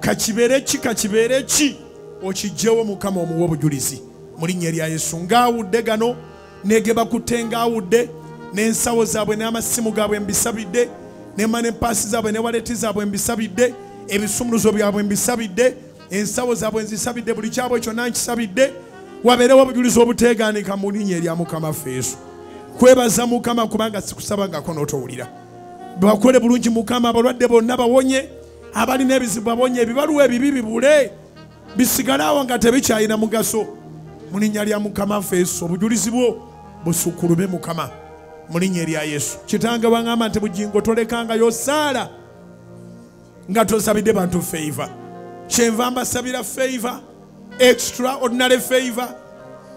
[SPEAKER 1] Kakibeere ki kakibeere ki? Okijjewo mukama omuwa obujulizi. Mu linnya erya yesu ngaawudde gano negebakutte ngaawudde n'ensawo zaabwe n'amasimu gaabwe mbisabidde nema nempaasi zaabwe ne waleti zaabwe mbisabidde ebisumuluzo byabwe mbisabidde ensawo zaabwe nzisabidde buli kyabwe kyonna nkisabidde wabeerewo obujulizi obuteegaanika mu linnya erya mukama ffe yesu. Kwebaza mukama kubanga sikusabangako n'otowulira bakole bulungi mukama abalwadde bonna bawonye abalina ebizibu babonye ebibaluwa ebibi bibule bisigale awo nga tebikyalina mugaso. Mu linnya lya mukama ffe yesu obujulizi bwo busukulume mukama mu linnya erya yesu. Kitange waŋŋamba nti bugingo tolekangayo saala nga tosabidde bantu favor. Kyenva mbasabira favor. Extraordinary favor.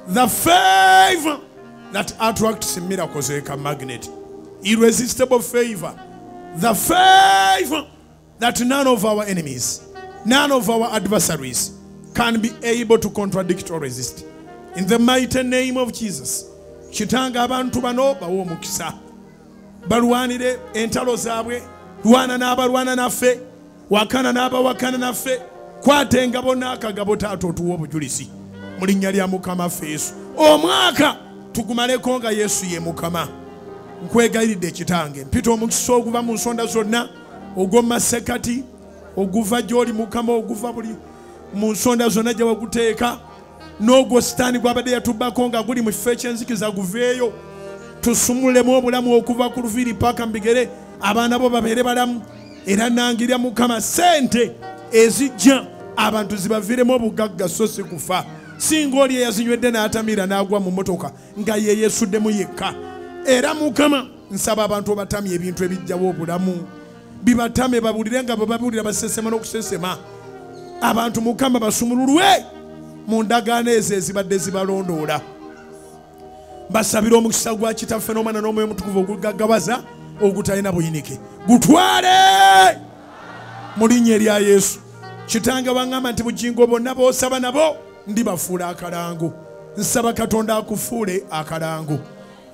[SPEAKER 1] The favor that attracts miracles like a magnet. Irresistible favor. The favor that none of our enemies none of our adversaries can be able to contradict or resist. In the mighty name of jesus kitange abantu bano bawe omukisa. Balwanire entalo zaabwe lwana n'abalwana naffe wakana n'abawakana naffe kwata engabo n'akagabo taata otuwa obujulizi mu linnya lya mukama ffe yesu. Omwaka tugumaleko nga yesu ye mukama. Nkwegayiridde ekitange mpita omukisa oguva mu nsonda zonna ogw'omu masekati oguva gy'oli mukama oguva buli mu nsonda zonna gye waguteeka n'ogwo sitaani gwabadde yatubbako nga guli mu kifo ekyenzikiza guveeyo tusumulemu obulamu okuva ku luviiri paaka mu bigere abaana bo babeere balamu. Era nangirya mukama sente ezijja abantu zibaviiremu obugagga so si kufa. Singa oli eyazinywedde n'atamira n'agwa mu motoka nga ye yeesuddemu yekka. Era mukama nsaba abantu obatamya ebintu ebijjawo obulamu. Bibatame babulire nga bwe babulira basesema n'okusesema abantu mukama basumululwe mu ndagaano ezo ezibadde zibalondoola. Basabira omukisa gwa kitaffe n'omwana n'omwoyo omutukuvu ogugaggawaza ogutalina buyinike. Gutwale! Mu linnya erya yesu. Kitange waŋŋamba nti bugingo bonna boosaba nabo ndibafuula akalango. Nsaba katonda akufuule akalango.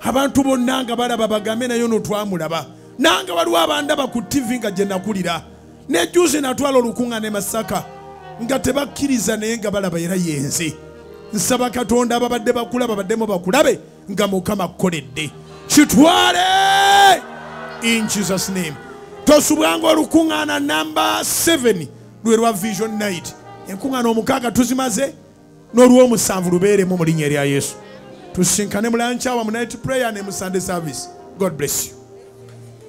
[SPEAKER 1] Abantu bonna nga balaba bagambe nayo notwamulaba nange waliwo abandaba ku tivi nga gye nakulira. Nejuzi natwala olukuŋŋaana e masaka nga tebakkiriza naye nga balaba era yenze. Nsaba katonda ababadde bakulaba baddemu bakulabe nga mukama akkoledde. Kitwale! In jesus name. Tosubwanga olukuŋŋaana namba 7 lwe lwa vision night. Enkuŋŋaana omukaaga tuzimaze n'olwomusanvu lubeeremu mu linnya erya yesu. Tusinkane mu lanchawa mu night prayer ne mu sunday service. God bless you